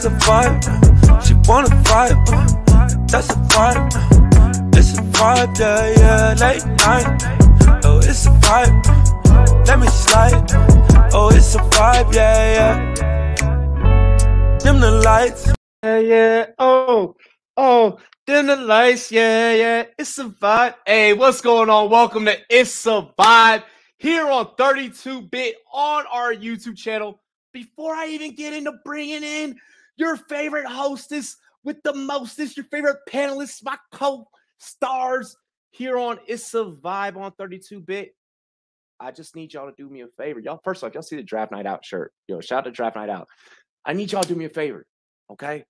That's a vibe. She wanna vibe. That's a vibe. It's a vibe, yeah, yeah. Late night. Oh, it's a vibe. Let me slide. Oh, it's a vibe, yeah, yeah. Dim the lights. Yeah, yeah. Oh, oh, dim the lights. Yeah, yeah. It's a vibe. Hey, what's going on? Welcome to It's a Vibe here on 32 bit on our YouTube channel. Before I even get into bringing in your favorite hostess with the mostest, your favorite panelists, my co stars here on It's a Vibe on 32 bit. I just need y'all to do me a favor. Y'all, first off, y'all see the Draft Night Out shirt. Yo, shout out to Draft Night Out. I need y'all to do me a favor, okay?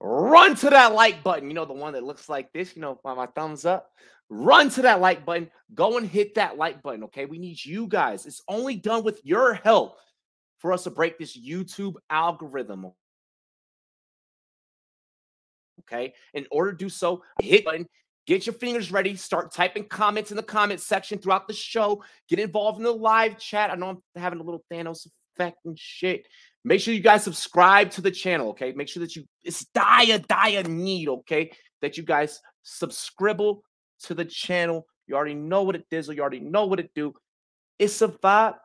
Run to that like button. You know, the one that looks like this, you know, by my thumbs up. Run to that like button. Go and hit that like button, okay? We need you guys. It's only done with your help for us to break this YouTube algorithm. Okay. In order to do so, hit button, get your fingers ready, start typing comments in the comment section throughout the show, get involved in the live chat. I know I'm having a little Thanos effect and shit. Make sure you guys subscribe to the channel, okay? Make sure that you it's dire, dire need, okay? That you guys subscribe to the channel. You already know what it is, or you already know what it do. It's a vibe.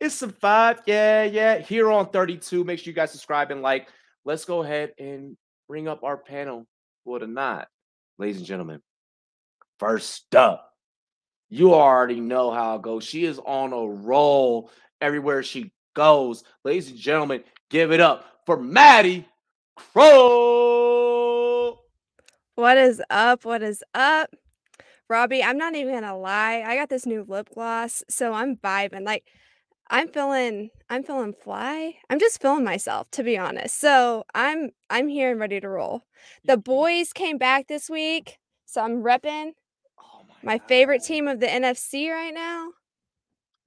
It's a vibe. Yeah, yeah. Here on 32. Make sure you guys subscribe and like. Let's go ahead and bring up our panel for tonight. Ladies and gentlemen, first up, you already know how it goes. She is on a roll everywhere she goes. Ladies and gentlemen, give it up for Madi Kroll. What is up? What is up? Robbie, I'm not even gonna lie. I got this new lip gloss, so I'm vibing. Like, I'm feeling, I'm feeling fly. I'm just feeling myself, to be honest. So I'm, I'm here and ready to roll. The boys came back this week, so I'm repping Oh my favorite team of the NFC right now.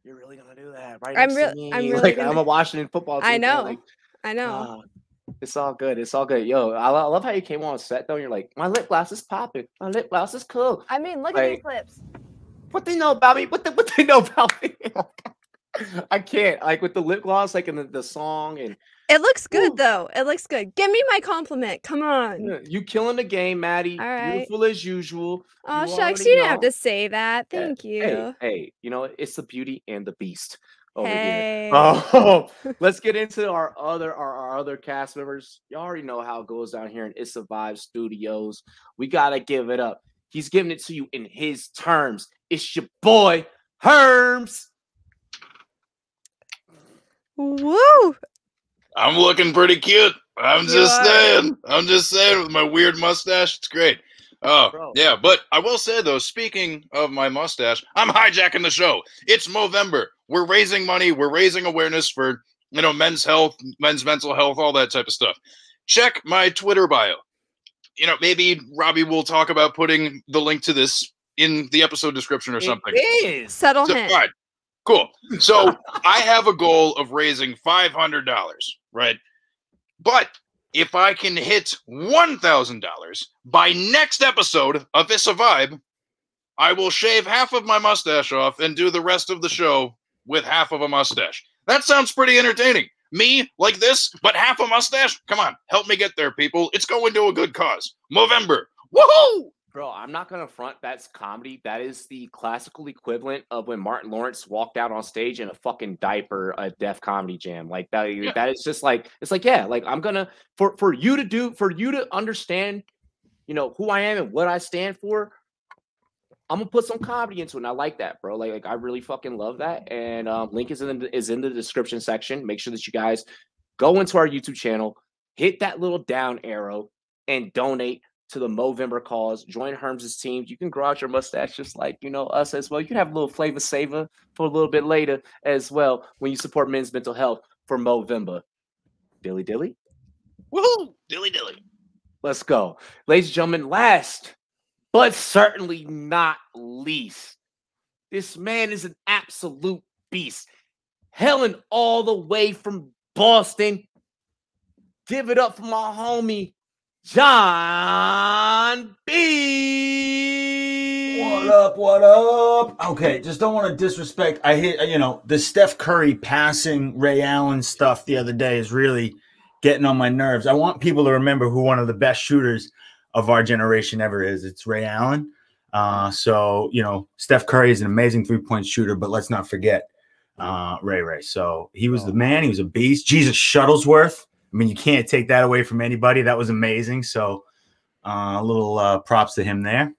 You're really gonna do that, right? I'm next real- I'm really like gonna- I'm a Washington football team. I know. Like, I know. ah, it's all good. It's all good. Yo, I, I love how you came on set though. You're like, my lip gloss is popping. My lip gloss is cool. I mean, look like- at these lips. What they know about me? What they, what they know about me? I can't like with the lip gloss, like in the, the song, and It looks good Ooh. though. It looks good. Give me my compliment. Come on. yeah, you killing the game, Madi. All right. Beautiful as usual. Oh, You shucks, you didn't have to say that. Yeah, Thank you. Hey, hey, you know it's the beauty and the beast over here. Hey. Oh, let's get into our other our, our other cast members. You already know how it goes down here in It's Vibe Studios. We gotta give it up. He's giving it to you in his terms. It's your boy Herms. Woo! I'm looking pretty cute. I'm You just are. saying. I'm just saying with my weird mustache. It's great. Oh, Bro. yeah. But I will say, though, speaking of my mustache, I'm hijacking the show. It's Movember. We're raising money. We're raising awareness for, you know, men's health, men's mental health, all that type of stuff. Check my Twitter bio. You know, maybe Robbie will talk about putting the link to this in the episode description or something. It is. Subtle So, hint. all right, cool. So I have a goal of raising five hundred dollars, right? But if I can hit one thousand dollars by next episode of It's a Vibe, I will shave half of my mustache off and do the rest of the show with half of a mustache. That sounds pretty entertaining. Me like this, but half a mustache. Come on, help me get there, people. It's going to a good cause. Movember. Woohoo! Bro, I'm not gonna front. That's comedy. That is the classical equivalent of when Martin Lawrence walked out on stage in a fucking diaper at Def Comedy Jam. Like that. Yeah. That is just like it's like yeah. Like I'm gonna for for you to do for you to understand, you know who I am and what I stand for. I'm gonna put some comedy into it. And I like that, bro. Like, like I really fucking love that. And um, link is in the, is in the description section. Make sure that you guys go into our YouTube channel, hit that little down arrow, and donate to the Movember cause. Join Herms' team. You can grow out your mustache just like you know us as well. You can have a little flavor saver for a little bit later as well when you support men's mental health for Movember. Dilly dilly. Woohoo! Dilly dilly. Let's go. Ladies and gentlemen, last but certainly not least, this man is an absolute beast. Helen all the way from Boston. Give it up for my homie, John B. What up? What up? Okay, just don't want to disrespect. I hit, you know, the Steph Curry passing Ray Allen stuff the other day is really getting on my nerves. I want people to remember who one of the best shooters of our generation ever is. It's Ray Allen. Uh, so you know, Steph Curry is an amazing three point shooter, but let's not forget uh, Ray Ray. So he was the man. He was a beast. Jesus Shuttlesworth. I mean, you can't take that away from anybody. That was amazing. So uh, a little uh, props to him there.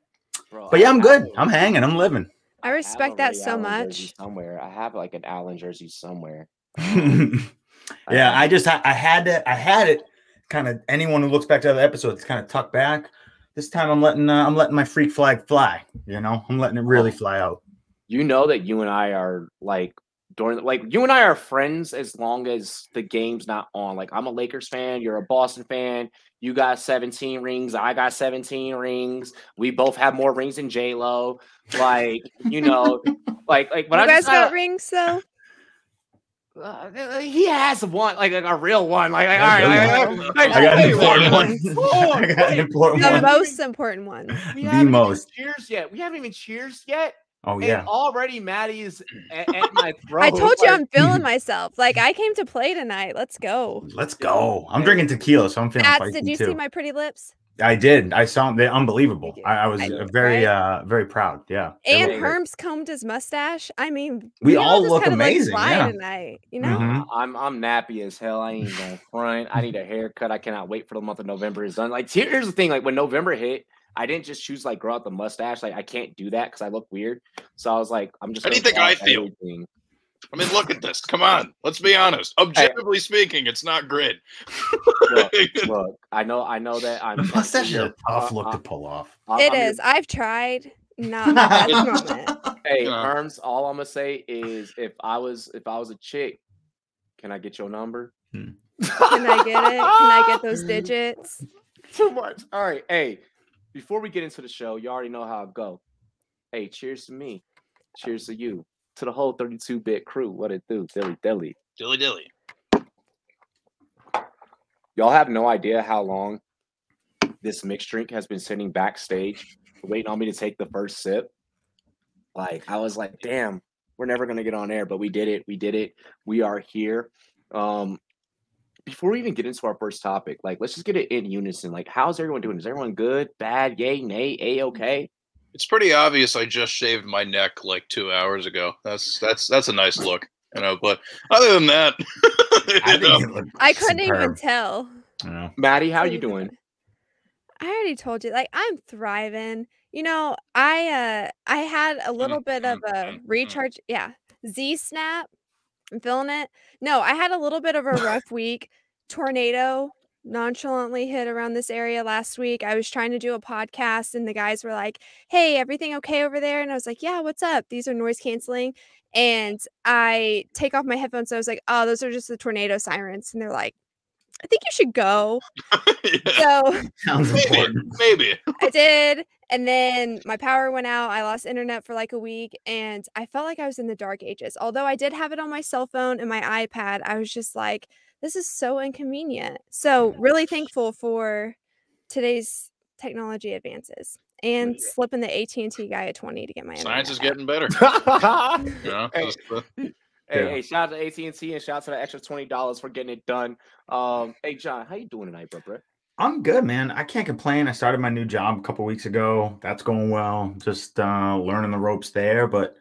Bro, But yeah, I I'm good. a- I'm hanging. I'm living. I have a respect that so Allen much. Somewhere, I have like an Allen jersey somewhere. yeah, I just I, I had to I had it kind of anyone who looks back to other episodes kind of tucked back. This time I'm letting uh, I'm letting my freak flag fly. You know, I'm letting it really fly out. you know that you and I are like during like you and I are friends as long as the game's not on. Like I'm a Lakers fan, you're a Boston fan. You got 17 rings, I got 17 rings. We both have more rings than J Lo. Like you know, like like when you I guys got kinda- rings though? uh, he has one, like, like a real one. Like, like all Yeah, right, really. like, like, I got an important wait, one. I got an important The one. most important one. We The haven't even most. cheers yet. We haven't even cheers yet. Oh And yeah. already Madi is at, at my throat. I told you I'm feeling myself. Like I came to play tonight. Let's go. Let's go. I'm drinking tequila, so I'm feeling Ats, feisty did you too. see my pretty lips? I did. I saw them. They're unbelievable. I, I was I- uh, very, right? uh, very proud. Yeah. And look great. Herms combed his mustache. I mean, We all all just look kinda, like, amazing, yeah. tonight. You know, Mhm. I'm I'm nappy as hell. I ain't gonna front. I need a haircut. I cannot wait for the month of November is done. Like here's the thing: like when November hit, I didn't just choose like grow out the mustache. Like I can't do that because I look weird. So I was like, I'm just. How do you think I feel? everything. I mean, look at this. Come on. Let's be honest. Objectively speaking, it's not great. Look, look, I know, I know that I'm. The mustache is a tough uh, look uh, to pull off. I- it I'm, is. I've tried. Not my. Hey, Yeah. Herms, all I'm gonna say is if I was if I was a chick, can I get your number? Hmm. Can I get it? Can I get those digits? Too much. All right. Hey, before we get into the show, you already know how it go. Hey, cheers to me. Cheers to you. To the whole 32-bit crew. What it do? Dilly dilly. dilly dilly. Y'all have no idea how long this mixed drink has been sitting backstage, waiting on me to take the first sip. Like I was like, damn, we're never gonna get on air, but we did it. We did it. We are here. Um, before we even get into our first topic, like let's just get it in unison. Like, how's everyone doing? Is everyone good, bad, yay, nay, a okay? It's pretty obvious I just shaved my neck like two hours ago. That's that's that's a nice look, you know. But other than that, I you know, think it looked I couldn't even tell. you know. Madi, how are you doing? I already told you. Like I'm thriving. You know, I uh I had a little bit of mm, a mm, mm. recharge. Yeah, Z snap. I'm feeling it. No, I had a little bit of a rough week. Tornado nonchalantly hit around this area last week. I was trying to do a podcast and the guys were like, "Hey, everything okay over there?" And I was like, "Yeah, what's up? These are noise canceling." And I take off my headphones. So I was like, "Oh, those are just the tornado sirens." And they're like, "I think you should go." yeah, So Sounds maybe, important. maybe. I did. And then my power went out. I lost internet for like a week and I felt like I was in the dark ages. Although I did have it on my cell phone and my iPad, I was just like, this is so inconvenient. So, really thankful for today's technology advances and Yeah. slipping the AT&T guy a 20 to get my Science is internet back. getting better. hey, You know, Hey. just, uh, hey, Yeah. shout out to AT and T and shout out to the extra twenty dollars for getting it done. Um, hey John, how you doing tonight, bro? bro? I'm good, man. I can't complain. I started my new job a couple weeks ago. That's going well. Just uh, learning the ropes there, but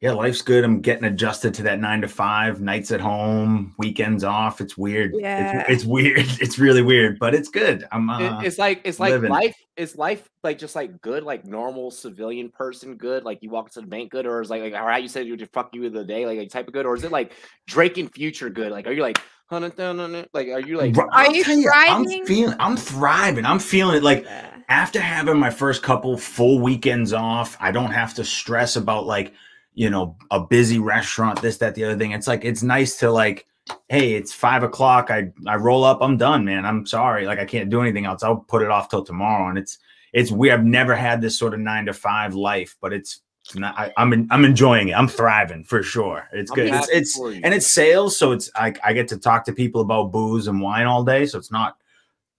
yeah, life's good. I'm getting adjusted to that nine to five, nights at home, weekends off. It's weird. It's- Yeah. It's, weird. It's really weird, but it's good. I'm. Uh, it's like it's like living. life. Is life like just like good, like normal civilian person good? Like you walk into the bank good, or is like like how you said you would fuck you of the day, like, like type of good, or is it like Drake and Future good? Like are you like hundred down on it. like are you like Are I'll you tell I'm feeling. I'm thriving. I'm feeling it. Like Yeah. after having my first couple full weekends off, I don't have to stress about like, you know, a busy restaurant, this, that, the other thing. It's like it's nice to like, hey, it's five o'clock. I I roll up, I'm done, man. I'm sorry. Like I can't do anything else. I'll put it off till tomorrow. And it's it's weird. I've never had this sort of nine to five life, but it's it's not I, I'm in, I'm enjoying it. I'm thriving for sure. It's I'm good. It's, it's and it's sales, so it's I, I get to talk to people about booze and wine all day. So it's not,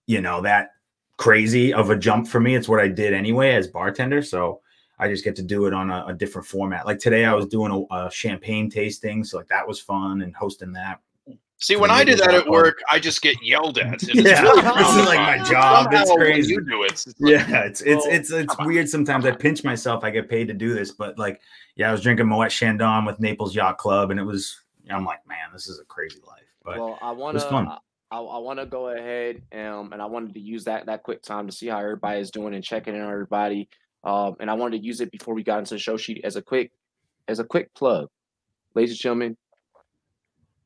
you know, that crazy of a jump for me. It's what I did anyway as bartender. So I just get to do it on a, a different format. Like today, I was doing a, a champagne tasting, so like that was fun and hosting that. See, when I do that at work, I just get yelled at. it's Yeah, this is like my job. It's crazy. You do it. it's like, Yeah, it's it's Oh, it's it's weird sometimes. I pinch myself. I get paid to do this, but like, yeah, I was drinking Moet Chandon with Naples Yacht Club, and it was. I'm like, man, this is a crazy life. But well, I want was to. fun. I, I want to go ahead um, and I wanted to use that that quick time to see how everybody is doing and checking in on everybody. Um, and I wanted to use it before we got into the show sheet as a quick as a quick plug, ladies and gentlemen.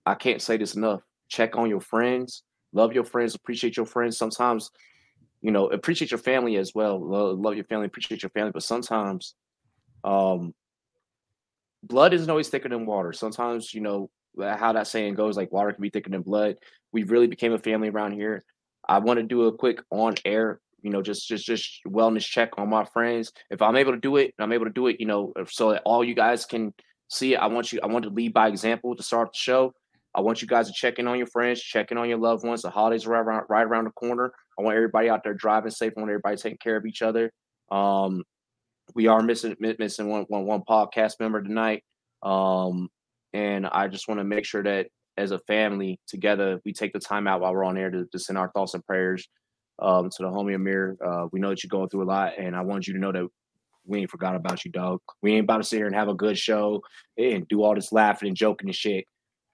I can't say this enough. Check on your friends, love your friends, appreciate your friends. Sometimes, you know, appreciate your family as well. Love, love your family, appreciate your family. But sometimes, um, blood isn't always thicker than water. Sometimes, you know, how that saying goes, like water can be thicker than blood. We really became a family around here. I want to do a quick on air, you know, just just just wellness check on my friends. If I'm able to do it, I'm able to do it, you know, so that all you guys can see it. I want you, I want to lead by example to start the show. I want you guys to check in on your friends, check in on your loved ones. The holidays are right around, right around the corner. I want everybody out there driving safe. I want everybody taking care of each other. Um, we are missing mi- missing one, one, one podcast member tonight. Um, and I just want to make sure that as a family together, we take the time out while we're on air to, to send our thoughts and prayers um, to the homie Amr. Uh, we know that you're going through a lot, and I want you to know that we ain't forgot about you, dog. We ain't about to sit here and have a good show and do all this laughing and joking and shit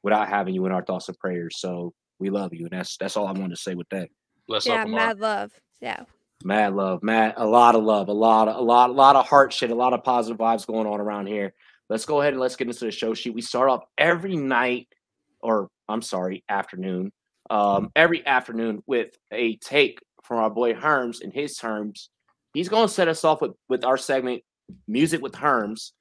without having you in our thoughts and prayers. So we love you, and that's that's all I wanted to say with that. Bless yeah, up, Amr. mad love. Yeah. Mad love, mad a lot of love, a lot, of, a lot, a lot of heart shit, a lot of positive vibes going on around here. Let's go ahead and let's get into the show sheet. We start off every night, or I'm sorry, afternoon, um, every afternoon with a take from our boy Herms in his terms. He's going to set us off with with our segment, music with Herms.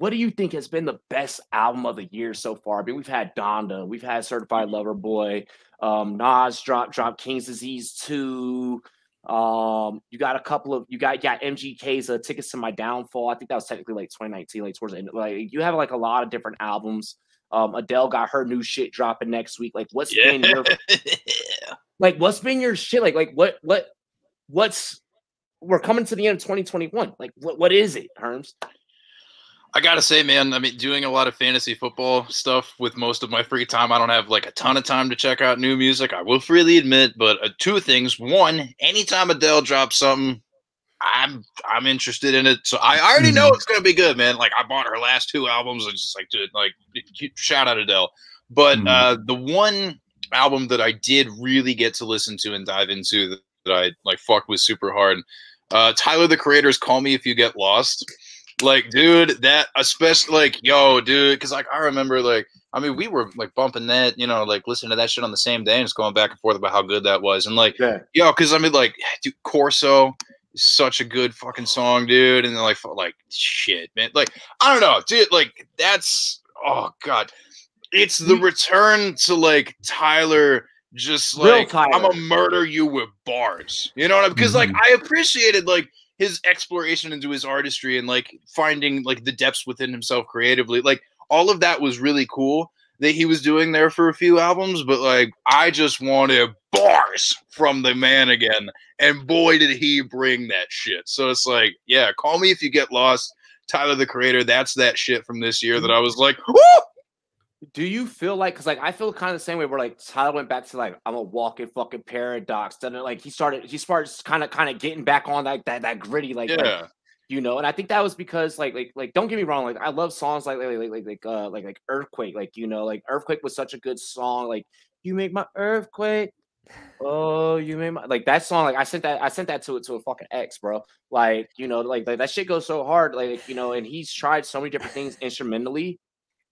What do you think has been the best album of the year so far? I mean, we've had Donda, we've had Certified Lover Boy, um, Nas drop drop King's Disease two. Um, you got a couple of you got you got MGK's uh, tickets to my downfall. I think that was technically like 2019, like towards the end. Like you have like a lot of different albums. Um, Adele got her new shit dropping next week. Like, what's Yeah. been your like? What's been your shit? Like, like what what what's we're coming to the end of 2021. Like, what what is it, Herms? I gotta say, man, I mean, doing a lot of fantasy football stuff with most of my free time. I don't have like a ton of time to check out new music. I will freely admit, but uh, two things: one, anytime Adele drops something, I'm I'm interested in it. So I already know it's gonna be good, man. Like I bought her last two albums. I just like, dude, like shout out Adele. But Mhm. uh, the one album that I did really get to listen to and dive into that, that I like fucked with super hard. Uh, Tyler the Creator's "Call Me If You Get Lost." Like, dude, that especially like, yo, dude, because like I remember like, I mean, we were like bumping that, you know, like listening to that shit on the same day and just going back and forth about how good that was, and like, Yeah. yo, because I mean, like, dude, Corso is such a good fucking song, dude, and then like, like shit, man, like I don't know, dude, like that's oh god, it's the return to like Tyler. Just like I'm gonna murder you with bars, you know what I mean? Because like Mhm. I appreciated like his exploration into his artistry and like finding like the depths within himself creatively like all of that was really cool that he was doing there for a few albums but like i just wanted bars from the man again and boy did he bring that shit so it's like yeah call me if you get lost tyler the creator that's that shit from this year that i was like Woo! Do you feel like because like I feel kind of the same way where like Tyler went back to like I'm a walking fucking paradox. Then like he started he starts kind of kind of getting back on like that that gritty like, like, yeah you know and I think that was because like like like don't get me wrong like I love songs like like like like like uh like like earthquake like you know like earthquake was such a good song like you make my earthquake oh you made my like that song like I sent that I sent that to it to a fucking ex bro like you know like, like that shit goes so hard like you know and he's tried so many different things instrumentally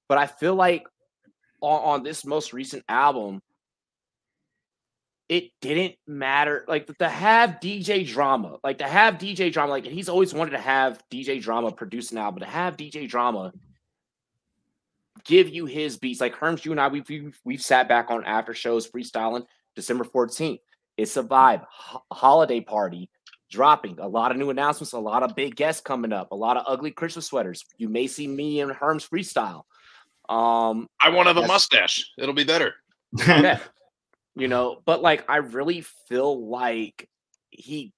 but I feel like on, on this most recent album, it didn't matter. Like to have DJ Drama, like to have DJ Drama, like he's always wanted to have DJ Drama produce an album. To have DJ Drama give you his beats, like Herms, you and I, we've we've, we've sat back on after shows freestyling December fourteenth. It's a vibe, ho- holiday party. Dropping a lot of new announcements, a lot of big guests coming up, a lot of ugly Christmas sweaters. You may see me and Herms freestyle. Um, i want to have a mustache it'll be better yeah. you know, but like I really feel like he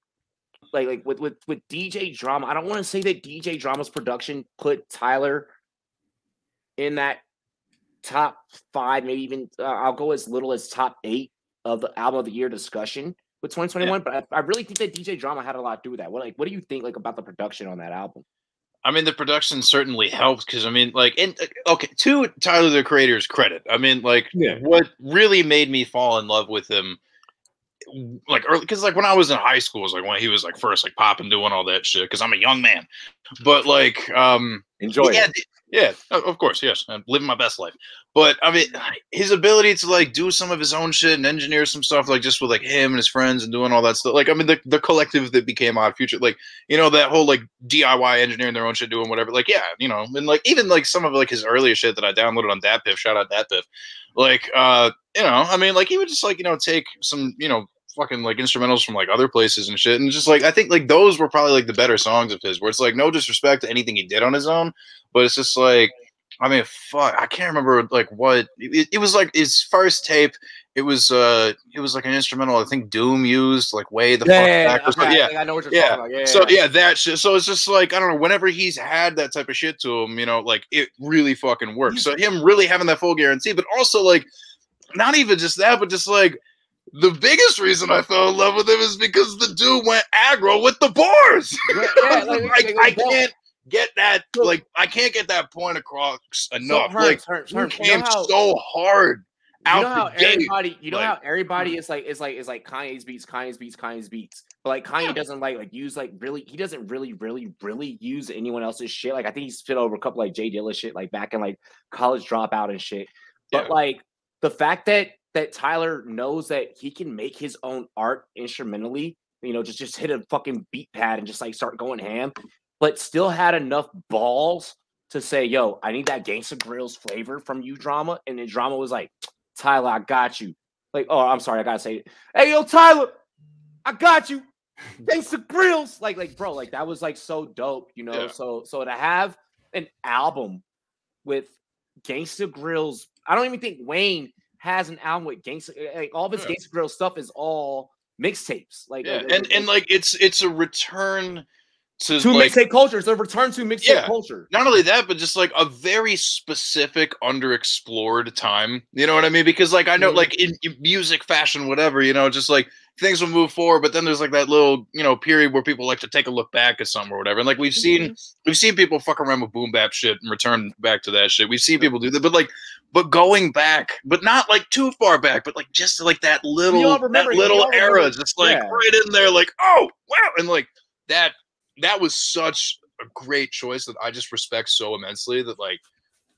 like like with with with DJ Drama, I don't want to say that DJ Drama's production put Tyler in that top five, maybe even uh, I'll go as little as top eight of the album of the year discussion with 2021. But I, I really think that DJ Drama had a lot to do with that. What like what do you think like about the production on that album? I mean, the production certainly helped because I mean, like, and uh, okay, to Tyler the Creator's credit, I mean, like, Yeah. what really made me fall in love with him, like, early because like when I was in high school, was like when he was like first like popping, doing all that shit. Because I'm a young man, but like, um, Enjoy yeah, it. yeah, of course, yes, I'm living my best life. But I mean, his ability to like do some of his own shit and engineer some stuff, like just with like him and his friends and doing all that stuff. Like, I mean, the, the collective that became Odd Future, like you know, that whole like DIY engineering their own shit, doing whatever. Like, yeah, you know, and like even like some of like his earlier shit that I downloaded on DatPiff. Shout out DatPiff. Like, uh, you know, I mean, like he would just like you know take some you know fucking like instrumentals from like other places and shit, and just like I think like those were probably like the better songs of his, where it's like no disrespect to anything he did on his own, but it's just like. I mean, fuck, I can't remember like what it, it was like his first tape. It was uh, it was like an instrumental. I think Doom used like way the fuck back. or something. okay, Yeah, I, I know what you're yeah. talking about. Yeah. so yeah, that shit. So it's just like I don't know. Whenever he's had that type of shit to him, you know, like it really fucking works. So him really having that full guarantee, but also like not even just that, but just like the biggest reason I fell in love with him is because the dude went aggro with the bars. Yeah, yeah, like, like, I can't get that. Like I can't get that point across enough. So, like Herms, Herms, he you came know how- so hard you know how everybody you know like- how everybody is like is like is like Kanye's beats, Kanye's beats, Kanye's beats. But like Kanye doesn't like like use like really he doesn't really, really, really use anyone else's shit. Like I think he's fit over a couple like J Dilla shit, like back in like college dropout and shit. But Yeah. like the fact that that Tyler knows that he can make his own art instrumentally, you know, just just hit a fucking beat pad and just like start going ham, but still had enough balls to say, yo, I need that Gangsta Grillz flavor from you, drama. And then drama was like, Tyler, I got you. Like, oh, I'm sorry, I gotta say it. Hey, yo, Tyler, I got you. Gangsta Grillz. Like, like, bro, like that was like so dope, you know. Yeah. So so to have an album with Gangsta Grillz, I don't even think Wayne has an album with Gangsta like all of his Yeah. Gangsta Grill stuff is all mixtapes. Like, Yeah, like- and and like it's it's a return to, to like mixtape culture. It's a return to mixtape Yeah. culture. not only that, but just like a very specific underexplored time. You know what I mean? Because like I know, Mhm. like in, in music, fashion, whatever, you know, just like things will move forward, but then there's like that little, you know, period where people like to take a look back at something or whatever. And like we've seen, we've seen people fuck around with boom bap shit and return back to that shit. We've seen people do that, but like, but going back, but not like too far back, but like just like that little, that little era, remember- just like yeah. right in there, like oh wow, and like that that was such a great choice that I just respect so immensely that like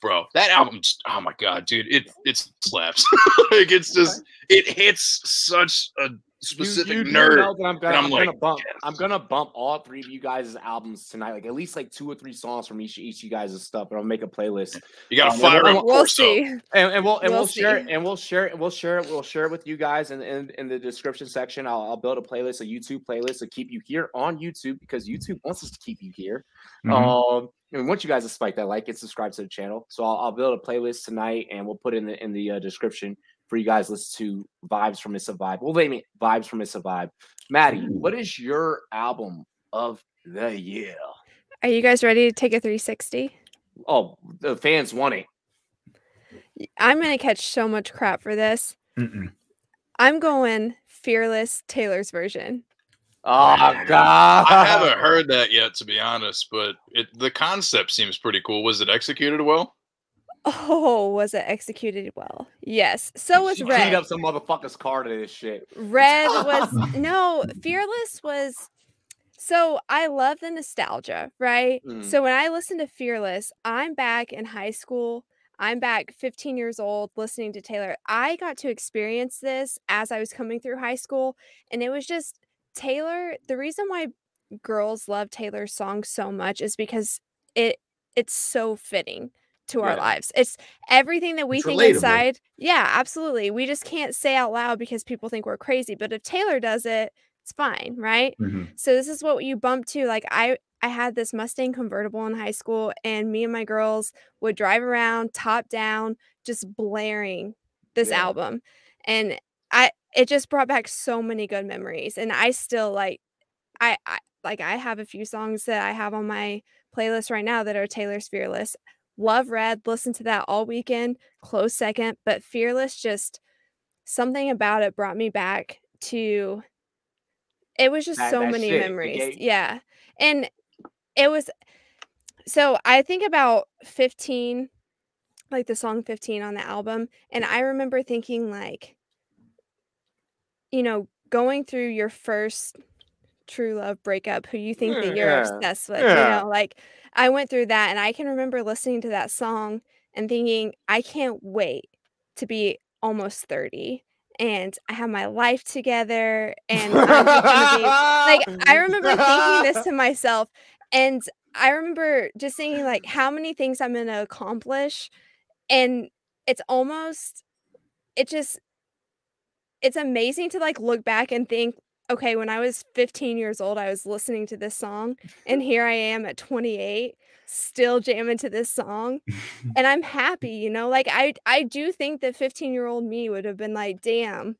bro that album just, oh my god dude it it slaps. Like it's just it hits such a specific you, you nerd know that I'm gonna, I'm I'm like, gonna bump. yes. I'm gonna bump all three of you guys' albums tonight. Like at least like two or three songs from each each of you guys' stuff. and I'll make a playlist. you gotta Um, fire we'll- up We'll Corso. see. and, and we'll and We'll we'll share it and we'll share it we'll share it we'll share it with you guys in in, in the description section. I'll, I'll build a playlist, a YouTube playlist to keep you here on YouTube because YouTube wants us to keep you here. Mhm. Um, and we want you guys to spike that like and subscribe to the channel. So I'll, I'll build a playlist tonight and we'll put it in the in the uh, description for you guys. to Listen to vibes from It's a Vibe. Well, wait a minute, vibes from It's a Vibe. Madi, mm. what is your album of the year? Are you guys ready to take a 360? Oh, the fans want it. I'm gonna catch so much crap for this. Mm-mm. I'm going Fearless Taylor's version. Oh God! I haven't heard that yet, to be honest, but it the concept seems pretty cool. Was it executed well? Oh, was it executed well? Yes. So was She Red. keyed up some motherfucker's car to this shit. Red was no, Fearless was so I love the nostalgia, right? Mm. So when I listen to Fearless, I'm back in high school. I'm back 15 years old listening to Taylor. I got to experience this as I was coming through high school and it was just Taylor, the reason why girls love Taylor's songs so much is because it it's so fitting to our Yeah. lives. It's everything that we It's think relatable. inside. Yeah, absolutely. We just can't say out loud because people think we're crazy. But if Taylor does it, it's fine, right? Mhm. So this is what you bump to. Like I I had this Mustang convertible in high school and me and my girls would drive around top down just blaring this Yeah. album. And I it just brought back so many good memories and I still like I, I like I have a few songs that I have on my playlist right now that are Taylor's Fearless. Love red, listen to that all weekend, close second, but fearless just something about it brought me back to it was just That- so that many shit, memories. Yeah. And it was so I think about 15 like the song 15 on the album and I remember thinking like you know, going through your first true love breakup who you think that mm, you're Yeah. obsessed with, Yeah. you know, like I went through that and I can remember listening to that song and thinking I can't wait to be almost 30 and I have my life together and I'm like I remember thinking this to myself and I remember just thinking like how many things I'm going to accomplish and it's almost it just it's amazing to like look back and think okay when I was 15 years old I was listening to this song and here I am at 28 still jamming to this song and I'm happy you know like I I do think that 15 year old me would have been like damn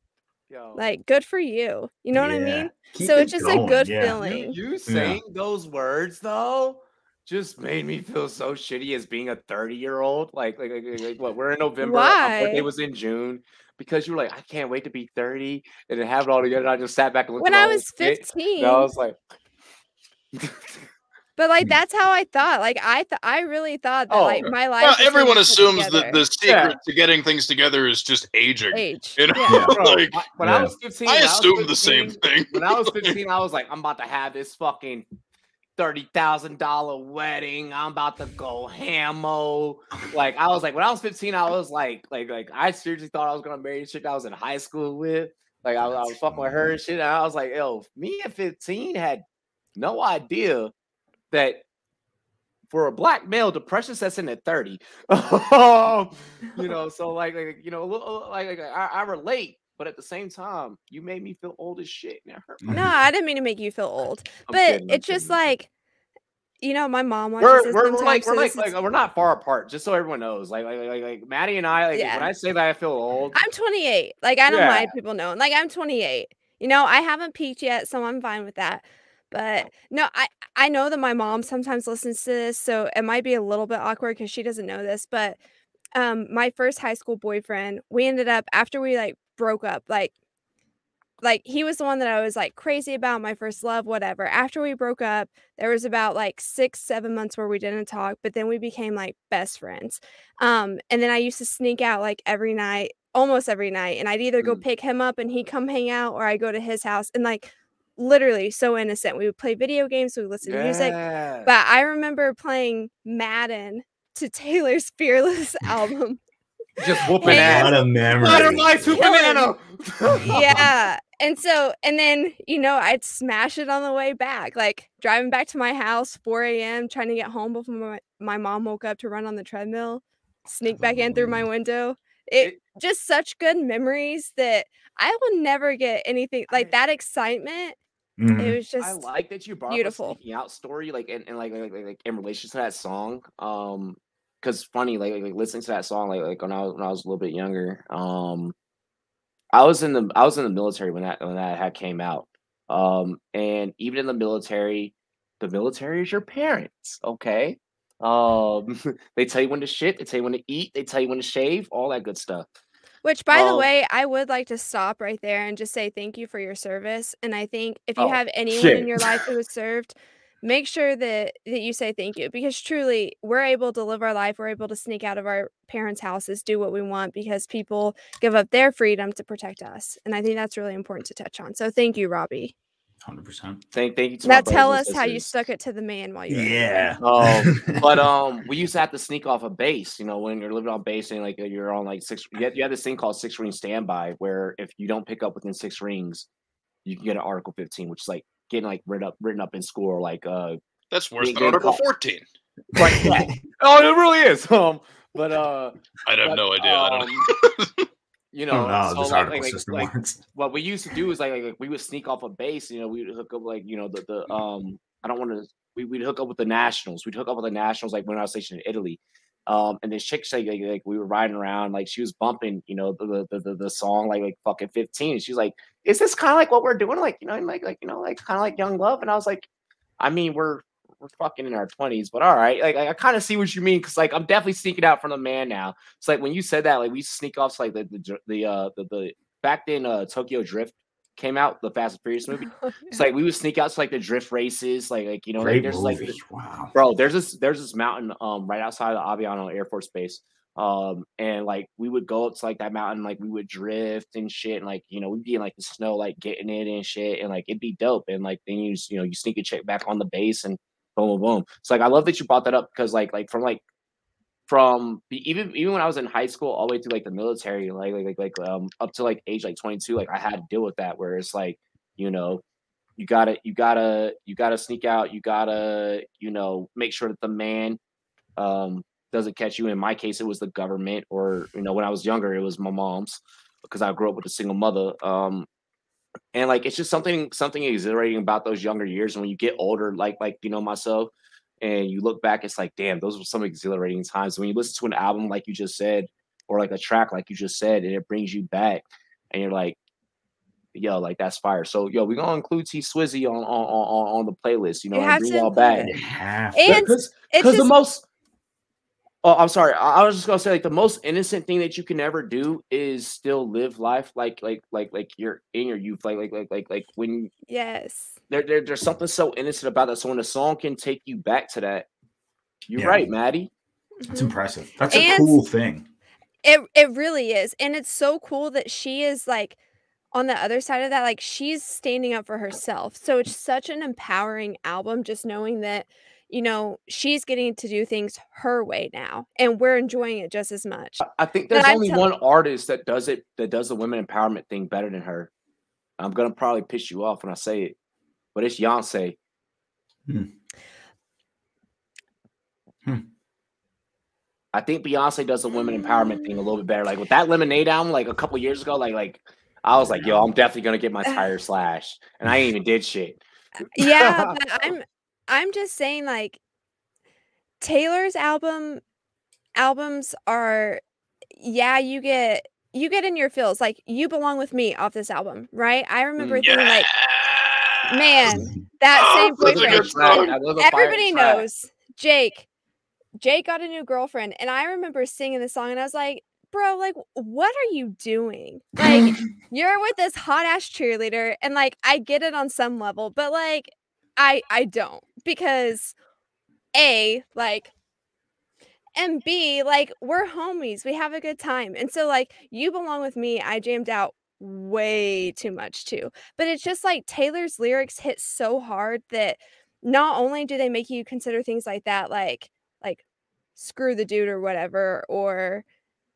Yo. like good for you you know what I mean Keep so it's just going, a good yeah. Feeling you saying those words though just made me feel so shitty as being a 30 year old. Like, like, like, like, like, what we're in November. Uh, My birthday was in June because you were like, I can't wait to be 30 and to have it all together. And I just sat back and looked when at I was 15 And I was like, But like that's how I thought. Like I th- I really thought that Oh, like my life. Well, everyone be put assumes that the secret to getting things together is just aging. age. You know, Yeah. like I- when Yeah. I was 15, I when was assumed the same thing. when I was 15, I was like, I'm about to have this fucking thirty thousand dollar wedding. I'm about to go hamo. Like I was like, when I was 15, I was like, like, like I seriously thought I was gonna marry the chick I was in high school with. Like I, was- I was fucking with her and shit. And I was like, yo, me at 15 had no idea that for a black male, depression sets in at 30. Um, you know, so like, like you know, like, like I, I relate, but at the same time, you made me feel old as shit. And it hurt my No, I didn't mean to make you feel old, I'm but kidding, I'm it's just like, you know, my mom watches we're, this we're, we're like so we're like, this like we're not far apart. Just so everyone knows, like like like, like Madi and I, like Yeah. when I say that I feel old, I'm 28. Like I don't Yeah. mind people knowing. Like I'm 28. You know, I haven't peaked yet, so I'm fine with that. But no, I I know that my mom sometimes listens to this, so it might be a little bit awkward because she doesn't know this. But um, my first high school boyfriend, we ended up after we like broke up, like like he was the one that I was like crazy about, my first love, whatever. After we broke up, there was about like six, seven months where we didn't talk, but then we became like best friends. Um, and then I used to sneak out like every night, almost every night, and I'd either go Mm. pick him up and he'd come hang out, or I go to his house and like literally so innocent. We would play video games, we would listen to music. But I remember playing Madden to Taylor's Fearless album. Just whooping Hey, ass. What a memory. Butterfly to Killing. banana. yeah. And so, and then, you know, I'd smash it on the way back, like driving back to my house, 4 a.m., trying to get home before my, my mom woke up to run on the treadmill, sneak back in through my window. It just such good memories that I will never get anything like that excitement. Mhm. It was just I like that you brought beautiful. up the sneaking out story, like and, and like, like like like in relation to that song. Um, because funny, like, like like listening to that song, like like when I was when I was a little bit younger. Um, I was in the I was in the military when that when that had came out. Um, and even in the military, the military is your parents. Okay. Um, they tell you when to shit, they tell you when to eat, they tell you when to shave, all that good stuff. Which, by the Um, way, I would like to stop right there and just say thank you for your service. And I think if you Oh, have anyone shit. in your life who has served, make sure that that you say thank you because truly, we're able to live our life. We're able to sneak out of our parents' houses, do what we want because people give up their freedom to protect us. And I think that's really important to touch on. So thank you, Robbie. 100%. Thank you to my Now tell us and how you stuck it to the man while you were in the Yeah. Um, but um, we used to have to sneak off a base. You know, when you're living on base and like you're on like six, you have, you have this thing called six ring standby, where if you don't pick up within six rings, you can get an Article 15, which is like getting like written up written up in school, or like uh, That's worse than Article call. 14. right, yeah. oh, it really is. Um, but uh, I'd have but, no idea. I don't know. um, you know, don't know. so this like, article like, system like, works. what we used to do is like, like, like, we would sneak off a base. You know, we would hook up like you know the the um I don't want to we we'd hook up with the nationals. We'd hook up with the nationals like when I was stationed in Italy. Um, and this chick like, like, like we were riding around like she was bumping you know the the the, the song like like fucking 15 she's like is this kind of like what we're doing like you know like like you know like kind of like young love and I was like I mean we're we're fucking in our twenties, but all right. Like I, I kind of see what you mean because like I'm definitely sneaking out from the man now. It's like when you said that, like we sneak off to, like the the the uh the, the back then uh Tokyo Drift came out, the Fast and Furious movie. It's like we would sneak out to like the drift races, like like you know, like, there's movie. like wow. bro, there's this there's this mountain um right outside of the Aviano Air Force Base. Um and like we would go up to like that mountain, like we would drift and shit, and like you know, we'd be in like the snow, like getting it and shit, and like it'd be dope. And like then you s- you know, you sneak a check back on the base and boom boom boom. So like I love that you brought that up because like like from like from even even when I was in high school all the way through like the military, like like like, like um up to like age like 22, like I had to deal with that where it's like, you know, you gotta you gotta you gotta sneak out, you gotta, you know, make sure that the man um doesn't catch you. In my case, it was the government, or you know, when I was younger, it was my mom's because I grew up with a single mother. Um and like it's just something something exhilarating about those younger years and when you get older like like you know myself and you look back it's like damn those were some exhilarating times when you listen to an album like you just said or like a track like you just said and it brings you back and you're like yo like that's fire so yo we're gonna include t swizzy on on on, on the playlist you know You and have bring to y'all back include Half. And because it's because the most oh i'm sorry I, I was just gonna say like the most innocent thing that you can ever do is still live life like like like like you're in your youth like like like like like when yes. there, there there's something so innocent about that so when a song can take you back to that you're Yeah. right madi That's Mhm. impressive. That's a cool thing. It it really is. And it's so cool that she is like on the other side of that, like she's standing up for herself. So it's such an empowering album just knowing that, you know, she's getting to do things her way now. And we're enjoying it just as much. I- i think there's I'm only tell- one artist that does it that does the women empowerment thing better than her i'm gonna probably piss you off when i say it but it's Beyonce. Hmm. Hmm. I think Beyonce does the women empowerment thing a little bit better. Like with that Lemonade album, like a couple years ago, like like I was like, yo, I'm definitely gonna get my tire slashed, and I ain't even did shit. yeah, but I'm I'm just saying like Taylor's album albums are yeah, you get you get in your feels like you belong with me off this album, right? I remember Mm. thinking like man, that Oh, same such boyfriend. good song. That was a fire Everybody knows Jake. Jake got a new girlfriend, and I remember singing the song, and I was like, "Bro, like, what are you doing? Like, you're with this hot ass cheerleader, and like, I get it on some level, but like, I I don't because a like." And B, like, we're homies. We have a good time. And so, like, you belong with me. I jammed out way too much too. But it's just like Taylor's lyrics hit so hard that not only do they make you consider things like that, like like screw the dude or whatever, or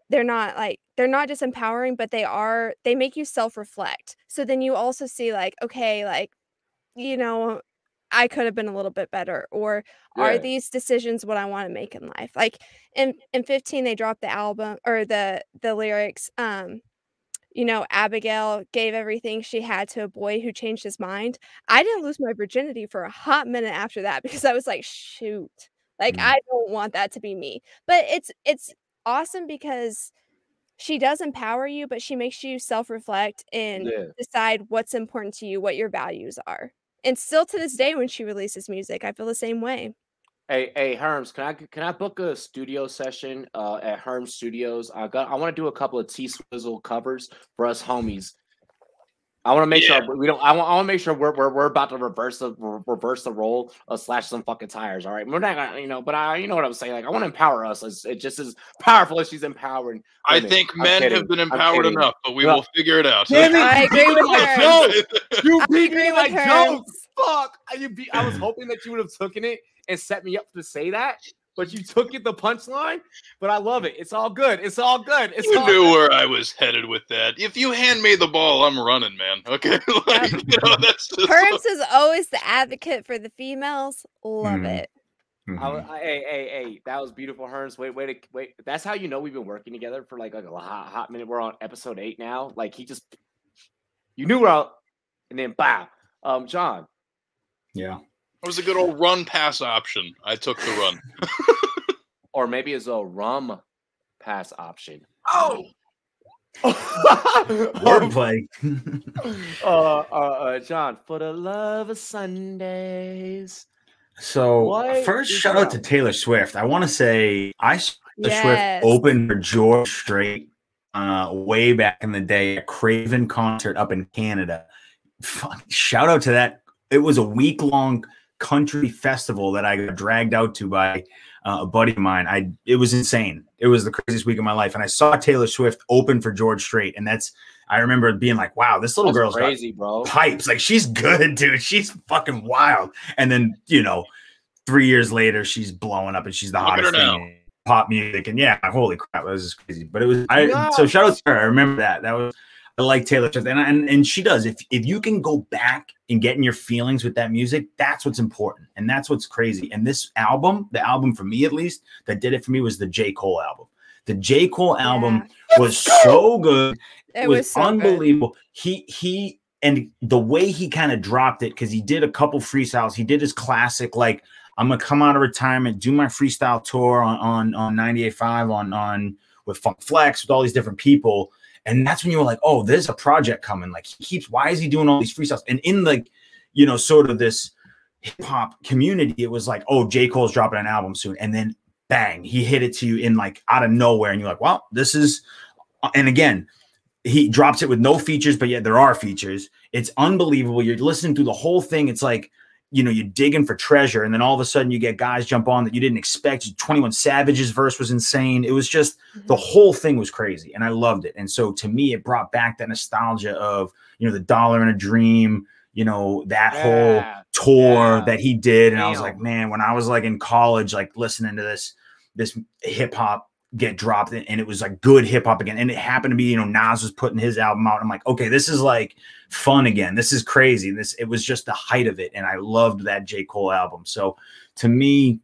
they're not like they're not just empowering, but they are they make you self-reflect. So then you also see like, okay, like, you know, I could have been a little bit better, or are these decisions what I want to make in life? Like in in 15, they dropped the album or the the lyrics. Um, you know, Abigail gave everything she had to a boy who changed his mind. I didn't lose my virginity for a hot minute after that because I was like, shoot, like Mm. I don't want that to be me. But it's it's awesome because she does empower you, but she makes you self-reflect and Yeah. decide what's important to you, what your values are. And still to this day, when she releases music, I feel the same way. Hey, hey, Herms, can I can I book a studio session uh, at Herms Studios? I got I want to do a couple of T Swizzle covers for us homies. I want to make Yeah. sure we don't. I want. I want to make sure we're, we're we're about to reverse the re- reverse the role of slash some fucking tires. All right, we're not gonna, you know. But I, you know what I'm saying. Like I want to empower us. As, it just as powerful as she's empowering. I women. think I'm men kidding. have been empowered enough, but we Well, will figure it out. Damn it, I you agree beat with me like her. jokes. You beat me like jokes. Fuck. I- You beat, I was hoping that you would have taken it and set me up to say that, but you took it the punchline. But I love it. It's all good. It's all good. It's you all knew good. where I was headed with that. If you hand me the ball, I'm running, man. Okay, like, you know that's just Herms is always the advocate for the females. Love Mhm. it. I, wa- Mhm. I- hey, hey, hey, that was beautiful, Herms. Wait, wait, wait. That's how you know we've been working together for like, like a hot, hot minute. We're on episode eight now. Like he just, you knew where, I, and then bow. Um, John, Yeah. It was a good old run pass option. I took the run. or maybe it's a rum pass option. Oh. Wordplay. uh, uh, uh, John, for the love of Sundays. So What first, is shout out to? Taylor Swift. I want to say I saw Taylor Yes. Swift open for George Strait uh, way back in the day at Craven concert up in Canada. Fuck, Shout out to that. It was a week long country festival that I got dragged out to by uh, a buddy of mine. I it was insane. It was the craziest week of my life, and I saw Taylor Swift open for George Strait, and that's I remember being like, "Wow, this little That's girl's crazy, bro. pipes. Like she's good, dude. She's fucking wild. And then you know, three years later, she's blowing up and she's the Look hottest thing in pop music. And yeah, holy crap, that was just crazy. But it was I. Yeah. So shout out to her. I remember that. That was I like Taylor Swift, and, and and she does. If if you can go back and get in your feelings with that music, that's what's important, and that's what's crazy. And this album, the album for me at least, that did it for me was the J Cole album. The J Cole album was so good It was, was so good. unbelievable. He he and the way he kind of dropped it because he did a couple freestyles. He did his classic like I'm gonna come out of retirement, do my freestyle tour on on on 98.5 on on with Funk Flex with all these different people. And that's when you were like, oh, there's a project coming. Like he keeps, why is he doing all these freestyles? And in like, you know, sort of this hip hop community, it was like, oh, J. Cole's dropping an album soon. And then bang, he hit it to you in like out of nowhere. And you're like, well, this is, uh, and again, he drops it with no features, but yet there are features. It's unbelievable. You're listening through the whole thing. It's like, you know, you're digging for treasure, and then all of a sudden you get guys jump on that you didn't expect. 21 Savage's verse was insane. It was just the mm-hmm. whole thing was crazy, and I loved it. And so to me, it brought back that nostalgia of you know the dollar and a dream, you know that whole tour Yeah. that he did and i was like man when i was like in college like listening to this this hip hop get dropped and it was like good hip hop again and it happened to be you know nas was putting his album out i'm like okay this is like fun again this is crazy this it was just the height of it and i loved that j cole album so to me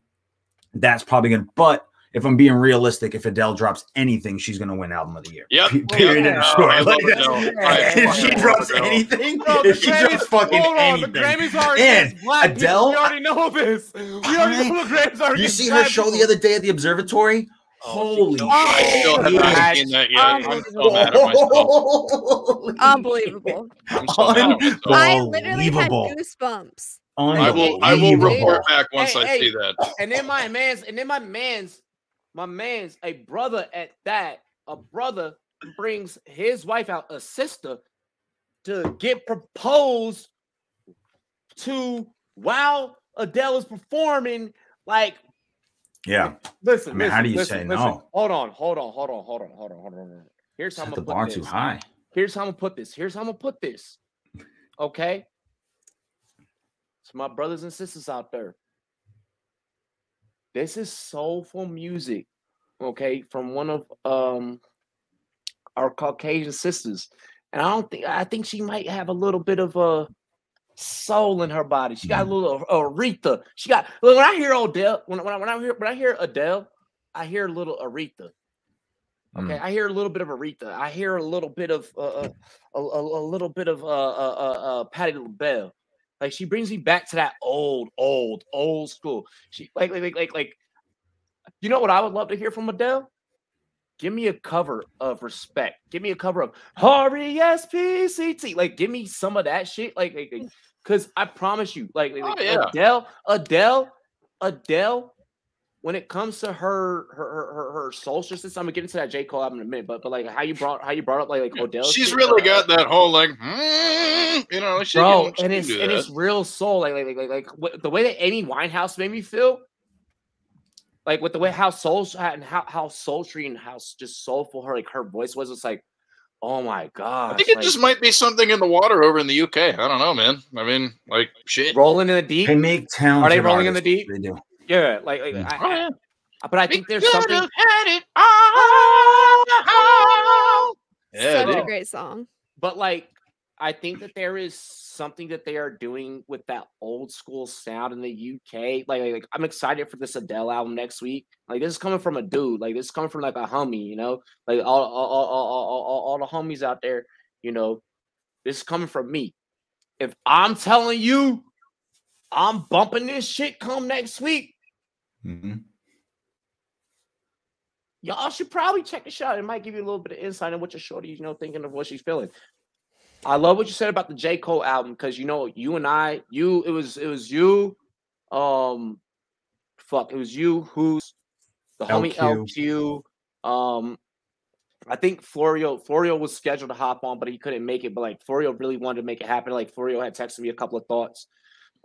that's probably gonna but if i'm being realistic if adele drops anything she's gonna win album of the year Yep. Pe- oh, period Yeah. and short Like. If she drops Adele. anything the if she drops fucking on, anything the Grammys are And black people. Adele- We already know this. We already know the Grammys You see her show the other day at the observatory? Oh, Holy I still have not Yes. seen that yet. I'm so Unbelievable. mad at myself. Unbelievable. I'm so mad at myself. I literally had goosebumps. I will. I will report back once Hey, I hey. see that. And then my man's, and then my man's, my man's a brother at that. A brother brings his wife out, a sister, to get proposed to while Adele is performing. Like, Yeah, listen, I mean, how listen, do you listen, say listen. no? Hold on, hold on, hold on, hold on, hold on, hold on. Here's how I'm set the gonna bar put too high. Here's how I'm gonna put this. Here's how I'm gonna put this. Okay. So my brothers and sisters out there. This is soulful music. Okay, from one of um our Caucasian sisters. And I don't think I think she might have a little bit of a soul in her body. She got a little Aretha. She got look, when I hear Odell, when, when I when I hear when I hear Adele, I hear a little Aretha. Okay, I hear a little bit of Aretha. I hear a little bit of uh, uh, a, a, a little bit of uh, uh, uh, uh, Patty LaBelle. Like she brings me back to that old, old, old school. She like like like like like. You know what I would love to hear from Adele? Give me a cover of respect. Give me a cover of E S P C T. Like, give me some of that shit. Like, like, because I promise you, like, like, Oh, yeah. Adele, Adele, Adele. When it comes to her, her, her, her, her I'm gonna get into that J Cole album in a minute. But, but like, how you brought, how you brought up, like, like Odell. She's shit, really got that whole like, mm, you know, she bro, can, she and it's and it's real soul. Like like like like, like what, the way that Amy Winehouse made me feel, like with the way how soul and how how sultry and how just soulful her like her voice was. It's like, oh my god! I think it just might be something in the water over in the UK. I don't know, man. I mean, like shit. rolling in the deep. They make talented. Are they rolling in the deep? They do. Yeah, like, like Mm. I, Oh, yeah. I- but I think there's something. had it all. Yeah, Such dude. a great song. but like I think that there is something that they are doing with that old school sound in the UK. Like, like, I'm excited for this Adele album next week. Like this is coming from a dude. Like this is coming from like a homie. You know, like all all all all, all, all, the homies out there. You know, this is coming from me. If I'm telling you, I'm bumping this shit come next week. Mhm. y'all should probably check the shot. It might give you a little bit of insight on what your shorty, you know, thinking of what she's feeling. I love what you said about the J. Cole album because you know, you and I, you, it was it was you, Um, fuck, it was you, who's the homie LQ. Um, I think Florio Florio was scheduled to hop on, but he couldn't make it. But like Florio really wanted to make it happen. Like Florio had texted me a couple of thoughts.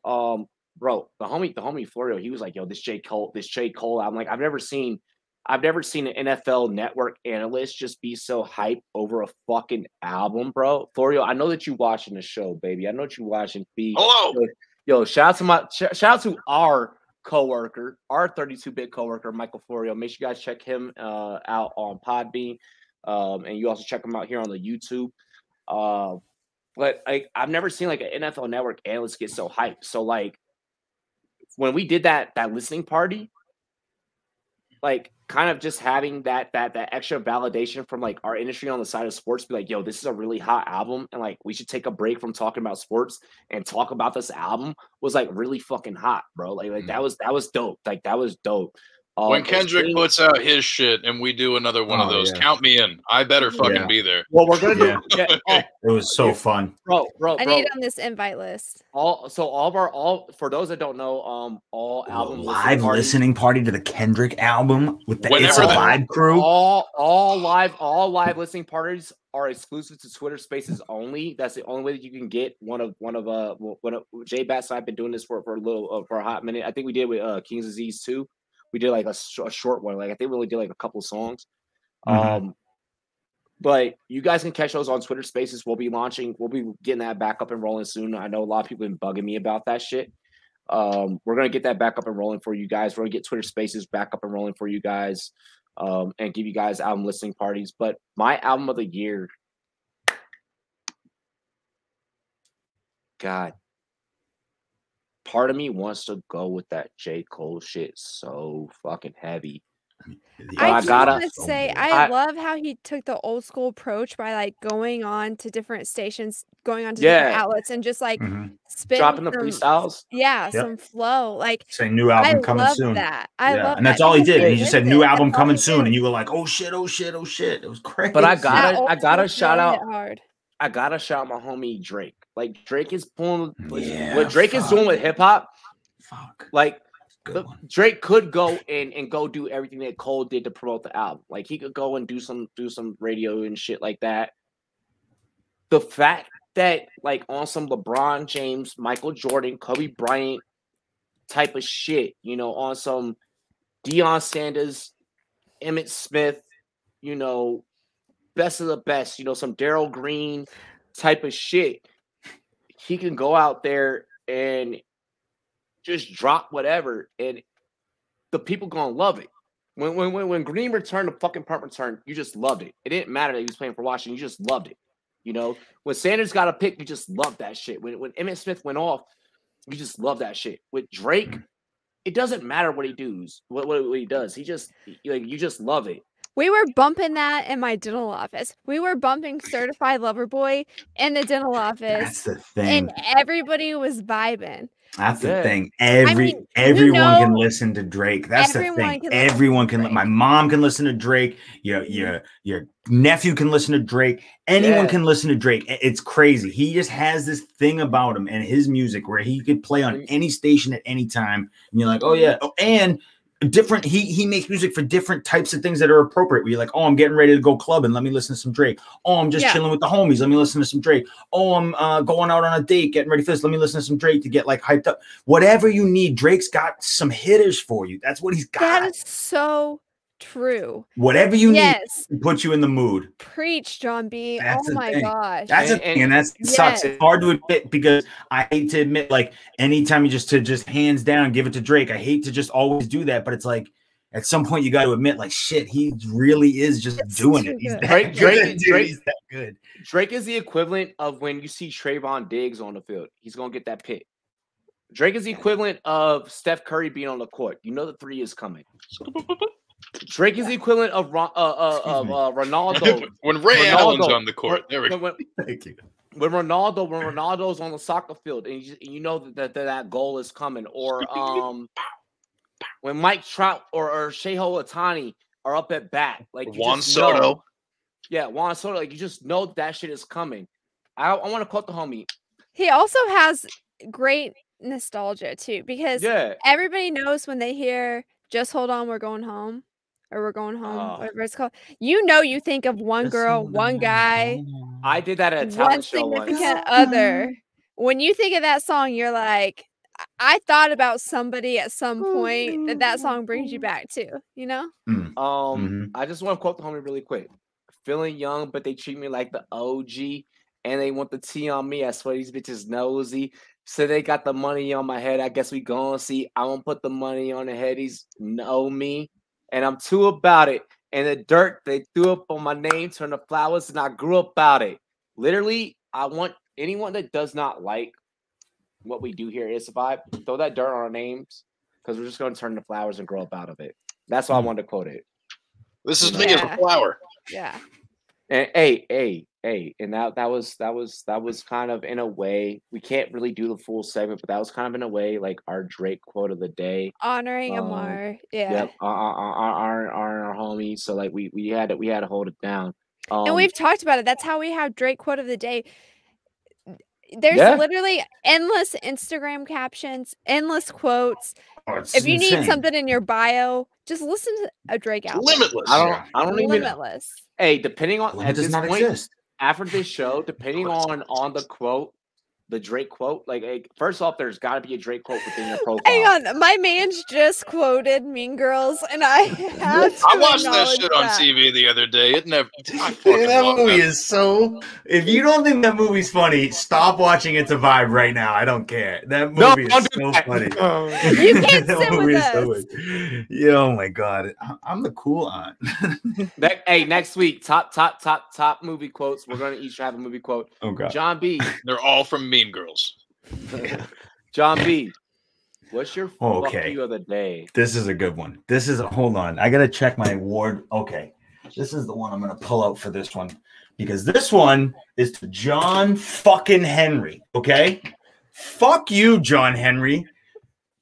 Um, bro, the homie, the homie Florio, he was like, "Yo, this J Cole, this J Cole." I'm like, I've never seen, I've never seen an NFL Network analyst just be so hype over a fucking album, bro. Florio, I know that you're watching the show, baby. I know that you're watching. Be Hello. Yo, yo, shout out to my shout out to our coworker, our 30TwoBit coworker, Michael Florio. Make sure you guys check him uh, out on Podbean. Um, and you also check him out here on the YouTube. Uh, but like I've never seen like an NFL Network analyst get so hyped. So like when we did that that listening party, like kind of just having that that that extra validation from like our industry on the side of sports, be like, yo, this is a really hot album, and like we should take a break from talking about sports and talk about this album was like really fucking hot, bro. Like like that mm. was that was dope. Like that was dope. Um, when Kendrick really- puts out his shit and we do another one of Oh, those, yeah. count me in. I better fucking Yeah. be there. well, we're gonna do Yeah. yeah, oh, It was so Yeah. fun. bro, bro, I need on this invite list. all so all of our all for those that don't know, um, all album live parties- listening party to the Kendrick album with the It's Whenever a the- Vibe crew. All all live all live listening parties are exclusive to Twitter Spaces only. That's the only way that you can get one of one of uh one of J Batts and I've been doing this for for a little uh, for a hot minute. I think we did with uh King's Disease too. We did like a, sh- a short one. Like I think we only did like a couple songs. Mhm. Um, but you guys can catch those on Twitter Spaces. We'll be launching. We'll be getting that back up and rolling soon. I know a lot of people have been bugging me about that shit. Um, we're gonna get that back up and rolling for you guys. We're gonna get Twitter Spaces back up and rolling for you guys, um, and give you guys album listening parties. But my album of the year, God, part of me wants to go with that J Cole shit so fucking heavy. I, I gotta- say I, I- love how he took the old school approach by like going on to different stations, going on to Yeah. different outlets, and just like Mhm. spitting Dropping the some- freestyles. Yeah, some flow. Like saying new I album coming love soon. that. I yeah. love and that's that. all he He did. just He just said new album coming soon, and you were like, "Oh shit, oh shit, oh shit!" It was crazy. But I gotta, I gotta shout out hard. I gotta shout my homie Drake. Like Drake is pulling what- Yeah, what Drake is doing with hip hop. Fuck. Like the. Drake could go and and go do everything that Cole did to promote the album. Like he could go and do some do some radio and shit like that. The fact that like on some LeBron James, Michael Jordan, Kobe Bryant type of shit, you know, on some Deion Sanders, Emmitt Smith, you know, best of the best, you know, some Darrell Green type of shit. He can go out there and just drop whatever, and the people gonna love it. When when when, Green returned, the fucking punt return, you just loved it. It didn't matter that he was playing for Washington, you just loved it. You know, when Sanders got a pick, you just loved that shit. When when Emmitt Smith went off, you just love that shit. With Drake, it doesn't matter what he does, what, what, what he does. He just like you just love it. We were bumping that in my dental office. We were bumping Certified Lover Boy in the dental office. That's office, the thing. and everybody was vibing. That's the Yeah. thing. Every mean, you everyone can listen to Drake. That's the thing. can Everyone can. li- My mom can listen to Drake. Your your your nephew can listen to Drake. Anyone Yeah. can listen to Drake. It's crazy. He just has this thing about him and his music where he could play on Mm. any station at any time, and you're like, oh yeah. Oh, and different. He he makes music for different types of things that are appropriate. Where you're like, oh, I'm getting ready to go clubbing. Let me listen to some Drake. Oh, I'm just Yeah. chilling with the homies. Let me listen to some Drake. Oh, I'm uh, going out on a date, getting ready for this. Let me listen to some Drake to get like hyped up. Whatever you need, Drake's got some hitters for you. That's what he's got. That is so true. Whatever you yes, need to put you in the mood. preach, John B. That's oh my thing. gosh. That's And- a thing, and that's it sucks. It's hard to admit because I hate to admit, like anytime you just to just hands down give it to Drake. I hate to just always do that, but it's like at some point you got to admit, like shit, he really is just It's doing it. He's that Drake- Drake- dude. Drake- He's that good. Drake is the equivalent of when you see Trevon Diggs on the field. He's gonna get that pick. Drake is the equivalent of Steph Curry being on the court. You know the three is coming. Drake is the equivalent of uh, uh, of uh, Ronaldo. when Ray Ronaldo- Allen's on the court, there we go. when, when, Thank you. when Ronaldo, when Ronaldo's on the soccer field, and you, you know that, that that goal is coming, or um, when Mike Trout or or Shohei Ohtani are up at bat, like you Juan just know- Soto. yeah, Juan Soto, like you just know that shit is coming. I, I want to quote the homie. he also has great nostalgia too because Yeah. everybody knows when they hear "Just hold on, we're going home" or "We're going home," Oh. whatever it's called. You know, you think of one girl, one guy, I did that at a one talent show once. significant other. When you think of that song, you're like, I- I thought about somebody at some point that that song brings you back to. You know? Um, Mhm. I just want to quote the homie really quick. Feeling young, but they treat me like the OG, and they want the T on me. I swear these bitches nosy. So they got the money on my head. I guess we gonna see. I won't put the money on the headies. Know me, and I'm too about it. And the dirt they threw up on my name turned to flowers, and I grew up about it. Literally, I want anyone that does not like what we do here is vibe. Throw that dirt on our names because we're just gonna turn to flowers and grow up out of it. That's why I wanted to quote it. This is me as a flower. Yeah. And hey, hey, hey, and that that was that was that was kind of in a way we can't really do the full segment, but that was kind of in a way like our Drake quote of the day. Honoring Um, Amr. Yeah. Yep, our our our, our, our homies. So like we we had to we had to hold it down. Um, and we've talked about it. That's how we have Drake quote of the day. There's Yeah. literally endless Instagram captions, endless quotes. Oh, if you need something in your bio, just listen to a Drake album. Limitless. I don't I don't even Limitless. hey depending on Limit at does this not point exist. After this show, depending on on the quote, the Drake quote, like, like, first off, there's got to be a Drake quote within your profile. Hang on, my man's just quoted Mean Girls, and I have to I watched that acknowledge shit on that. TV the other day. It never. I fucking that movie that. is so. If you don't think that movie's funny, stop watching Issa Vibe right now. I don't care. That No, movie don't is do so that. funny. You can't sit with us. good. Yeah, oh my god, I- I'm the cool aunt. Ne- hey, next week, top, top, top, top movie quotes. We're gonna each have a movie quote. oh god. John B. They're all from Mean Girls. John B. What's your fuck Okay. you of the day? This is a good one. This is a hold on. I gotta check my award. Okay. This is the one I'm gonna pull out for this one because this one is to John fucking Henry. Okay. Fuck you, John Henry.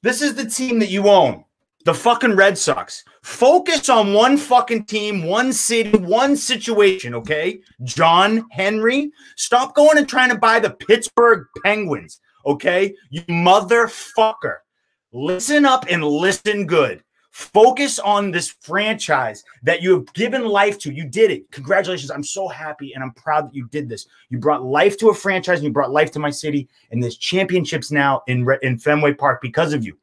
This is the team that you own. The fucking Red Sox. Focus on one fucking team, one city, one situation, okay? John Henry. Stop going and trying to buy the Pittsburgh Penguins, okay? You motherfucker. Listen up and listen good. Focus on this franchise that you have given life to. You did it. Congratulations. I'm so happy and I'm proud that you did this. You brought life to a franchise and you brought life to my city. And there's championships now in, in Fenway Park because of you.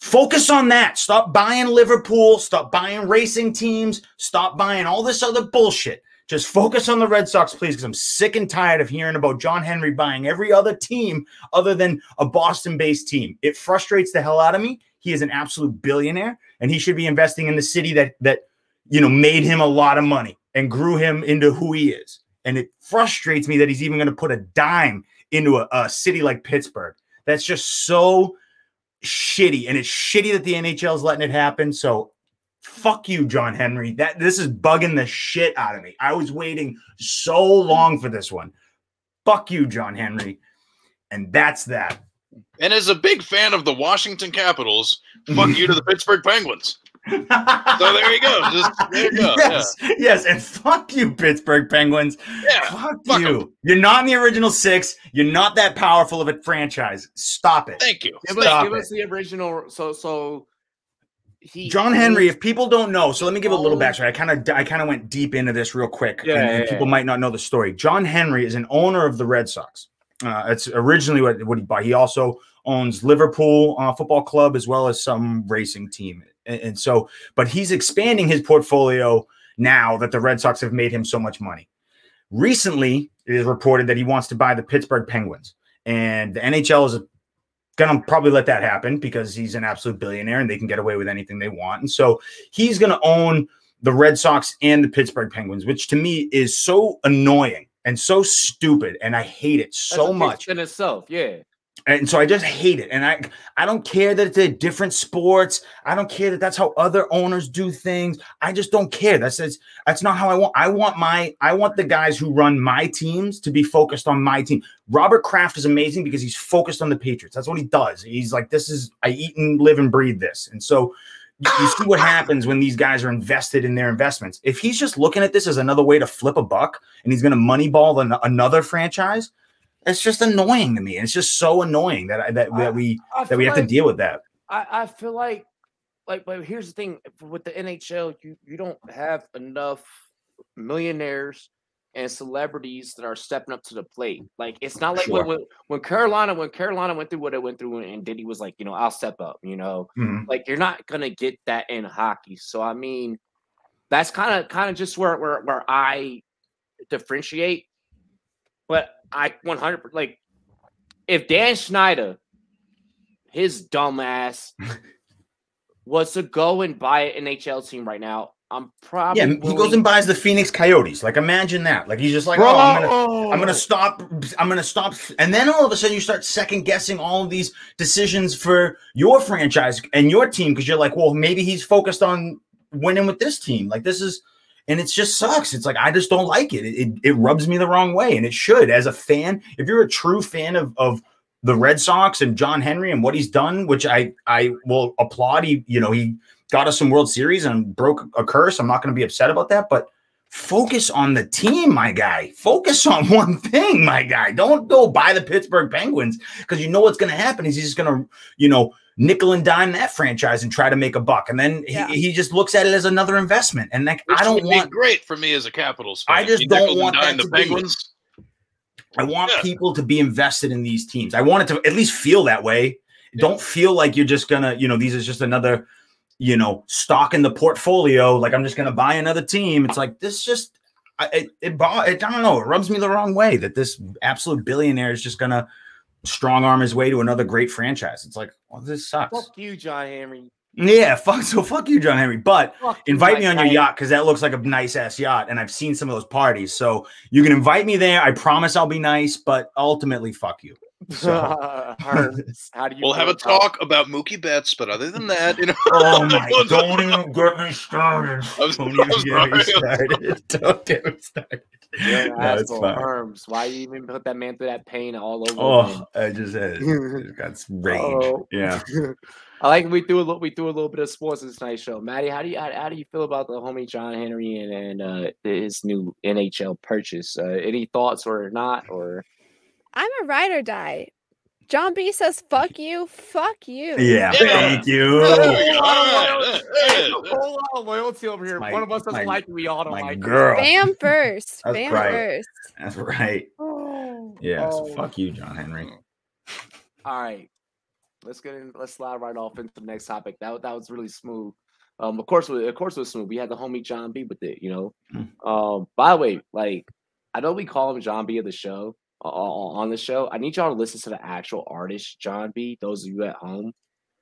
Focus on that. Stop buying Liverpool. Stop buying racing teams. Stop buying all this other bullshit. Just focus on the Red Sox, please, because I'm sick and tired of hearing about John Henry buying every other team other than a Boston based team. It frustrates the hell out of me. He is an absolute billionaire and he should be investing in the city that, that, you know, made him a lot of money and grew him into who he is. And it frustrates me that he's even going to put a dime into a, a city like Pittsburgh. That's just so shitty. And it's shitty that the NHL is letting it happen. So fuck you, John Henry. That this is bugging the shit out of me. I was waiting so long for this one. Fuck you, John Henry. And that's that. And as a big fan of the Washington Capitals, fuck you to the Pittsburgh Penguins. So there you go. Just there you go. yes, yes, and fuck you, Pittsburgh Penguins. Yeah. Fuck, fuck you. You're not in the original six. You're not that powerful of a franchise. Stop it. Thank you. Give us, give it. us the original. So, so he John Henry, if people don't know, so let me give a little backstory. I kind of I kind of went deep into this real quick, Yeah, and, and yeah. people might not know the story. John Henry is an owner of the Red Sox. Uh, it's originally what, what he bought. He also owns Liverpool uh, Football Club as well as some racing team, and, and so, but he's expanding his portfolio now that the Red Sox have made him so much money. Recently, it is reported that he wants to buy the Pittsburgh Penguins, and the NHL is gonna probably let that happen because he's an absolute billionaire and they can get away with anything they want. And so he's gonna own the Red Sox and the Pittsburgh Penguins, which to me is so annoying and so stupid, and I hate it so much. in itself. Yeah, And so I just hate it. And I I don't care that it's a different sports. I don't care that that's how other owners do things. I just don't care. That's that's, that's not how I want. I want my I want the guys who run my teams to be focused on my team. Robert Kraft is amazing because he's focused on the Patriots. That's what he does. He's like this is I eat and live and breathe this. And so you, see what happens when these guys are invested in their investments. If he's just looking at this as another way to flip a buck and he's going to moneyball an, another franchise, It's just annoying to me. It's just so annoying that I, that that we I that we have to deal with that. I, I feel like like but here's the thing with the NHL you you don't have enough millionaires and celebrities that are stepping up to the plate. Like it's not like Sure. when, when Carolina when Carolina went through what it went through and Diddy was like, you know, I'll step up, you know. Mhm. Like you're not gonna get that in hockey. So I mean that's kind of kind of just where where where I differentiate. But I 100 like if Dan Snyder, his dumbass, was to go and buy an NHL team right now, I'm probably Yeah, he goes and buys the Phoenix Coyotes. Like imagine that. Like he's just like, oh, I'm gonna I'm gonna stop. I'm gonna stop. And then all of a sudden, you start second guessing all of these decisions for your franchise and your team because you're like, well, maybe he's focused on winning with this team. Like this is, and it just sucks. It's like I just don't like it. It, it, it rubs me the wrong way, and it should. As a fan, if you're a true fan of of the Red Sox and John Henry and what he's done, which I I will applaud. He you know he got us some World Series and broke a curse. I'm not going to be upset about that, but focus on the team, my guy. Focus on one thing, my guy. Don't go buy the Pittsburgh Penguins because you know what's going to happen is he's just going to, you know, nickel and dime that franchise and try to make a buck. And then Yeah. he, he just looks at it as another investment. And like, Which I don't would be want, great for me as a Capitals I just You don't want that the to be- Penguins. I want Yeah. people to be invested in these teams. I want it to at least feel that way. Don't feel like you're just gonna, you know, these is just another, you know, stock in the portfolio. Like I'm just gonna buy another team. It's like this just, I, it, it, bo- it, I don't know. It rubs me the wrong way that this absolute billionaire is just gonna strong arm his way to another great franchise. It's like, well, this sucks. Fuck you, John Henry. Yeah, fuck. So fuck you, John Henry. But Fuck invite me on your yacht because that looks like a nice ass yacht, and I've seen some of those parties. So you can invite me there. I promise I'll be nice, but ultimately, fuck you. So- how do you We'll have a about- talk about Mookie Betts, but other than that, you know. Oh my! Don't even get me started. I'm Don't even get me sorry. started. Don't get me started. You're an No, asshole. Herms. Why you even put that man through that pain all over? Oh, I just had it got rage. Oh. Yeah. I like we do a little, we threw a little bit of sports this night show. Madi, how do you how, how do you feel about the homie John Henry and and uh, his new NHL purchase? Uh, any thoughts or not? Or I'm a ride or die. John B says, "Fuck you, fuck you." Yeah. Yeah. Thank you. Oh, all right. Hey, Hey, a whole lot of loyalty over here. my- One of us doesn't my- like it. We all don't My like girl. Bam first. That's Bam right. first. That's right. it. Yeah. So Oh. fuck you, John Henry. All right. Let's get in. Let's slide right off into the next topic. That that was really smooth. Um, of course, of course, it was smooth. We had the homie John B with it. You know. Mm. Um. By the way, like I know we call him John B of the show on the show. I need y'all to listen to the actual artist John B. Those of you at home,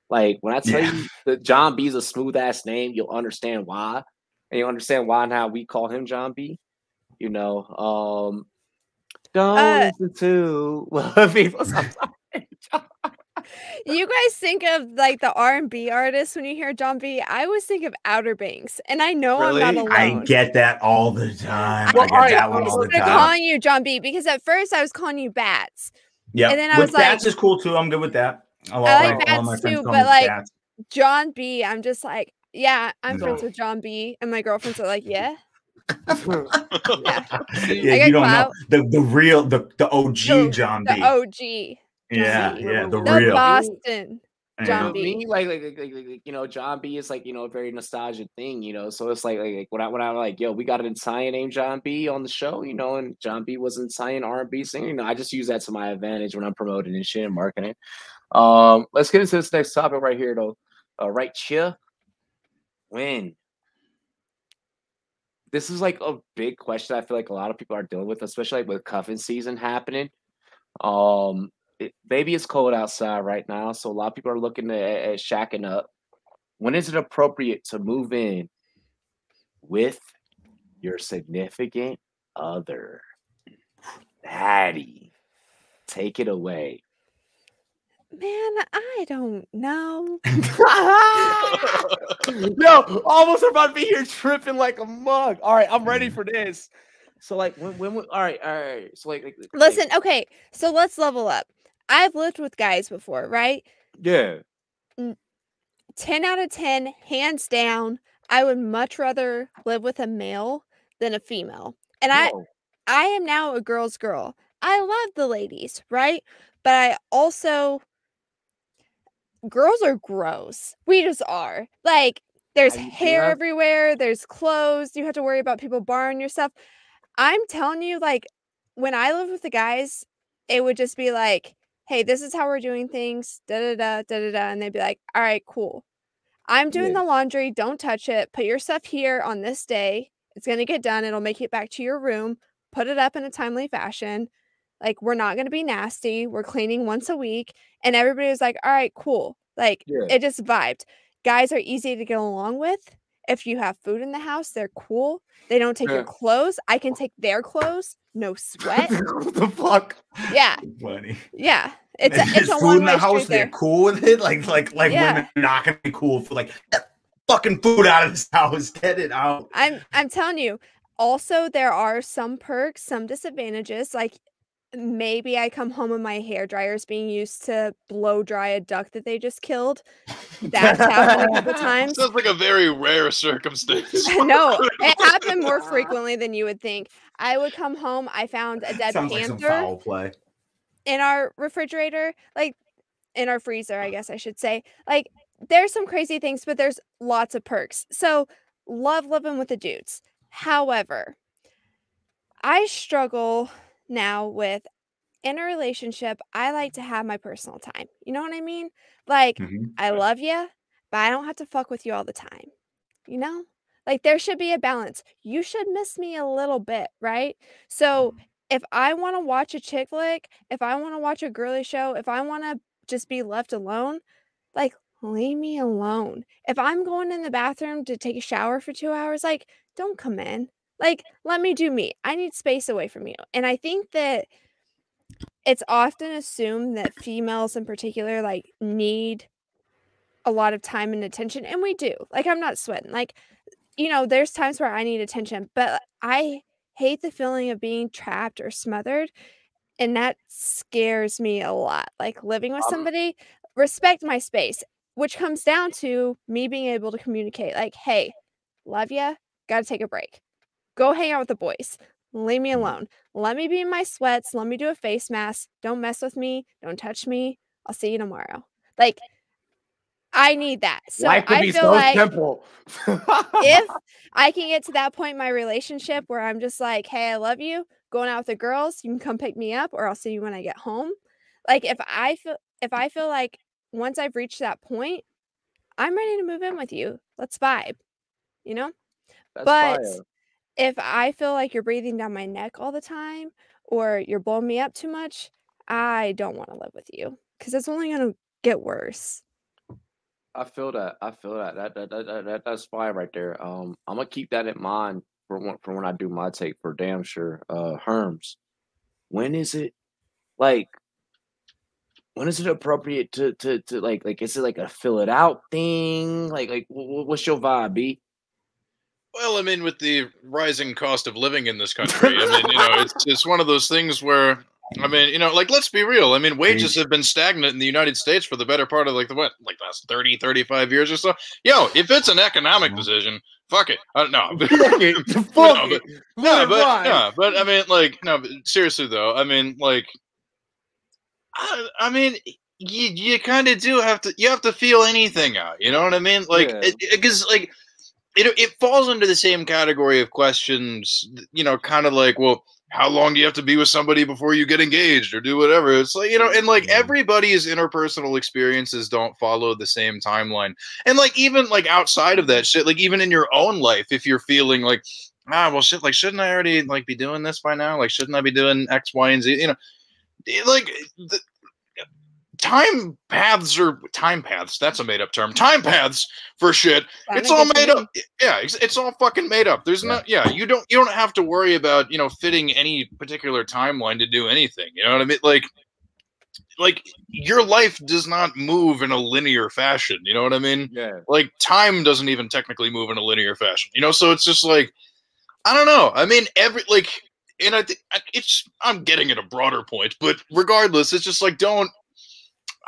like when I tell Yeah. you that John B is a smooth ass name, you'll understand why, and you'll understand why and how we call him John B. You know. Um. Don't Uh, listen to what people. I'm sorry. You guys think of like the R and B artists when you hear John B. I always think of Outer Banks, and I know I'm not Really? alone. I get that all the time. Well, I get alright, that one all the time. calling you John B. because at first I was calling you Bats. Yeah. and then I With was like- Bats is cool too. I'm good with that. I'll- like all Bats my too, but, like, Bats. John B. I'm just like, yeah, I'm friends with John B. And my girlfriends are like, yeah, yeah. yeah, you don't clout. know the the real the the OG The- John The B. OG, yeah, yeah, the the real. Boston. Yeah. John But B. me, like, like, like, like, like, you know, John B is like, you know, a very nostalgic thing, you know. So it's like, like, like when I when I'm like, yo, we got an Italian named John B on the show, you know, and John B was an Italian R and B singer. You know, I just use that to my advantage when I'm promoting and shit and marketing. Um, let's get into this next topic right here, though. Uh, right, Chia, when this is like a big question. I feel like a lot of people are dealing with, especially like with cuffing season happening. Um, it, maybe it's cold outside right now, so a lot of people are looking at, at shacking up. When is it appropriate to move in with your significant other? Daddy, take it away. Man, I don't know. Yo, almost about to be here tripping like a mug. All right, I'm ready for this. So like when when we, all right, all right. So like, like like- Listen, okay, so let's level up. I've lived with guys before, right? yeah. 10 out of 10, hands down, I would much rather live with a male than a female. And I. I am now a girl's girl. I love the ladies, right? But I also girls are gross. We just are. Like there's I- hair everywhere, there's clothes, you have to worry about people borrowing your stuff. I'm telling you, like when I lived with the guys, it would just be like, hey, this is how we're doing things, da da da da da da. And they'd be like, all right, cool. I'm doing Yeah. the laundry, don't touch it. Put your stuff here on this day. It's gonna get done. It'll make it back to your room. Put it up in a timely fashion. Like, we're not gonna be nasty. We're cleaning once a week. And everybody was like, all right, cool. Like Yeah. it just vibed. Guys are easy to get along with. If you have food in the house, they're cool. They don't take Yeah. your clothes. I can take their clothes. No sweat. the fuck? yeah, Funny. yeah. It's a, it's a food in the house. They're there. cool with it. Like like like Yeah. women are not gonna be cool for like "Get fucking food out of this house. Get it out. I'm I'm telling you. Also, there are some perks, some disadvantages. Like maybe I come home and my hair dryer is being used to blow dry a duck that they just killed. That's happened a couple times. Sounds like a very rare circumstance. no, it happened more frequently than you would think. I would come home, I found a dead Sounds like some panther foul play. in our refrigerator, like in our freezer, I guess I should say. Like there's some crazy things, but there's lots of perks. So love living with the dudes. However, I struggle now with in a relationship, I like to have my personal time. You know what I mean? Like Mhm. I love you, but I don't have to fuck with you all the time. You know? Like there should be a balance. You should miss me a little bit, right? So if I want to watch a chick flick, if I want to watch a girly show, if I want to just be left alone, like leave me alone. If I'm going in the bathroom to take a shower for 2 hours, like don't come in. Like let me do me. I need space away from you. And I think that it's often assumed that females in particular like need a lot of time and attention and we do. Like I'm not sweating. Like you know, there's times where I need attention, but I hate the feeling of being trapped or smothered and that scares me a lot. Like living with somebody, respect my space, which comes down to me being able to communicate like, "Hey, love ya, got to take a break. Go hang out with the boys. Leave me mm. alone. Let me be in my sweats. Let me do a face mask. Don't mess with me. Don't touch me. I'll see you tomorrow." Like I need that. So I be feel so like simple. if I can get to that point in my relationship where I'm just like, hey, I love you, going out with the girls, you can come pick me up, or I'll see you when I get home. Like if I feel if I feel like once I've reached that point, I'm ready to move in with you. Let's vibe. You know? That's but fire. If I feel like you're breathing down my neck all the time or you're blowing me up too much, I don't want to live with you because it's only going to get worse. I feel that. I feel that. That that, that, that, that that's fire right there. Um, I'm gonna keep that in mind for when for when I do my take for damn sure. Uh, Herms, when is it like? When is it appropriate to to to like like is it like a fill it out thing? Like like wh- wh- what's your vibe, B? Well, I mean, with the rising cost of living in this country, I mean, you know, it's it's one of those things where, I mean, you know, like let's be real. I mean, wages have been stagnant in the United States for the better part of like the what, like last 30, 35 years or so. Yo, if it's an economic decision, fuck it. Uh, no, Fuck it. No, Fuck but- it. no, but no, but I mean, like, no, but seriously though, I mean, like, I, I mean, you you kind of do have to you have to feel anything out. You know what I mean? Like, Yeah. because like it it falls under the same category of questions. You know, kind of like, well. How long do you have to be with somebody before you get engaged or do whatever? It's like, you know, and like everybody's interpersonal experiences don't follow the same timeline. And like even like outside of that shit, like even in your own life, if you're feeling like, ah, well, shit, like, shouldn't I already like be doing this by now? Like, shouldn't I be doing X, Y, and Z? You know, like the time paths or time paths. That's a made up term. Time paths for shit. it's all made up. Yeah, it's, it's all fucking made up. There's Yeah. not. Yeah, you don't. You don't have to worry about you know fitting any particular timeline to do anything. You know what I mean? Like. Like your life does not move in a linear fashion. You know what I mean? Yeah. like time doesn't even technically move in a linear fashion you know so it's just like i don't know i mean every like and i think it's i'm getting at a broader point but regardless it's just like don't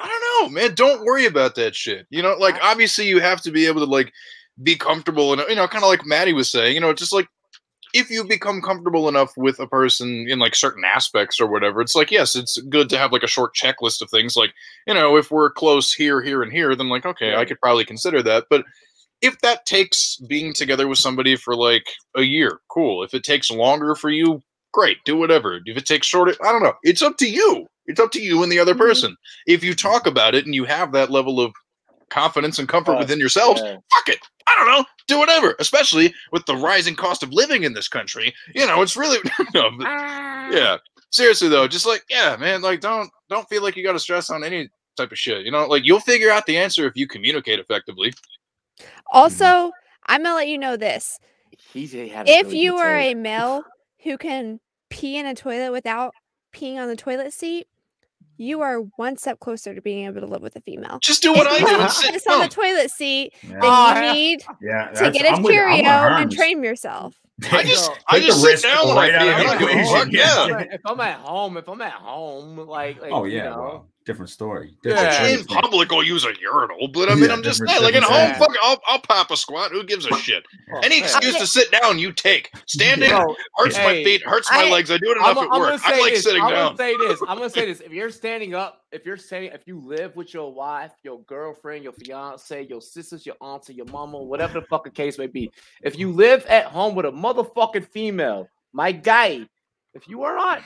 i don't know man don't worry about that shit you know like obviously you have to be able to like be comfortable and you know kind of like madi was saying you know just like if you become comfortable enough with a person in like certain aspects or whatever, it's like yes, it's good to have like a short checklist of things. Like you know, if we're close here, here, and here, then like okay, I could probably consider that. But if that takes being together with somebody for like a year, cool. If it takes longer for you, great, do whatever. If it takes shorter, I don't know. It's up to you. It's up to you and the other Mm-hmm. person. If you talk about it and you have that level of confidence and comfort Trust, within yourselves, yeah. fuck it. I don't know. Do whatever. Especially with the rising cost of living in this country. You know, it's really no, but- yeah. Seriously though, just like yeah, man, like don't don't feel like you got to stress on any type of shit. You know, like you'll figure out the answer if you communicate effectively. Also, I'm gonna let you know this. He's he had If really you good are a male who can pee in a toilet without peeing on the toilet seat, you are one step closer to being able to live with a female. Just do what I If you do and sit on the toilet seat, Yeah, then you ah, need yeah to get a I'm with- I'm with Cheerio and train yourself. I just No, I just the sit risk down when right I out pee. of the don't give a equation, yeah. Yeah. if I'm at home, if I'm at home, like, like Oh you yeah, know, well, different story. Yeah. In different thing. public, I'll use a urinal, but I mean, Yeah, I'm just saying, like at different home, thing. fuck, I'll, I'll pop a squat. Who gives a shit? oh, Any man. excuse to sit down, you take. Standing Bro, hurts my feet, hurts my I- legs. I do it I'm, enough I'm at gonna work. say I like this. sitting I'm down. gonna say this. I'm gonna say this. If you're standing up, if you're standing, if you live with your wife, your girlfriend, your fiance, your sisters, your auntie, your mama, whatever the fucking case may be, if you live at home with a motherfucking female, my guy, if you are not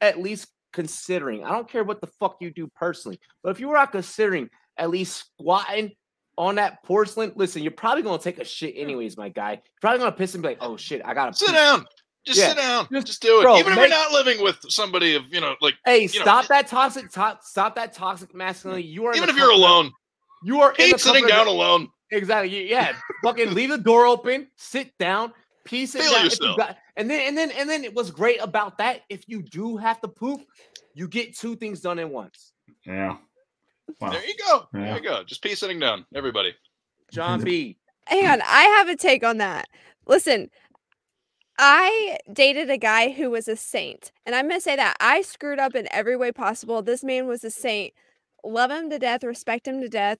at least considering, I don't care what the fuck you do personally, but if you are not considering at least squatting on that porcelain, listen, you're probably gonna take a shit anyways, my guy. You're probably gonna piss and be like, oh shit, I gotta Sit poop." down. Just Yeah. sit down. Just- Just do it. bro, Even if make- you're not living with somebody of, you know, like, Hey, you know, stop that toxic top, stop that toxic masculinity. You are even if you're alone, You are hate sitting down alone. Exactly. Yeah. Fucking leave the door open, sit down, piece it Feel down. you yourself. got- and then and then and then it was great about that, if you do have to poop, you get two things done at once. Yeah. Wow. There you go. Yeah. There you go. Just pee sitting down, everybody. John B. Hang on, I have a take on that. Listen, I dated a guy who was a saint, and I'm gonna say that I screwed up in every way possible. This man was a saint. Love him to death, respect him to death.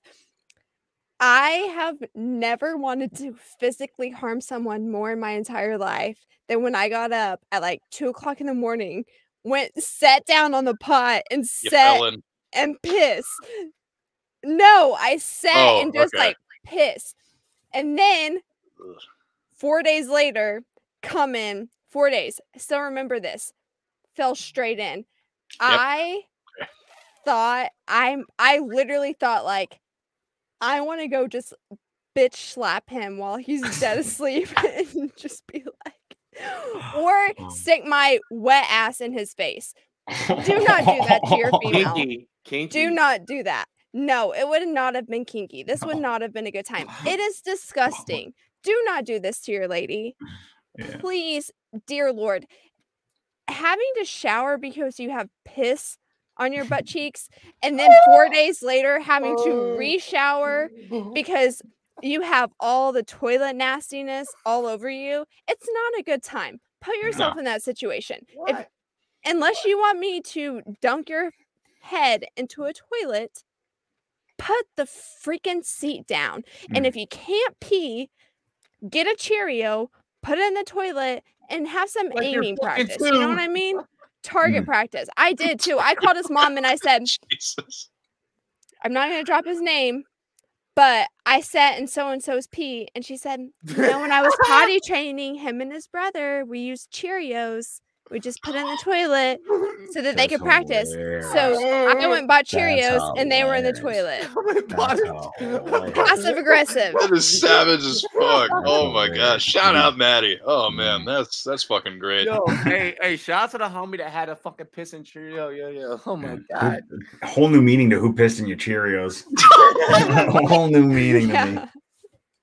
I have never wanted to physically harm someone more in my entire life than when I got up at like two o'clock in the morning, went sat down on the pot and You sat and pissed. No, I sat Oh, and just okay. like pissed. And then four days later, come in, four days. I still remember this. Fell straight in. I thought I'm I literally thought like I want to go just bitch slap him while he's dead asleep and just be like or Um. stick my wet ass in his face. Do not do that to your female. Kinky. Kinky. Do not do that. No, it would not have been kinky. This would not have been a good time. It is disgusting. Do not do this to your lady. Yeah. Please, dear Lord. Having to shower because you have piss on your butt cheeks and then four days later having to re-shower because you have all the toilet nastiness all over you, it's not a good time. Put yourself in that situation. If What? unless you want me to dunk your head into a toilet, put the freaking seat down. And Mm. if you can't pee, get a Cheerio, put it in the toilet, and have some Like aiming fucking practice. You know what. I mean? Target Mm. practice. I did too. I called his mom and I said, Jesus. I'm not going to drop his name, but I sat in so and so's pee. And she said, You know, when I was potty training him and his brother, we used Cheerios. We just put it in the toilet so that they That's could practice. hilarious. So I went and bought Cheerios and they were in the toilet. That's how hilarious. Passive aggressive. That is savage as fuck. Oh my gosh. Shout out Madi. Oh man, mm. that's that's fucking great. Yo, hey, hey, shout out to the homie that had a fucking piss in Cheerio. Yo, yo. Oh my god. A whole new meaning to who pissed in your Cheerios. a whole new meaning to me.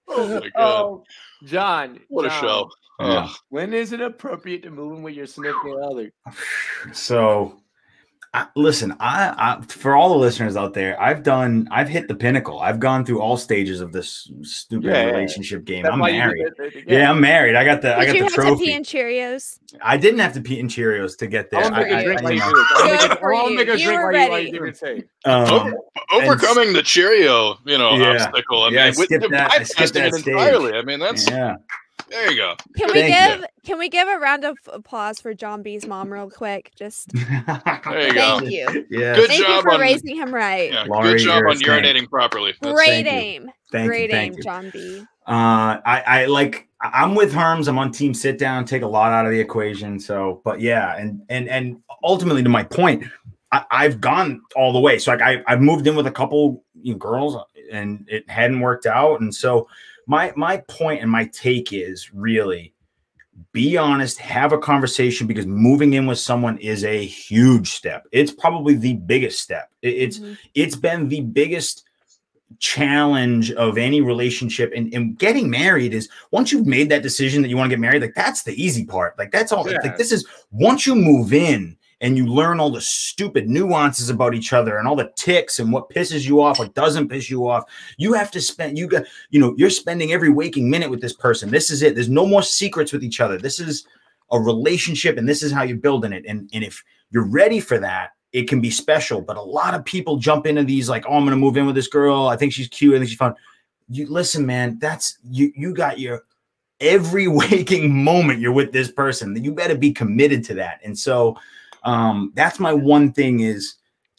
Oh my oh, god. Oh, John. What a show. Yeah. When is it appropriate to move in with your significant other? So, I, listen, I, I for all the listeners out there, I've done, I've hit the pinnacle. I've gone through all stages of this stupid Yeah, yeah, yeah. relationship game. That's I'm married. Yeah. I'm married. I got the, I Did got you the have to pee in Cheerios? I didn't have to pee in Cheerios to get there. I want to make I- a drink I- you you know, do it. I Good want for to make a drink You you, while ready. you do your thing. um, Over- overcoming the Cheerio, you know, Yeah. obstacle. I Yeah, I mean, with skipped the that- I skipped that stage. entirely. I mean, that's yeah. There you go. Can we Thank give can we give a round of applause for John B's mom real quick? Just There you go. thank you. Yeah. Good Thank you job for on- raising him right. Yeah, Laurie, good job on saint. urinating properly. That's- Great Thank you. aim. Thank Great you. aim, you. John B. Uh, I, I like I'm with Herms. I'm on team sit down, take a lot out of the equation. So, but yeah, and and and ultimately to my point, I, I've gone all the way. So like I I've moved in with a couple you know, girls and it hadn't worked out. And so my my point and my take is really be honest, have a conversation because moving in with someone is a huge step. It's probably the biggest step. It- it's Mhm. it's been the biggest challenge of any relationship and, and getting married is once you've made that decision that you want to get married like that's the easy part like that's all Yeah. like this is once you move in and you learn all the stupid nuances about each other and all the ticks and what pisses you off what doesn't piss you off. You have to spend you got you know you're spending every waking minute with this person. This is it. There's no more secrets with each other. This is a relationship and this is how you're building it. And and if you're ready for that it can be special. But a lot of people jump into these like oh i'm gonna move in with this girl. I think she's cute. I think she's fun. You listen man that's you you got your every waking moment you're with this person. You better be committed to that. And so um that's my one thing is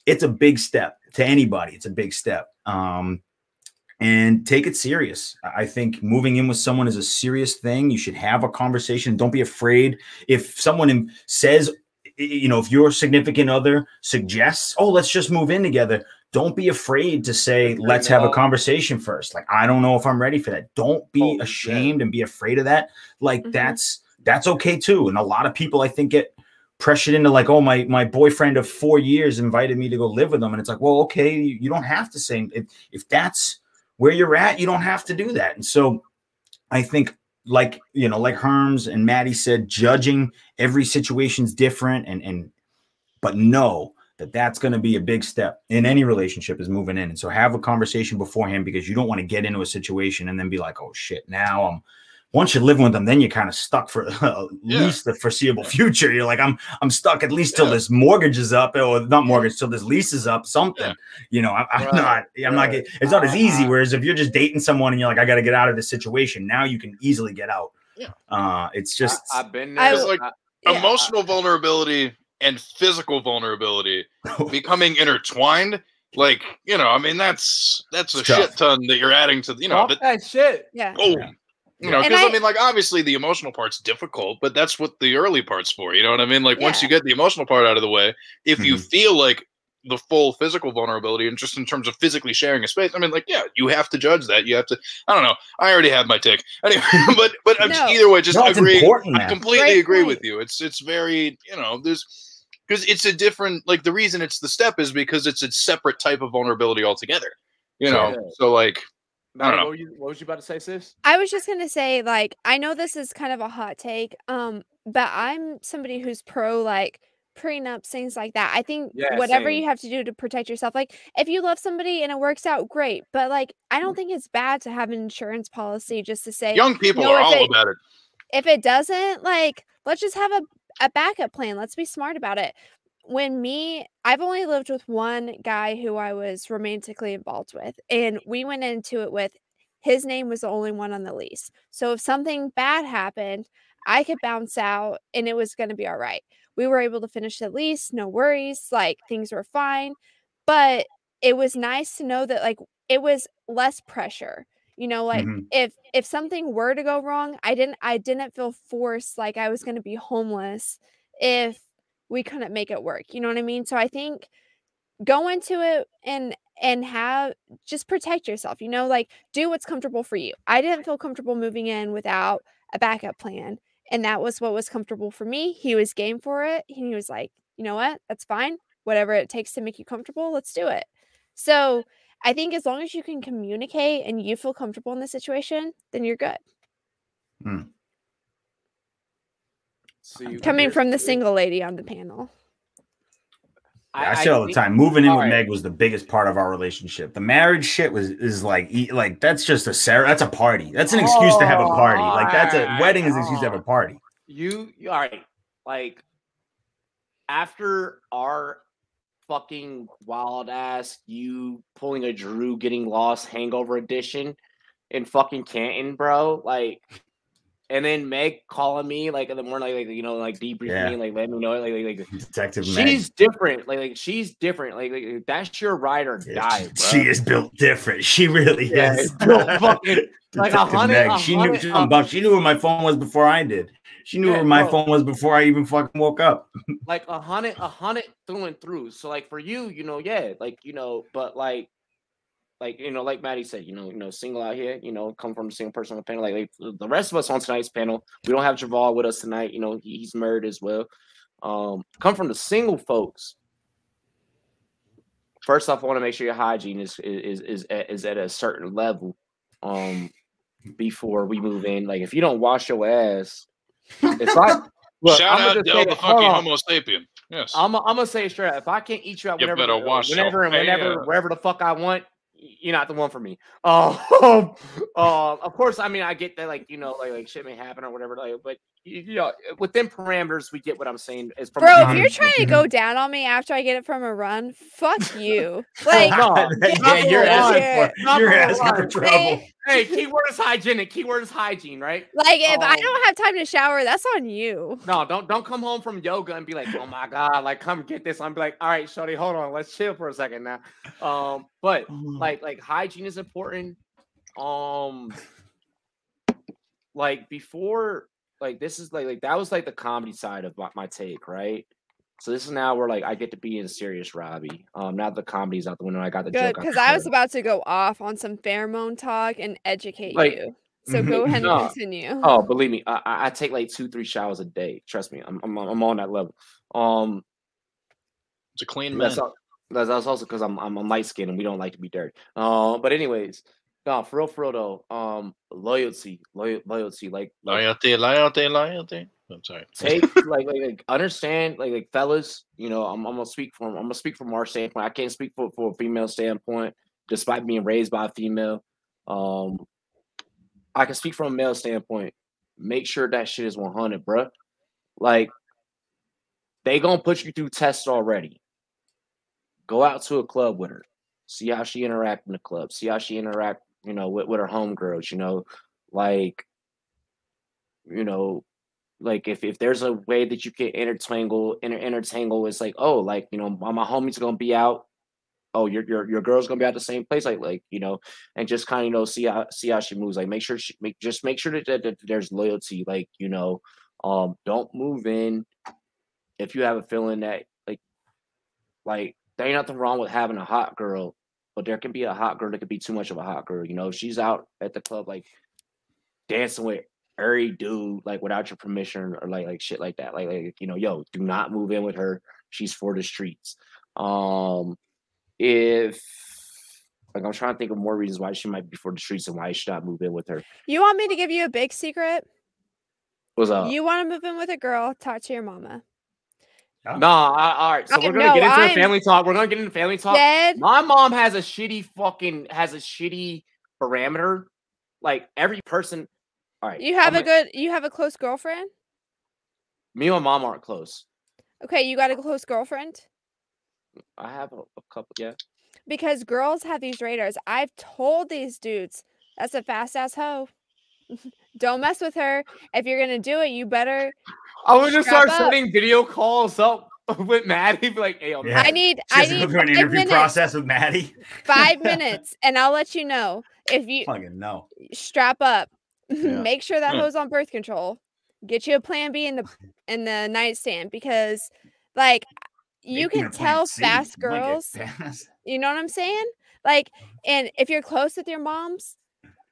it's a big step to anybody. It's a big step. Um and take it serious. I think moving in with someone is a serious thing. You should have a conversation. Don't be afraid. If someone says you know if your significant other suggests oh let's just move in together don't be afraid to say let's have a conversation first. Like i don't know if i'm ready for that. Don't be ashamed and be afraid of that. Like Mhm. that's that's okay too. And a lot of people i think get pressured into like oh my my boyfriend of four years invited me to go live with them and it's like well okay you, you don't have to say if, if that's where you're at you don't have to do that. And so i think like you know like herms and Madi said judging every situation's different and and but know that that's going to be a big step in any relationship is moving in. And so have a conversation beforehand because you don't want to get into a situation and then be like oh shit now i'm once you're living with them then you're kind of stuck for at Yeah. least the foreseeable future you're like i'm i'm stuck at least till Yeah. this mortgage is up or not mortgage till this lease is up something Yeah. you know I, i'm Right, not i'm not right. get, it's not as easy Uh, whereas if you're just dating someone and you're like i got to get out of this situation now you can easily get out Yeah. uh it's just I, have been there. It's like- I- Yeah. Emotional vulnerability and physical vulnerability becoming intertwined. Like, you know, I mean, that's that's a tough. shit ton that you're adding to, you know, that, that shit. Yeah. oh, Yeah. You know, because I, I- mean, like, obviously the emotional part's difficult, but that's what the early part's for. You know what I mean? Like, once you get the emotional part out of the way, if you Mhm. feel like the full physical vulnerability and just in terms of physically sharing a space, I mean, like, yeah, you have to judge that. You have to, I don't know. I already have my take. Anyway, but, but I'm just, either way, just No, agree. I completely Great agree point. with you. It's it's very you know there's because it's a different like the reason it's the step is because it's a separate type of vulnerability altogether. You know, Sure. so like I don't Madi, know. What, were you, what was you about to say, sis? I was just gonna say, like, I know this is kind of a hot take, um, but I'm somebody who's pro like prenups, things like that. I think Yeah, whatever same. you have to do to protect yourself, like if you love somebody and it works out, great. But like, I don't think it's bad to have an insurance policy just to say young people no, are all it- about it. if it doesn't, like, let's just have a, a backup plan. Let's be smart about it. When me, I've only lived with one guy who I was romantically involved with, and we went into it with his name was the only one on the lease. So if something bad happened, I could bounce out and it was going to be all right. We were able to finish the lease, no worries, like things were fine. But it was nice to know that like it was less pressure. You know, like Mhm. if if something were to go wrong, I didn't I didn't feel forced like I was going to be homeless if we couldn't make it work. You know what I mean? So I think go into it and and have just protect yourself. You know, like do what's comfortable for you. I didn't feel comfortable moving in without a backup plan, and that was what was comfortable for me. He was game for it. He was like, "You know what? That's fine. Whatever it takes to make you comfortable, let's do it." So, I think as long as you can communicate and you feel comfortable in the situation, then you're good. So you- Coming from the single lady on the panel. Yeah, I, say all the time, moving in with Alright. Meg was the biggest part of our relationship. The marriage shit was is like like that's just a Sarah. that's a party. That's an excuse to have a party. Like that's a Alright, wedding is an excuse to have a party. You, you all right? Like after our fucking wild ass, you pulling a Drew getting lost hangover edition in fucking Canton, bro. Like and then Meg calling me like in the morning, like, like you know, like debriefing Yeah. me, like letting me know, like like, like Detective Meg. she's different, like like she's different, like, like that's your ride or die. she is built different. She really Yeah, is. built fucking- like a hundred- She knew. She, uh, knew she knew where my phone was before I did. She knew Yeah, where my bro. phone was before I even fucking woke up. like a hundred, a hundred through and through. So like for you, you know, yeah, like you know, but like, like you know, like Madi said, you know, you know, single out here, you know, come from a single person on the panel. Like, like the rest of us on tonight's panel, we don't have Javar with us tonight. You know, he- he's married as well. Um, come from the single folks. First off, I want to make sure your hygiene is is is at, is at a certain level. Um, before we move in, like if you don't wash your ass, it's like. Look, Shout I'ma out Del the fucking. Homo sapien. Yes. I'm I'm gonna say it straight. up. If I can't eat you out You whenever, better wash your whenever, and whenever, wherever the fuck I want, y- you're not the one for me. Uh, of course, I mean I get that, like you know, like like shit may happen or whatever. Like, but you, you know, within parameters, we get what I'm saying. Is from Bro, if you're trying to go down on me after I get it from a run, fuck you. Like, no, yeah, you're asking for you're asking for trouble. hey, keyword is hygienic. Keyword is hygiene, right? like if I Um, don't have time to shower, that's on you. No, don't don't come home from yoga and be like, oh my god, like come get this. I'm be like, all right, Shorty, hold on, let's chill for a second now. Um, but like like hygiene is important. Um, like before, like this is like like that was like the comedy side of my, my take, right? So this is now where like I get to be in serious Robbie. Um, now the comedy's out the window. I got the Good, joke. because I was about to go off on some pheromone talk and educate Like- you. So Mhm. go ahead and No. continue. Oh, believe me, I, I I take like two, three showers a day. Trust me, I'm I'm, I'm on that level. Um, It's a clean man. that's, that's that's also because I'm I'm, I'm light skinned and we don't like to be dirty. Uh, but anyways, no, for real, for real though. Um, loyalty, loyal, loyalty, like like, Loyalty, loyalty, loyalty. I'm sorry. take like, like like understand like like fellas you know I'm, I'm gonna speak from I'm gonna speak from our standpoint I can't speak for, for a female standpoint despite being raised by a female um I can speak from a male standpoint make sure that shit is 100 bro. like they gonna put you through tests already go out to a club with her see how she interact in the club see how she interact you know with, with her homegirls you know like you know like if, if there's a way that you can intertangle inter intertangle it's like oh like you know my, my homies gonna be out. Oh your your your girl's gonna be at the same place like like you know and just kind of you know see how see how she moves like make sure she make just make sure that, that, that there's loyalty like you know um don't move in if you have a feeling that like like there ain't nothing wrong with having a hot girl but there can be a hot girl that could be too much of a hot girl you know if she's out at the club like dancing with every dude like without your permission or like like shit like that. Like like you know, yo, do not move in with her. She's for the streets. Um if like I'm trying to think of more reasons why she might be for the streets and why you should not move in with her. You want me to give you a big secret? What's up? you want to move in with a girl? Talk to your mama. No, I, all right. So I we're gonna know, get into I'm- the family talk. We're gonna get into family talk. Dead. My mom has a shitty fucking has a shitty parameter. Like every person. All right. You have I'm a good. You have a close girlfriend. Me and my mom aren't close. Okay, you got a close girlfriend. I have a, a couple. Yeah. because girls have these radars. I've told these dudes that's a fast ass hoe. Don't mess with her. If you're gonna do it, you better. I'm gonna start up. setting video calls up with Madi. Be like, hey, yo, Yeah. I need. She I has to need go through an interview minutes. process with Madi. Five minutes, and I'll let you know if you Fucking no. strap up. Yeah. Make sure that Hmm. hoe's on birth control. Get you a plan B in the in the nightstand because, like, you Making can tell fast you girls. You know what I'm saying? Like, and if you're close with your moms,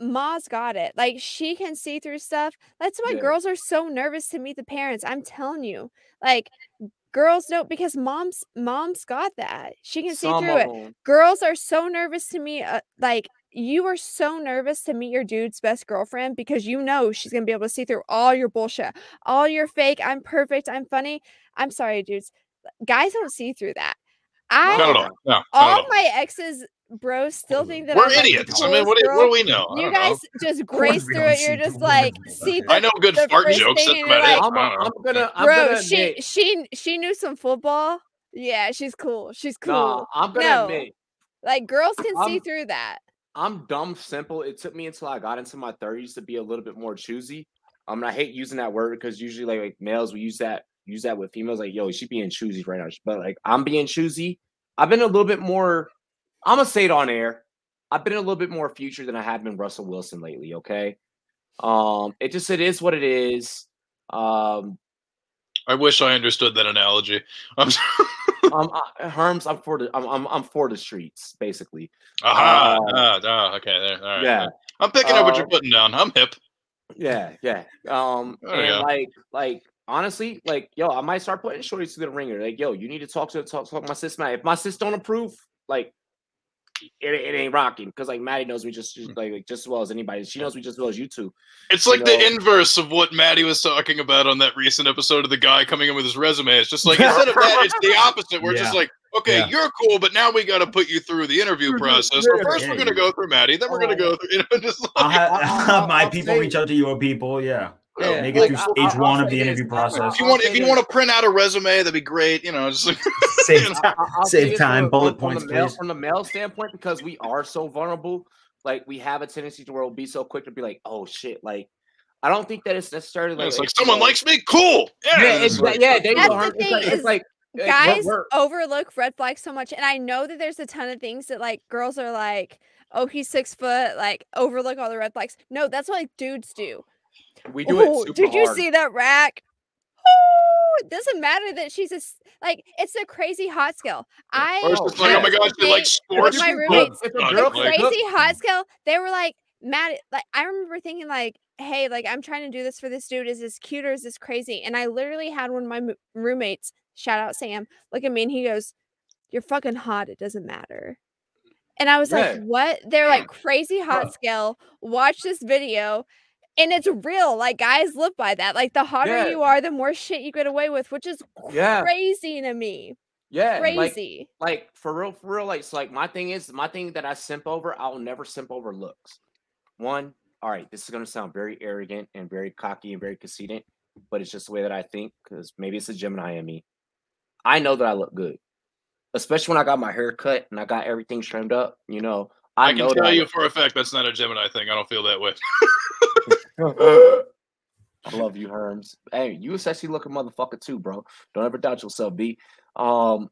Ma's got it. Like, she can see through stuff. That's why Yeah. girls are so nervous to meet the parents. I'm telling you, like, girls don't because moms, moms got that. She can see some through it. them. Girls are so nervous to meet, uh, like, you are so nervous to meet your dude's best girlfriend because you know she's gonna be able to see through all your bullshit, all your fake. I'm perfect. I'm funny. I'm sorry, dudes. Guys don't see through that. I Not at all. No, at all all. my exes, bros, still think that We're I'm like, idiots. I mean, what, do- what do we know? You guys know. just grace through it. You're just like, see, Okay. I know good the fart jokes. thing That's about it. like, I'm, I a, don't know. I'm gonna, I'm bro, gonna she admit, she she knew some football. Yeah, she's cool. She's cool. nah, I'm gonna No. admit, Like girls can see I'm- through that. I'm dumb simple. It took me until I got into my 30s to be a little bit more choosy. Um, and I hate using that word because usually like, like males we use that use that with females. Like, yo, she being choosy right now. But like, I'm being choosy. I've been a little bit more. I'm gonna say it on air. I've been a little bit more future than I have been Russell Wilson lately. Okay. Um, it just it is what it is. Um, I wish I understood that analogy. I'm um, I, Herms, I'm for the I'm, I'm I'm for the streets basically. Aha, Um, ah, ah, okay, there. All right. yeah, I'm picking up what you're Um, putting down. I'm hip. yeah, yeah. Um, and like like honestly, like yo, I might start putting shorties to the ringer. Like yo, you need to talk to talk, talk my sis, Matt. If my sis don't approve, like. It, it ain't rocking because like Madi knows me just, Mm. just like, like just as well as anybody. She knows me just as well as you two. It's you like the inverse of what Madi was talking about on that recent episode of the guy coming in with his resume. It's just like instead of that, it's the opposite. We're just like, okay, Yeah. you're cool, but now we got to put you through the interview process. So first, we're gonna go through Madi, then we're gonna go through. You know, just like, I'll have, I'll- I'll I'll- have my I'll people reach out to your people. Yeah. Oh, yeah, Make it like, through stage I'll- one I'll of the interview process. if you want, if you want to print out a resume, that'd be great. You know, just like Save you know. time. I- I'll Save time, from, bullet from, from points, the male, please. From the male standpoint, because we are so vulnerable, like we have a tendency to where we'll be so quick to be like, "Oh shit!" Like, I don't think that it's necessarily like it's like someone know- likes me. Cool. Yeah, Yeah, it's it's, like- yeah. There you That's go. the Herm. It's thing like, is it's like like, guys work- overlook red flags so much and i know that there's a ton of things that like girls are like oh he's six foot like overlook all the red flags no that's what like dudes do we do it. Ooh, Super did you hard. see that rack oh it doesn't matter that she's a s- like it's a crazy hot skill. i Or it's like, oh my gosh, you like sports? my roommates, If a the crazy hot skill. they were like mad like i remember thinking like hey like i'm trying to do this for this dude is this cute or is this crazy and i literally had one of my mo- roommates shout out sam look at me and he goes you're fucking hot it doesn't matter and i was Yeah. like what they're like crazy hot Bruh. scale watch this video and it's real like guys live by that like the hotter Yeah. you are the more shit you get away with which is Yeah. crazy to me Yeah, crazy like for real, for real. Like, so like my thing is, my thing that I simp over, I'll never simp over looks. One, all right, this is gonna sound very arrogant and very cocky and very conceited, but it's just the way that I think because maybe it's a Gemini in me. I know that I look good, especially when I got my hair cut and I got everything trimmed up. You know, I, I can know tell I you look- for a fact that's not a Gemini thing. I don't feel that way. I love you, Herms. Hey, you a sexy looking motherfucker too, bro. Don't ever doubt yourself, B. Um,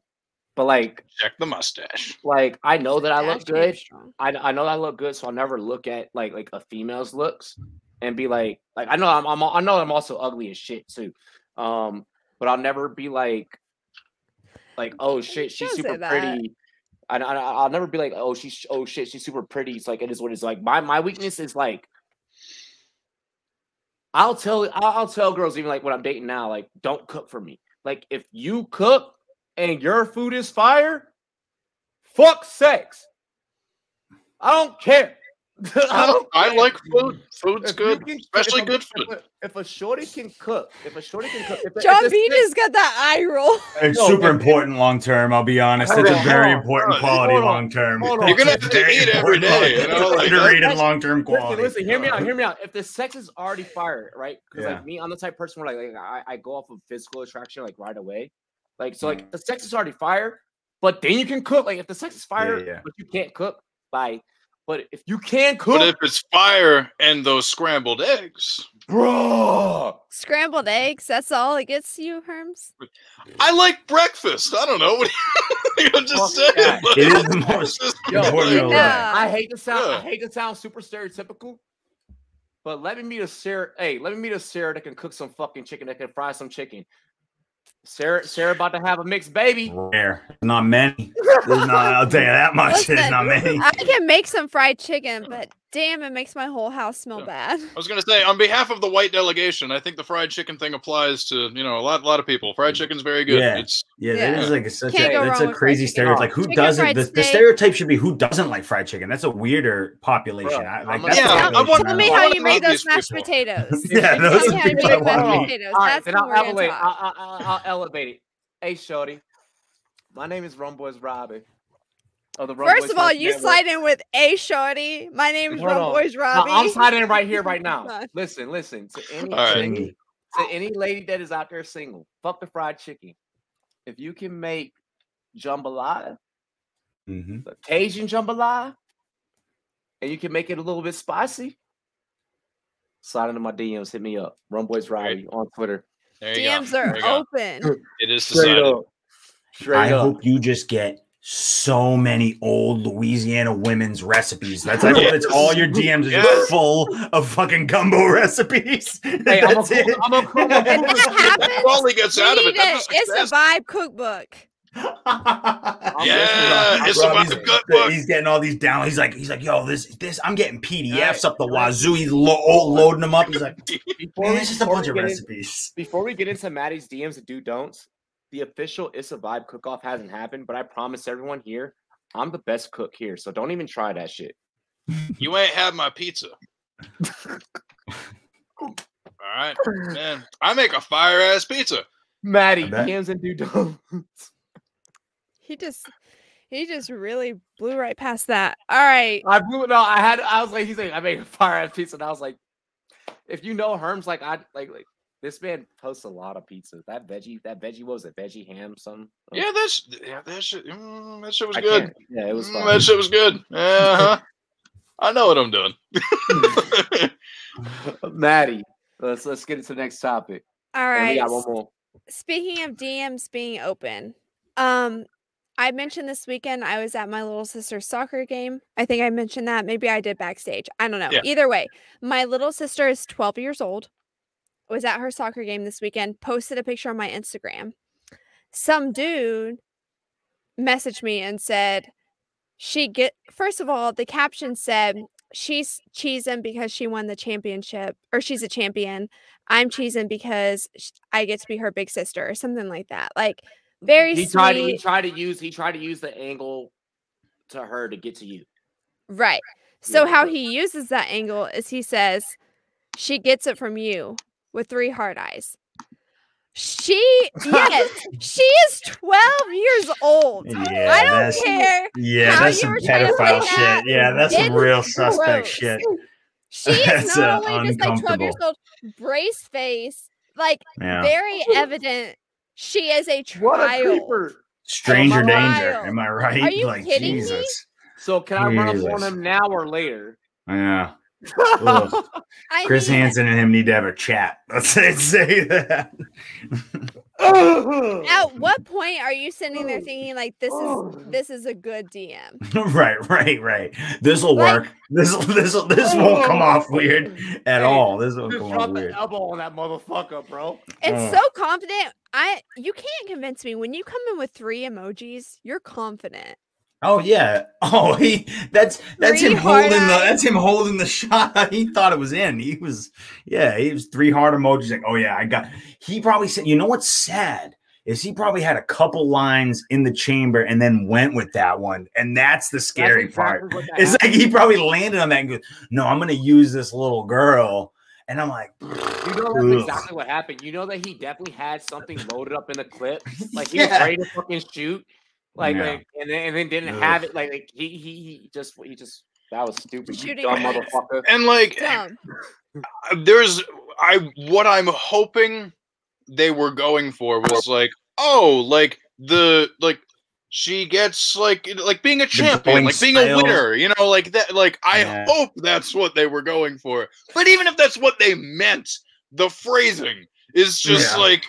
but like, Check the mustache. like I know that I look good. I, I know I look good, so I never look at like like a female's looks and be like like I know I'm, I'm I know I'm also ugly as shit too, um, but I'll never be like like oh shit she's super pretty. I, I I'll never be like oh she's oh shit she's super pretty. It's like it is what it's like. My my weakness is like I'll tell I'll, tell girls even like when I'm dating now like don't cook for me. Like if you cook and your food is fire, fuck sex. I don't care. I. I like food. Food's If good, can- especially if a- good if food. a- If a shorty can cook, if a shorty can cook, if, if John this B chick- just got that eye roll. It's No, super important long term. I'll be honest. It's a very important quality long term. You're gonna have to eat every day, you know, like, underrated that's- long term quality. listen, hear me out, hear me out. If the sex is already fire, right? Because Yeah. like me, I'm the type of person where like, like I, I go off of physical attraction like right away. Like so, Mm. like the sex is already fire, but then you can cook. Like if the sex is fire, yeah. but you can't cook, bye. But if you can cook, But if it's fire and those scrambled eggs, bro, Scrambled eggs. That's all it gets you, Herms. I like breakfast. I don't know. What you, I'm just Fuck saying. that. like, It is the most Yo, important like, Yeah. I hate to sound, I hate to sound super stereotypical, but let me meet a Sarah. Hey, let me meet a Sarah that can cook some fucking chicken, that can fry some chicken. Sarah, Sarah about to have a mixed baby. Rare. Not many. Not, I'll tell you that much. There's Listen, not many. I can make some fried chicken, but damn, it makes my whole house smell Yeah. bad. I was gonna say, on behalf of the white delegation, I think the fried chicken thing applies to you know a lot, a lot of people. Fried mm. chicken's very good. Yeah. It's Yeah, Yeah. that is like such Can't a that's a crazy stereotype. Like who Chicken doesn't? The, the stereotype should be who doesn't like fried chicken. That's a weirder population. Bruh, I, I'm like that's Yeah, the I want- Tell me how you made those these mashed people. potatoes. Yeah, Tell those me are how you people I mashed want. potatoes. All right, That's then I'll we're gonna elevate. I'll, I'll, I'll, I'll elevate it. Hey, shorty, my name is Rumboyz Robbie. Of the Rum First Boys of all, you Network. slide in with a shorty. My name is Hold Rum on. Boys No, Robbie. I'm sliding right here, right now. Listen, listen to any All right. lady, to any lady that is out there single. Fuck the fried chicken. If you can make jambalaya, mm-hmm. the Cajun jambalaya, and you can make it a little bit spicy, slide into my DMs. Hit me up. Rumboyz Riley on Twitter. There you DMs go. are There you go. open. It is Straight up. Straight I up. hope you just get so many old Louisiana women's recipes. That's I hope it's all your DMs are Yes. just full of fucking gumbo recipes. Hey, I'm a That's cool, it. I'm a cool. If that happens, That's all he gets out of need it. A, a it's a vibe cookbook. Yeah, it's a Rob, vibe he's, cookbook. he's getting all these down. He's like, he's like, yo, this, this, I'm getting PDFs up the wazoo. He's lo- oh, loading them up. He's like, Before man, we, it's just a bunch of get in- recipes. before we get into Madi's DMs and do don'ts, the official Issa Vibe cook off hasn't happened, but I promise everyone here, I'm the best cook here. So don't even try that shit. You ain't had my pizza. All right, man. I make a fire ass pizza. Madi, I bet. DMs and do don'ts. He just he just really blew right past that. All right. I blew it no, I had I was like, he's like, I made a fire ass pizza, and I was like, if you know Herms, like I like like this man posts a lot of pizza. That veggie, that veggie, what was it? Veggie ham, some. Yeah, that's yeah, that shit. Mm, that shit was I good. can't- Yeah, it was Mm, that shit was good. Uh-huh. I know what I'm doing. Madi, let's let's get into the next topic. All right. We got one more. Speaking of DMs being open, um, I mentioned this weekend I was at my little sister's soccer game. I think I mentioned that. Maybe I did backstage. I don't know. Yeah. Either way, my little sister is 12 years old. Was at her soccer game this weekend. Posted a picture on my Instagram. Some dude messaged me and said she get first of all the caption said she's cheesing because she won the championship or she's a champion i'm cheesing because i get to be her big sister or something like that like very he tried to he tried to use he tried to use the angle to her to get to you. right so Yeah, how he uses that angle is he says she gets it from you with three hard eyes she yes she is 12 years old Yeah, i don't care yeah, how that's some were trying pedophile that. shit. Yeah, that's some It's real suspect shit. She is not uh, only just like 12 years old, brace face, like Yeah, very evident she is a What a creeper! stranger danger. Am I right? Are you like kidding me? Jesus. So can I run up on him now or later? Yeah. Ugh. I Chris mean, Hansen and him need to have a chat. Let's say, say that. At what point are you sitting there thinking like this is this is a good DM? right, right, right. This will Like- work. This this this won't come off weird at Hey, all. This won't Just come off drop the weird. elbow on that motherfucker, bro. It's Uh. so confident. I you can't convince me when you come in with three emojis, you're confident. Oh yeah. Oh he that's that's him Three hard holding the that's him holding the shot. He thought it was in. He was yeah, he was three hard emojis like, oh yeah, I got he probably said, you know what's sad? Is he probably had a couple lines in the chamber and then went with that one. And that's the scary That's part. exactly what that It's happened. like he probably landed on that and goes, No, I'm gonna use this little girl. And I'm like, You know that's Ugh. exactly what happened. You know that he definitely had something loaded up in the clip. Like he Yeah. was ready to fucking shoot. Like, Yeah. like and then and then didn't Ugh. have it. Like, like he, he he just he just that was stupid. Shooting dumb motherfucker. and like, eh, Dumb. Uh, there's I what I'm hoping they were going for was like, oh, like the like she gets like eh, like being a champion, like being a winner, you know, like that. Like I Yeah. hope that's what they were going for. But even if that's what they meant, the phrasing is just Yeah. like.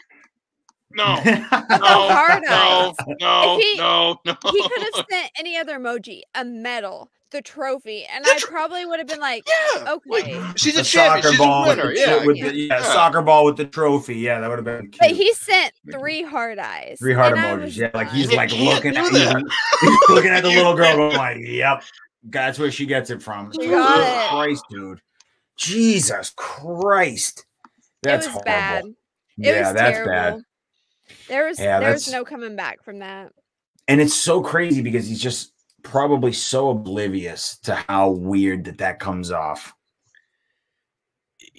No, no, hard no, eyes. no, he- no, no. He could have sent any other emoji, a medal, the trophy, and The I probably would have been like, Yeah, okay. like she's a the champion. soccer She's a ball with the, Yeah, with yeah. the yeah, Yeah. soccer ball with the trophy. Yeah, that would have been cute. But he sent three hard eyes. Three heart and I emojis. Yeah, like he's like looking at he's, he's looking at the little girl going like, "Yep, that's where she gets it from." Jesus it. Christ, dude. Jesus Christ. That's it was horrible. bad. It yeah, was that's terrible. bad. There was Yeah, there was no coming back from that. And it's so crazy because he's just probably so oblivious to how weird that that comes off.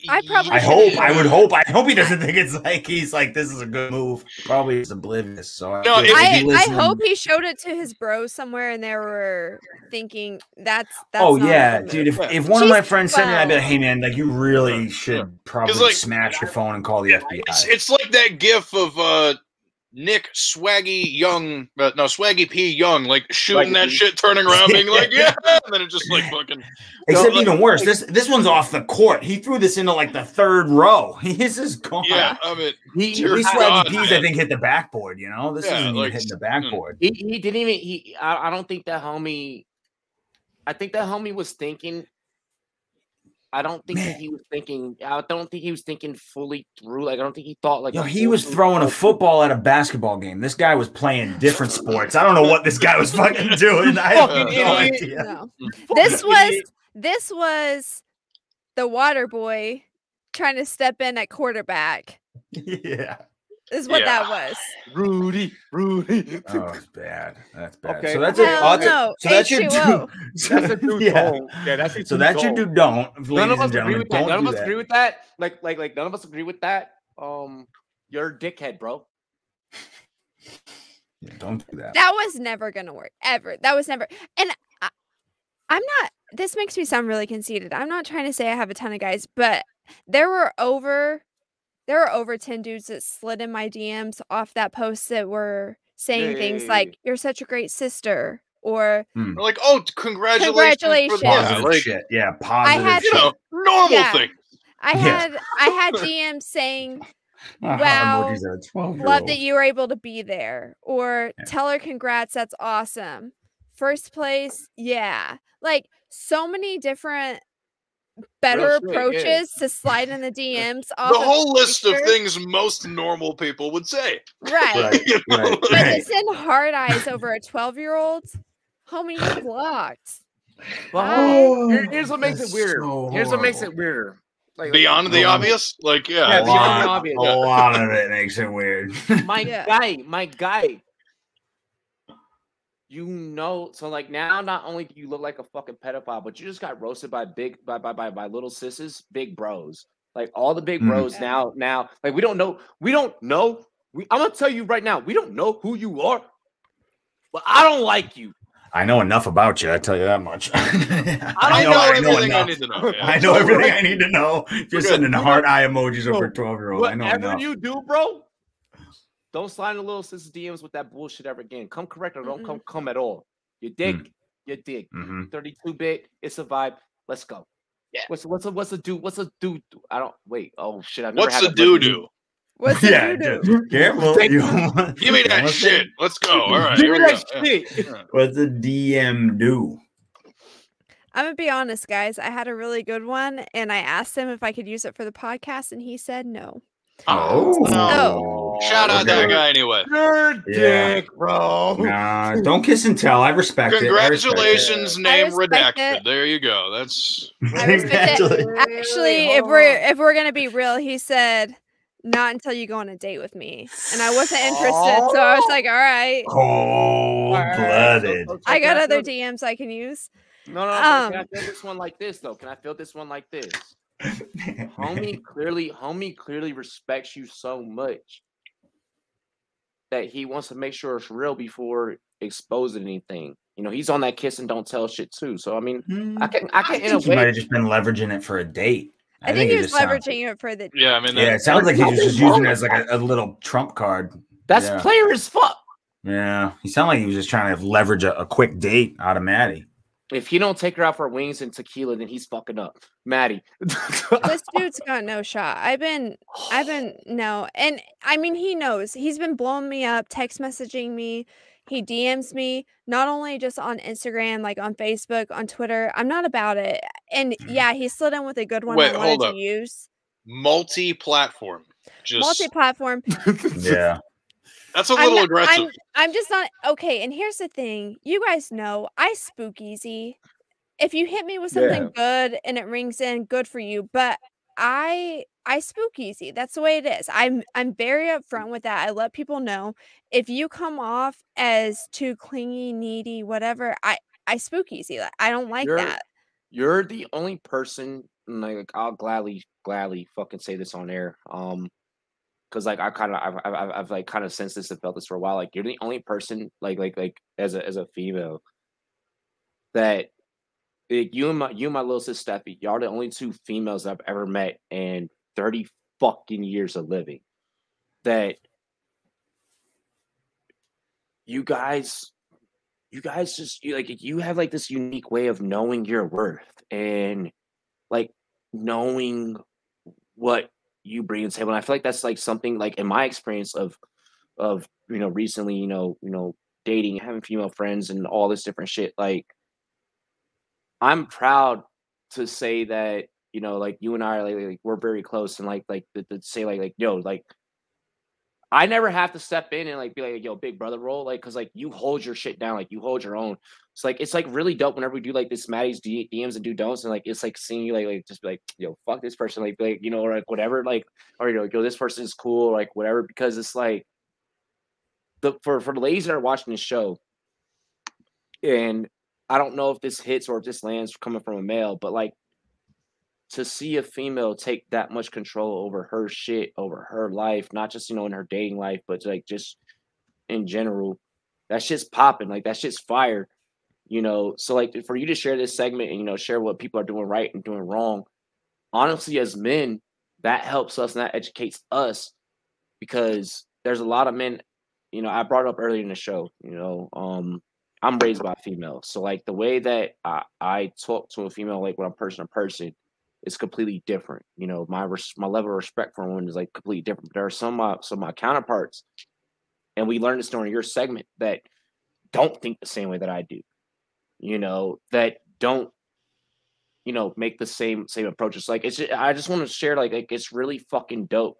I probably I hope. I would hope. I hope he doesn't think it's like he's like this is a good move. Probably is oblivious. So I No, feel I, I hope he showed it to his bro somewhere and they were thinking that's that's oh not yeah, dude. If, if one of my She's friends sent it, I'd be like, "Hey man, like you really should probably like, smash your phone and call the Yeah, FBI." It's, it's like that gif of uh Nick Swaggy Young, uh, no Swaggy P Young, like shooting Swaggy that P. shit, turning around, being like, "Yeah," and then it just like fucking. Except like- even worse, this this one's off the court. He threw this into like the third row. He's just gone. Yeah, I mean, He, Dear these God, swaggy peas, man. I think, hit the backboard. You know, this Yeah, isn't even hitting the mm. backboard. He he didn't even he I, I don't think that homie I think that homie was thinking I don't think that Man. he was thinking I don't think he was thinking fully through. Like I don't think he thought like Yo, a he was throwing a football at a basketball game. This guy was playing different sports. I don't know what this guy was fucking doing. I have no idea. No. This was this was the water boy trying to step in at quarterback. Yeah. Is what that was. Rudy, Rudy. Oh, it's bad. That's bad. Okay. So that's Okay, it. Hell no. So that's your H2O. do. That's a dude yeah. don't. Yeah, that's a So dude that's your don't. do don't. None of us agree with that. None of us that. agree with that. Like like like none of us agree with that. Um you're a dickhead, bro. Yeah, don't do that. That was never gonna work ever. That was never. And I, I'm not. This makes me sound really conceited. I'm not trying to say I have a ton of guys, but there were over, there were over ten dudes that slid in my DMs off that post that were saying Yeah, things like "You're such a great sister" or We're like, "Oh, congratulations!" Congratulations. the- Positive Yeah, like, shit. Yeah, positive had you know, normal Yeah. thing. I Yeah. had I had DMs saying Ah, Wow. emojis are 12 love that you were able to be there or Yeah. tell her congrats that's awesome first place yeah like so many different better shit, approaches to slide in the dms off The of whole list of things most normal people would say. right, Right, You know, right, but right. to send hard eyes over a 12 year old homie you blocked Well, here- oh, here's what makes it That's weirder. so here's what makes it weirder. Like, like, Beyond the Oh. obvious, like yeah, Yeah, a lot, obvious. a lot of it makes it weird. my Yeah. guy, my guy. You know, so like now, not only do you look like a fucking pedophile, but you just got roasted by big by by by, by little sisses, big bros. Like all the big Mm. bros Yeah. now, now, like we don't know, we don't know. We, I'm gonna tell you right now, we don't know who you are, but I don't like you. I know enough about you. I tell you that much. I, I know, everything I enough. need to know. yeah. I know everything I need to know. Just good. sending heart eye emojis over a 12 year old. I know Whatever enough. you do, bro, don't slide in the little sis DMs with that bullshit ever again. Come correct or don't come come at all. You dig, Mm. you dig. Mhm. 32 bit. Issa Vibe. Let's go. Yeah. What's what's a what's a do? What's a do? do? I don't wait. Oh shit! I've never What's had a doo fucking- doo? what's the Yeah, doo-doo? just- careful. Take- You- Give me that almost shit. said- Let's go. All right. Give me that go. shit. Yeah. What's a DM do? i'm gonna be honest guys i had a really good one and i asked him if i could use it for the podcast and he said no Oh. No. Shout out that guy anyway. You're Yeah. dick, bro. Nah, don't kiss and tell. I respect it. It. Congratulations, name respect redacted. it. There you go. That's I respect it. Congratulations. Actually, if we're if we're gonna be real, he said not until you go on a date with me, and I wasn't interested. So I was like, all right, Cold blooded. So- so I got other DMs I can use. No, no, no. but can I Um, feel this one like this though? Can I feel this one like this? Homie clearly, homie clearly respects you so much that he wants to make sure it's real before exposing anything. You know, he's on that kiss and don't tell shit too. So I mean, I mm. can, I I can in a think he might have just been leveraging it for a date. I, think, he was just sounds- leveraging it for the. yeah. I mean, Yeah, it sounds like he was Nothing just using it as like a, a little trump card. That's Yeah. player as fuck. Yeah, he sounded like he was just trying to leverage a, a quick date out of Madi. If he don't take her out for wings and tequila, then he's fucking up, Madi. This dude's got no shot. I've been, I've been no, and I mean he knows. He's been blowing me up, text messaging me. He DMs me not only just on Instagram, like on Facebook, on Twitter. I'm not about it. And mm-hmm. yeah, he slid in with a good one Wait, I wanted hold to up. use. multi-platform. Just Multi-platform. Yeah, that's a I'm little not- aggressive. I'm just not okay. And here's the thing: you guys know I spook easy. If you hit me with something good and it rings in, good for you. But I I spook easy. That's the way it is. I'm I'm very upfront with that. I let people know if you come off as too clingy, needy, whatever. I I spook easy. I don't like You're- that. You're the only person, like I'll gladly, gladly fucking say this on air. Um, because like I kind of, I've, I've, I've, like kind of sensed this and felt this for a while. Like you're the only person, like, like, like as a as a female, that like, you and my you and my little sister Steffi, y'all the only two females I've ever met in thirty fucking years of living. That you guys you guys just you like you have like this unique way of knowing your worth and like knowing what you bring to the table. And I feel like that's like something like in my experience of of you know recently, you know, you know, dating, having female friends and all this different shit. Like I'm proud to say that, you know, like you and I are like, like we're very close and like like to, say like like yo, like I never have to step in and like be like, yo, big brother role, like, cause like you hold your shit down, like you hold your own. It's like it's like really dope whenever we do like this Madi's DMs and do don'ts, and like it's like seeing you like like just be like, yo, fuck this person, like like you know, or like whatever, like or you know, yo, this person is cool, or, like whatever, because it's like the for for the ladies that are watching this show, and I don't know if this hits or if this lands coming from a male, but like to see a female take that much control over her shit, over her life, not just you know in her dating life, but like just in general, that shit's popping. Like that shit's fire. You know, so like for you to share this segment and you know share what people are doing right and doing wrong, honestly, as men, that helps us and that educates us because there's a lot of men. You know, I brought up earlier in the show. You know, um, I'm raised by a female, so like the way that I, I talk to a female, like when I'm person to person, is completely different. You know, my res- my level of respect for women is like completely different. But there are some uh, some of my counterparts, and we learned this during your segment that don't think the same way that I do. You know, that don't you know make the same same approaches. Like it's just, I just want to share like like it's really fucking dope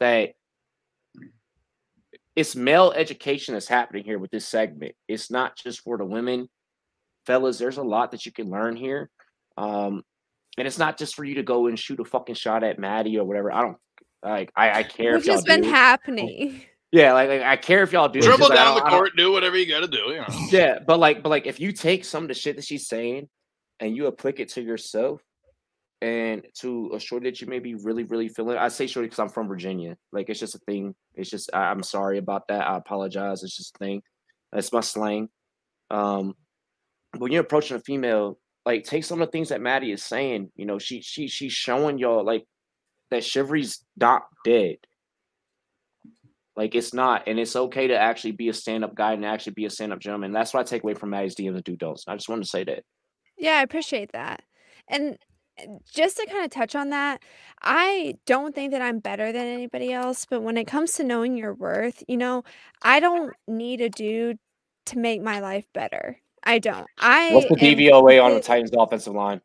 that it's male education that's happening here with this segment. It's not just for the women, fellas. There's a lot that you can learn here. Um, and it's not just for you to go and shoot a fucking shot at Madi or whatever. I don't like. I, I care Which if y'all has been do. happening. yeah, like, like I care if y'all do. Dribble just, down the don't- I don't- court, do whatever you got to do. You know. Yeah, but like, but like, if you take some of the shit that she's saying and you apply it to yourself and to a shorty that you may be really, really feeling, I say shorty because I'm from Virginia. Like, it's just a thing. It's just I, I'm sorry about that. I apologize. It's just a thing. That's my slang. Um, when you're approaching a female, like, take some of the things that Madi is saying. You know, she she she's showing y'all like that Chivalry's not dead. Like it's not, and it's okay to actually be a stand-up guy and actually be a stand-up gentleman. That's what I take away from Madi's DMs and do don'ts. I just wanted to say that. Yeah, I appreciate that. And just to kind of touch on that, I don't think that I'm better than anybody else, but when it comes to knowing your worth, you know, I don't need a dude to make my life better. I don't. I What's the am DVOA on the Titans offensive line?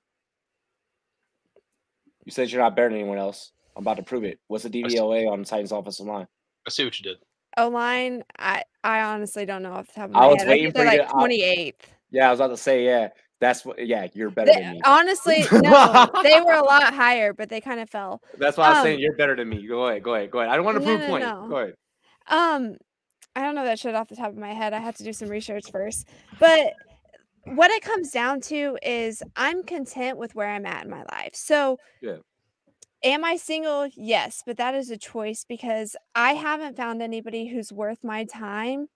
You said you're not better than anyone else. I'm about to prove it. What's the DVOA on the Titans offensive line? I see what you did. O line? I I honestly don't know off the top of I was head. I waiting think for you like twenty eighth. Yeah, I was about to say, yeah, that's what. Yeah, you're better than me. Honestly, no, they were a lot higher, but they kind of fell. That's why I was um, saying you're better than me. Go ahead, go ahead, go ahead. I don't want to No, prove no, point. no. Go ahead. Um, I don't know that shit off the top of my head. I have to do some research first. But what it comes down to is I'm content with where I'm at in my life. So, Yeah. am I single? Yes, but that is a choice because I haven't found anybody who's worth my time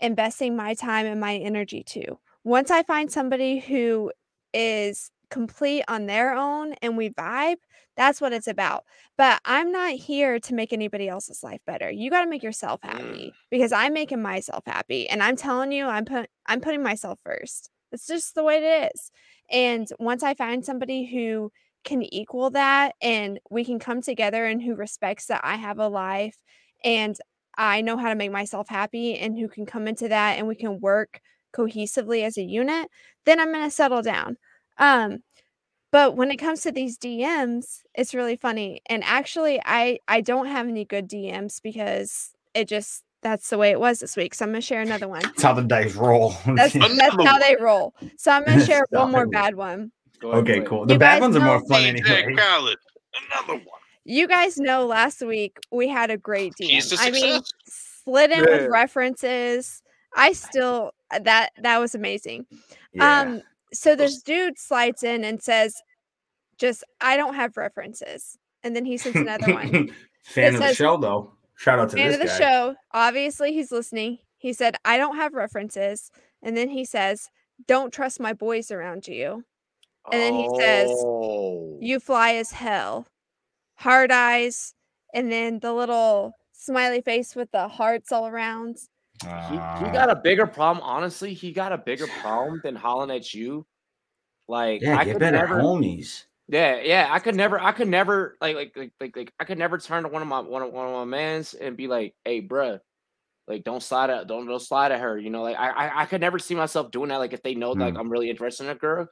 investing my time and my energy to. Once I find somebody who is complete on their own and we vibe, that's what it's about. But I'm not here to make anybody else's life better. You got to make yourself happy mm. because I'm making myself happy and I'm telling you I'm put I'm putting myself first. It's just the way it is. And once I find somebody who can equal that and we can come together and who respects that I have a life and I know how to make myself happy and who can come into that and we can work cohesively as a unit, then I'm going to settle down. Um but when it comes to these DMs, it's really funny. And actually I I don't have any good DMs because it just that's the way it was this week. So I'm going to share another one. That's how the dice roll. That's that's how they roll. So I'm going to share one more bad one. Go ahead, go okay, cool. The You bad guys ones are more know- fun anyway. Khaled, another one. You guys know last week we had a great deal. I mean, success. slid in Yeah. with references. I still that that was amazing. Yeah. Um, so this dude slides in and says, "Just I don't have references," and then he sends another one. Fan It of the show, though. Shout out to Fan this of the guy. show. Obviously, he's listening. He said, "I don't have references," and then he says, "Don't trust my boys around you." And then he says, Oh. You fly as hell. Hard eyes, and then the little smiley face with the hearts all around. He, Uh, he got a bigger problem. Honestly, he got a bigger problem than hollering at you. Like yeah, I get could better never, homies. Yeah, yeah. I could never, I could never, like, like, like, like, like I could never turn to one of my one of one of my mans and be like, "Hey, bruh, like, don't slide at, don't don't slide at her." You know, like I, I, I could never see myself doing that. Like, if they know, like, I'm really interested in a girl,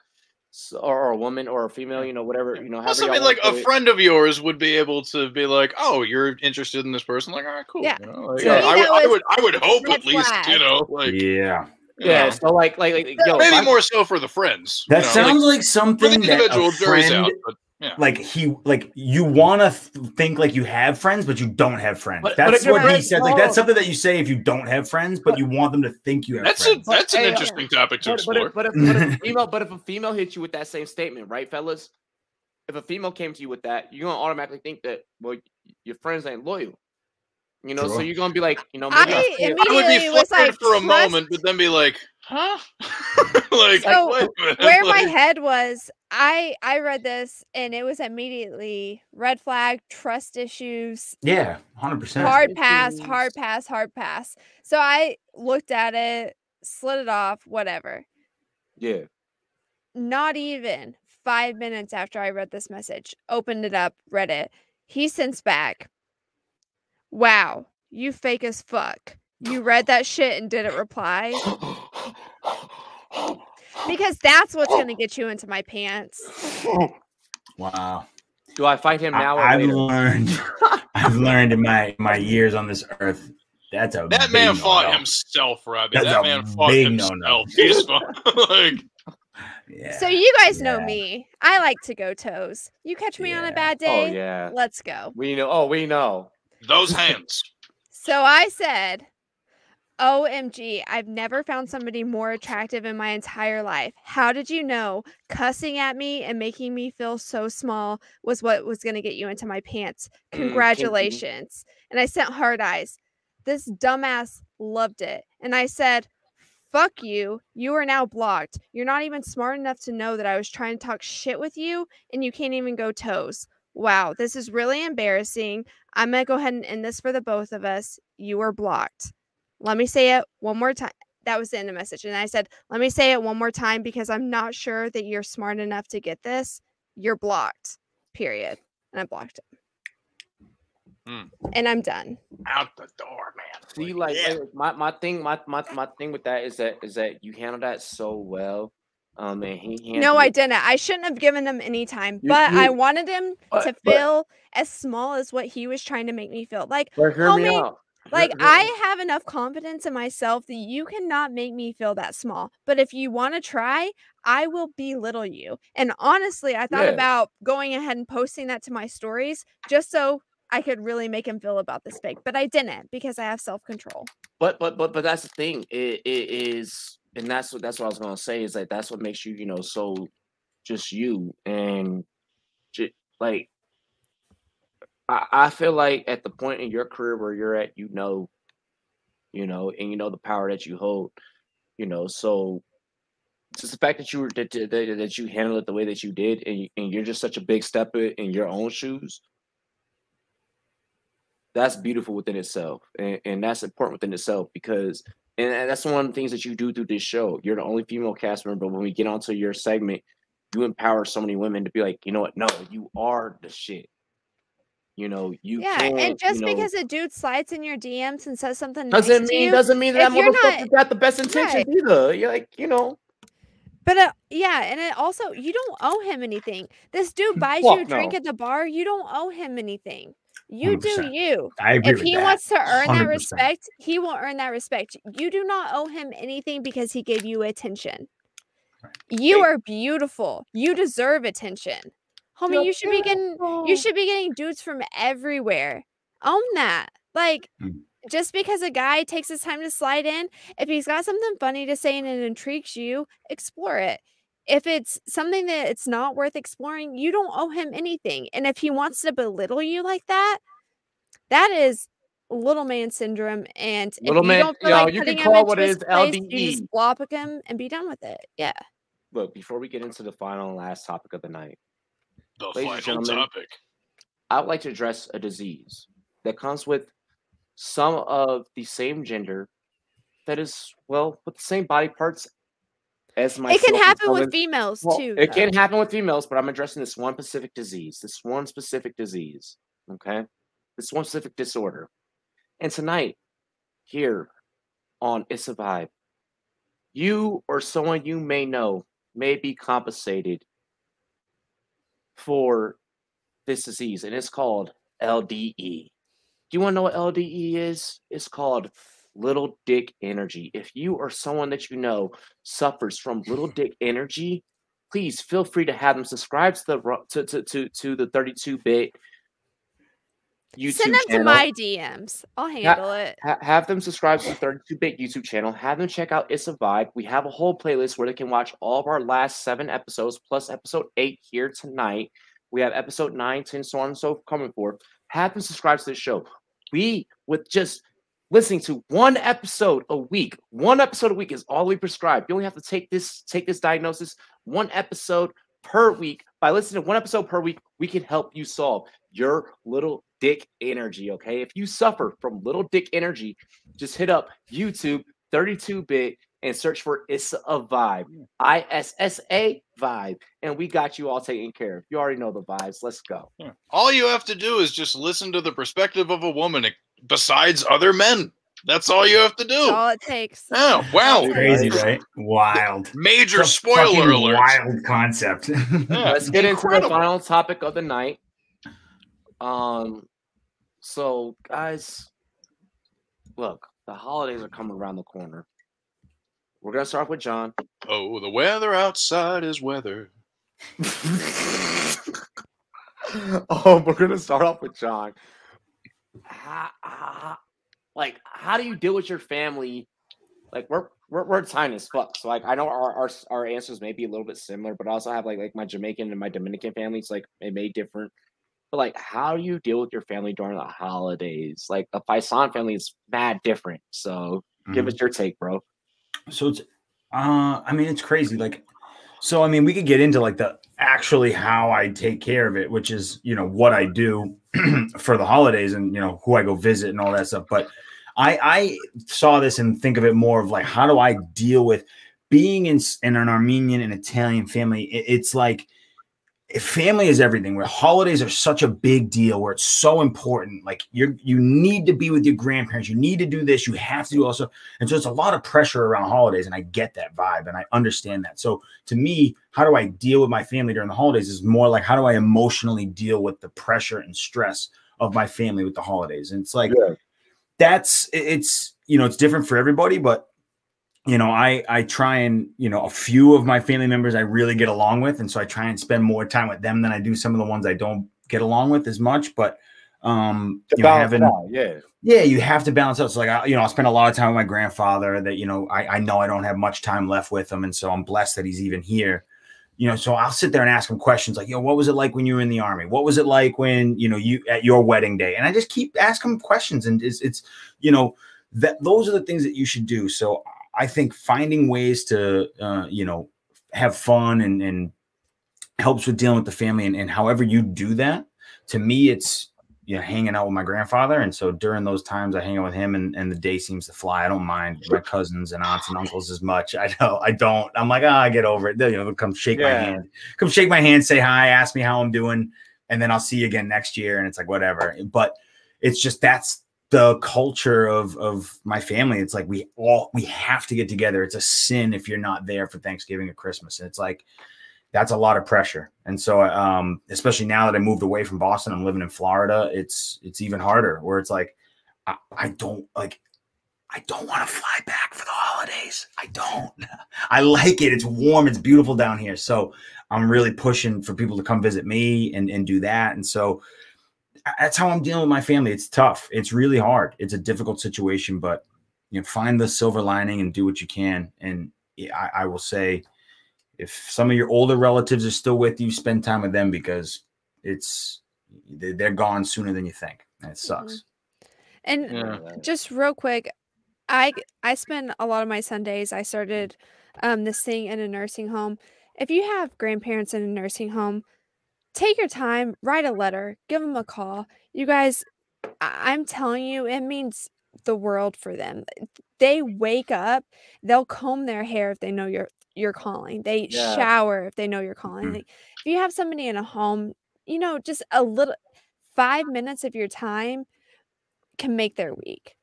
so, or, or a woman or a female, you know, whatever, you know. Plus, however I y'all like a it. friend of yours would be able to be like, "Oh, you're interested in this person." Like, all right, cool. Yeah. You know, like, To uh, me, I, would, I would, I would hope at least, you know, like, Yeah, you Yeah, so like, like, like, yo, maybe I- more so for the friends. you that know, sounds like, like, something for the that individual a friend, out. But yeah, like he, like you want to th- think like you have friends, but you don't have friends. But- but that's if you're what he said. Like that's something that you say if you don't have friends, but you want them to think you have that's a friends. that's an Hey, uh, interesting topic to but, but, explore. if, but, if, but if a female, but if a female hits you with that same statement, right, fellas? If a female came to you with that, you're gonna automatically think that well, your friends ain't loyal. You know, so you're gonna be like, you know, I maybe I'll stay- I would be was like, for a trust- moment, but then be like, "Huh?" like, So, wait a minute, where my head was i i read this and it was immediately red flag trust issues Yeah, hundred percent. hard pass hard pass hard pass. So i looked at it slid it off whatever. Yeah, not even five minutes after i read this message opened it up read it. He sends back wow you fake as fuck you read that shit and didn't reply because that's what's gonna get you into my pants Wow. Do I fight him now or I, have later? learned. I've learned in my my years on this earth. That's a That big man fought no-no. himself, Robbie. That's that man fought big himself. no-no. Like, Yeah. So you guys know me. I like to go toes. You catch me on a Yeah. bad Oh day, yeah, let's go. we know. Oh, we know. Those hands. So I said, OMG, I've never found somebody more attractive in my entire life. How did you know cussing at me and making me feel so small was what was going to get you into my pants? Congratulations. And I sent hard eyes. This dumbass loved it. And I said, Fuck you. You are now blocked. You're not even smart enough to know that I was trying to talk shit with you and you can't even go toes. Wow, this is really embarrassing. I'm going to go ahead and end this for the both of us. You are blocked. Let me say it one more time. That was the end of the message. And I said, let me say it one more time because I'm not sure that you're smart enough to get this. You're blocked, period. And I blocked him. Hmm. And I'm done. Out the door, man. See, like, yeah. like, my, my thing, my, my my thing with that is that is that you handle that so well. Um, and he No, I didn't. I shouldn't have given him any time, You- but I wanted him but- to but- feel as small as what he was trying to make me feel. Like, But homie. Like I have enough confidence in myself that you cannot make me feel that small. But if you want to try, I will belittle you. And honestly, I thought Yeah. about going ahead and posting that to my stories just so I could really make him feel about this big. But I didn't because I have self-control. But but but but that's the thing. It, it is, and that's what that's what I was gonna say is like that's what makes you you know so just you and ju- like I I feel like at the point in your career where you're at, you know, you know, and you know the power that you hold, you know, so. Just the fact that you were that, that, that you handled it the way that you did, and, you, and you're just such a big step in, in your own shoes, that's beautiful within itself and, and that's important within itself because and and that's one of the things that you do through this show you're the only female cast member but when we get onto your segment you empower so many women to be like you know what no you are the shit you know you yeah, can't, and just you know, because a dude slides in your DMs and says something doesn't to mean you, doesn't mean that motherfucker not- got the best intentions either you're like you know But uh, yeah, and it also you don't owe him anything. This dude buys Fuck you a drink no. at the bar. You don't owe him anything. You do 100%. you. I agree If with he that. wants to earn that 100%. respect, he will earn that respect. You do not owe him anything because he gave you attention. You Hey. are beautiful. You deserve attention. Homie, You're you should be getting you should be getting dudes from everywhere. Own that. Like Mm. just because a guy takes his time to slide in, if he's got something funny to say and it intrigues you, explore it. If it's something that it's not worth exploring, you don't owe him anything. And if he wants to belittle you like that, that is little man syndrome. And if Little you man- don't feel yo, like you can putting him call what into it his is place, you just flop him and be done with it. Yeah. look before we get into the final and last topic of the night The Ladies and final gentlemen, topic. I would like to address a disease that comes with some of the same gender that is well with the same body parts as my. It can happen with females Well, too. It though. can happen with females, but I'm addressing this one specific disease, this one specific disease. Okay. This one specific disorder. And tonight, here on Issa Vibe, you or someone you may know may be compensated for this disease, and it's called LDE. Do you want to know what LDE is? It's called little dick energy. If you or someone that you know suffers from little dick energy, please feel free to have them subscribe to the to to to, to the 30TwoBit YouTube Send them channel. to my DMs. I'll handle it. Ha- have them subscribe to the 30TwoBit YouTube channel. Have them check out Issa Vibe. We have a whole playlist where they can watch all of our last seven episodes plus episode eight here tonight. We have episode nine, 10, so on and so coming forth. Have them subscribe to the show. We, with just listening to one episode a week, one episode a week is all we prescribe. You only have to take this, take this diagnosis one episode per week. By listening to one episode per week, we can help you solve your little dick energy. Okay. If you suffer from little dick energy, just hit up YouTube 30TwoBit and search for Issa a Vibe. I S S A Vibe. And we got you all taken care of. You already know the vibes. Let's go. All you have to do is just listen to the perspective of a woman besides other men. That's all you have to That's do. all it takes. Oh, wow. Crazy, right? Wild. Major It's a spoiler alert. Wild concept. Yeah, Let's get into the final topic of the night. Um, so guys, look, the holidays are coming around the corner. We're gonna start off with John. Oh, the weather outside is weather. oh, we're gonna start off with John. How, how- like, how do you deal with your family? Like, we're we're, we're tiny as fuck. So, like, I know our, our our answers may be a little bit similar, but I also have like like my Jamaican and my Dominican families. Like, it may different. But like, how do you deal with your family during the holidays? Like, the Paisan family is mad different. So, give us your take, bro. so it's uh i mean it's crazy like so i mean we could get into like the actually how i take care of it which is you know what i do for the holidays and you know who i go visit and all that stuff. But i i saw this and think of it more of like how do i deal with being in, in an armenian and italian family? It- it's like family is everything where holidays are such a big deal where it's so important like you're you need to be with your grandparents you need to do this you have to do also and so it's a lot of pressure around holidays and i get that vibe and i understand that. So to me how do i deal with my family during the holidays is more like how do i emotionally deal with the pressure and stress of my family with the holidays? And it's like Yeah. that's it's you know it's different for everybody but you know i i try and you know a few of my family members i really get along with and so i try and spend more time with them than i do some of the ones i don't get along with as much but um you know, having out, yeah. yeah, you have to balance out. So like, I, you know, I spend a lot of time with my grandfather. That you know, I, I know I don't have much time left with him, and so I'm blessed that he's even here. You know, so I'll sit there and ask him questions like, "Yo, what was it like when you were in the army? What was it like when you know you at your wedding day?" And I just keep asking him questions, and it's, it's you know that those are the things that you should do. So I think finding ways to uh, you know have fun and and helps with dealing with the family, and, and however you do that, to me, it's you know, hanging out with my grandfather. And so during those times I hang out with him and, and the day seems to fly. I don't mind my cousins and aunts and uncles as much. I don't, I don't, I'm like, ah, I get over it. They'll, you know, come shake my hand, come shake my hand, say hi, ask me how I'm doing. And then I'll see you again next year. And it's like, whatever. But it's just, that's the culture of, of my family. It's like, we all, we have to get together. It's a sin if you're not there for Thanksgiving or Christmas. And it's like, that's a lot of pressure. And so, um, especially now that I moved away from Boston, I'm living in Florida. It's it's even harder. Where it's like, I, I don't like, I don't want to fly back for the holidays. I don't. I like it. It's warm. It's beautiful down here. So I'm really pushing for people to come visit me and and do that. And so that's how I'm dealing with my family. It's tough. It's really hard. It's a difficult situation, but you know, find the silver lining and do what you can. And I, I will say if some of your older relatives are still with you, spend time with them because it's they- they're gone sooner than you think. And it sucks. And Yeah. just real quick, I I spend a lot of my Sundays. I started um, this thing in a nursing home. If you have grandparents in a nursing home, take your time, write a letter, give them a call. You guys, I- I'm telling you, it means the world for them. They wake up, they'll comb their hair if they know you're you're calling. They Yeah. shower if they know you're calling. Mhm. Like, if you have somebody in a home, you know, just a little 5 minutes of your time can make their week.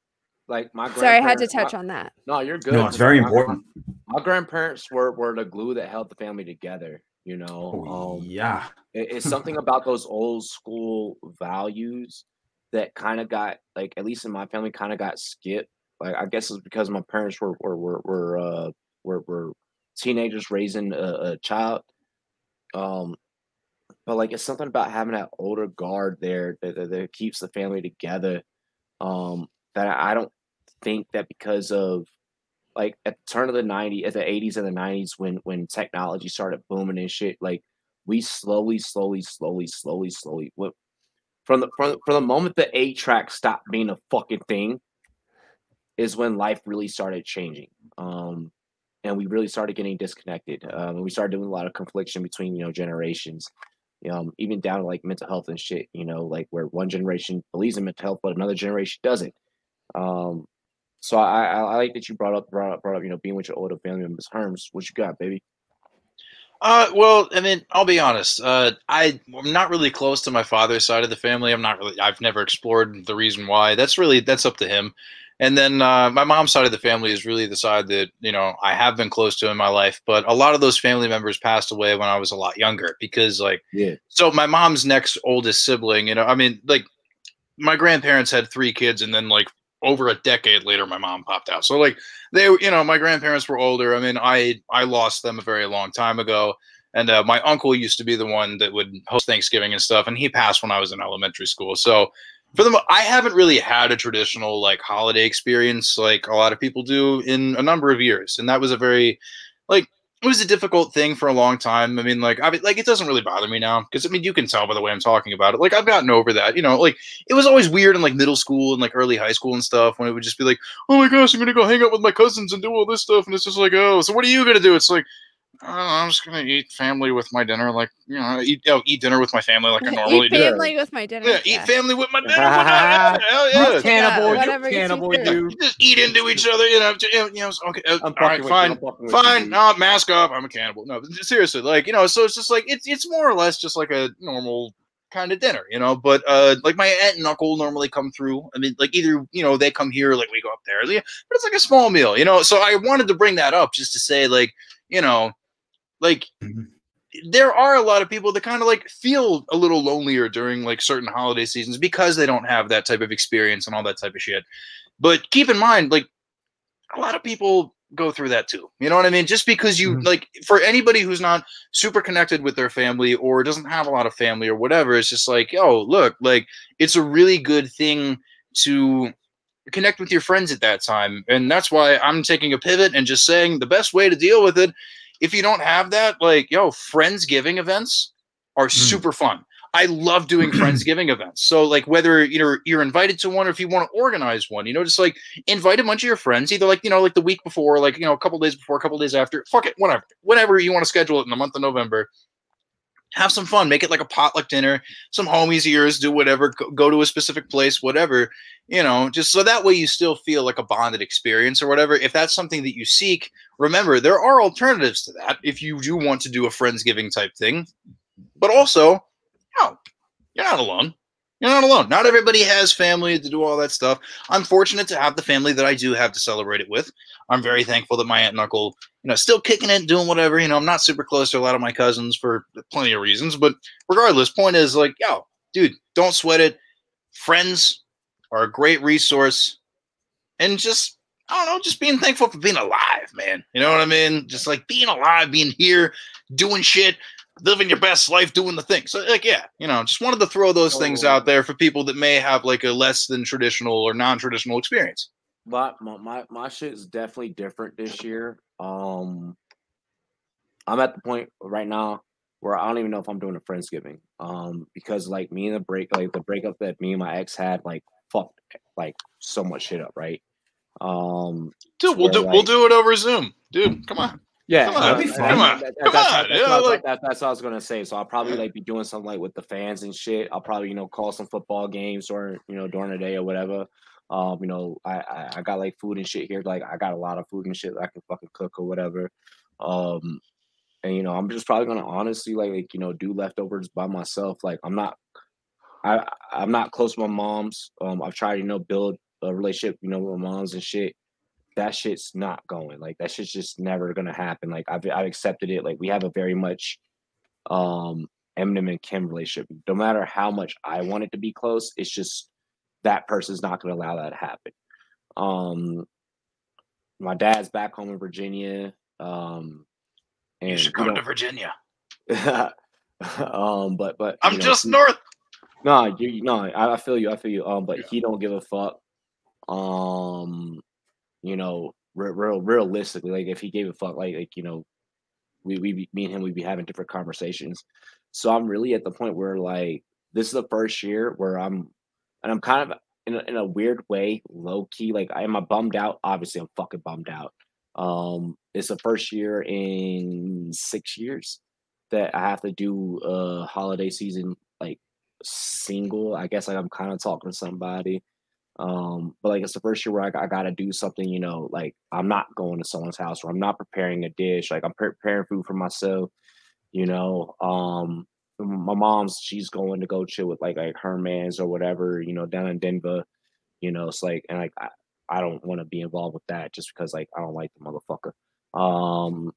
Like my Sorry, I had to touch my- on that. No, you're good. No, it's very my- important. My grandparents were were the glue that held the family together. You know, Oh, um, yeah. it- it's something about those old school values that kind of got like at least in my family kind of got skipped. Like I guess it's because my parents were were were were uh, were, were teenagers raising a, a child. Um, but like it's something about having that older guard there that, that, that keeps the family together. Um, that I I don't think that because of like at the turn of the 90s at the 80s and the 90s when when technology started booming and shit like we slowly slowly slowly slowly slowly from the from, from the moment the eight track stopped being a fucking thing is when life really started changing um and we really started getting disconnected um and we started doing a lot of confliction between you know generations um even down to like mental health and shit you know like where one generation believes in mental health but another generation doesn't um so I, I I like that you brought up brought up brought up you know being with your older family members. Herms, what you got, baby? Uh, well, I mean, I'll be honest. Uh, I I'm not really close to my father's side of the family. I'm not really. I've never explored the reason why. That's really that's up to him. And then uh, my mom's side of the family is really the side that you know I have been close to in my life. But a lot of those family members passed away when I was a lot younger because like Yeah. so my mom's next oldest sibling. You know, I mean, like my grandparents had three kids, and then like over a decade later, my mom popped out. So like they, you know, my grandparents were older. I mean, I I lost them a very long time ago, and uh, my uncle used to be the one that would host Thanksgiving and stuff, and he passed when I was in elementary school. So for the I haven't really had a traditional like holiday experience like a lot of people do in a number of years, and that was a very like it was a difficult thing for a long time. I mean, like, I mean, like it doesn't really bother me now because I mean, you can tell by the way I'm talking about it. Like, I've gotten over that. You know, like it was always weird in like middle school and like early high school and stuff when it would just be like, oh my gosh, I'm gonna go hang out with my cousins and do all this stuff, and it's just like, oh, so what are you gonna do? It's like. "Oh, I'm just gonna eat family with my dinner, like you know, eat oh, eat dinner with my family like I normally Eat do. family with my dinner. Yeah, eat family with my dinner. yeah, hell yeah. Cannibal, whatever you gets you cannibal, through. you. Just eat into each other, you know. You know, okay, uh, I'm all fucking you, fine. I'm Fine, no, mask off. I'm a cannibal. No, seriously, like you know, so it's just like it's it's more or less just like a normal kind of dinner, you know. But uh, like my aunt and uncle normally come through. I mean, like either you know they come here, like we go up there, yeah, but it's like a small meal, you know. So I wanted to bring that up just to say, like, you know, like Mhm. there are a lot of people that kind of like feel a little lonelier during like certain holiday seasons because they don't have that type of experience and all that type of shit. But keep in mind, like a lot of people go through that too. You know what I mean? Just because you Mhm. like for anybody who's not super connected with their family or doesn't have a lot of family or whatever, it's just like, oh, look, like it's a really good thing to connect with your friends at that time. And that's why I'm taking a pivot and just saying the best way to deal with it, if you don't have that, like, yo, Friendsgiving events are hmm. super fun. I love doing Friendsgiving events. So like whether you know you're invited to one or if you want to organize one, you know, just like invite a bunch of your friends, either like, you know, like the week before, like, you know, a couple days before, a couple days after. Fuck it, whatever. Whenever you want to schedule it in the month of November. Have some fun. Make it like a potluck dinner. Some homies of yours do whatever. Go, to a specific place, whatever. You know, just so that way you still feel like a bonded experience or whatever. If that's something that you seek, remember there are alternatives to that. If you do want to do a friendsgiving type thing, but also, no, you're not alone. You're not alone. Not everybody has family to do all that stuff. I'm fortunate to have the family that I do have to celebrate it with. I'm very thankful that my aunt and uncle, you know, still kicking it, doing whatever. You know, I'm not super close to a lot of my cousins for plenty of reasons, but regardless, point is like, yo, dude, don't sweat it. Friends are a great resource, and just I don't know, just being thankful for being alive, man. You know what I mean? Just like being alive, being here, doing shit, living your best life, doing the thing. So, like, yeah, you know, just wanted to throw those things Oh. out there for people that may have like a less than traditional or non-traditional experience. But my, my my shit is definitely different this year. Um, I'm at the point right now where I don't even know if I'm doing a friendsgiving. Um, because like me and the break, like the breakup that me and my ex had, like fucked like so much shit up, right? Um, Dude, we'll Where, do we'll do it over Zoom, dude. Come on. Yeah, Come on, that'd be that- fun. come on, that- come that's, on, that's, yeah, what, like- that- that's what I was gonna say. So I'll probably like be doing something like with the fans and shit. I'll probably you know call some football games or you know during the day or whatever. Um, you know, I, I I got like food and shit here. Like I got a lot of food and shit that I can fucking cook or whatever. Um, and you know, I'm just probably gonna honestly like, like you know do leftovers by myself. Like I'm not, I I'm not close to my mom's. Um, I've tried you know build a relationship you know with my moms and shit. That shit's not going. Like that shit's just never gonna happen. Like I've I've accepted it. Like we have a very much um Eminem and Kim relationship. No matter how much I want it to be close, it's just that person's not gonna allow that to happen. Um my dad's back home in Virginia. Um and You should you come know- to Virginia. um, but but I'm know, just he- north. No, you no, I, I feel you. I feel you. Um, but he don't give a fuck. Um, you know, real, real realistically, like if he gave a fuck, like like you know, we we me and him we'd be having different conversations. So I'm really at the point where like this is the first year where I'm, and I'm kind of in a, in a weird way, low key. Like I am I bummed out. Obviously, I'm fucking bummed out. Um, it's the first year in six years that I have to do a holiday season like single. I guess like I'm kind of talking to somebody. Um, but like it's the first year where I, I got to do something, you know, like I'm not going to someone's house or I'm not preparing a dish. Like I'm preparing food for myself, you know. Um, my mom's she's going to go chill with like like her man's or whatever, you know, down in Denver. You know, it's like and like I, I don't want to be involved with that just because like I don't like the motherfucker. Um,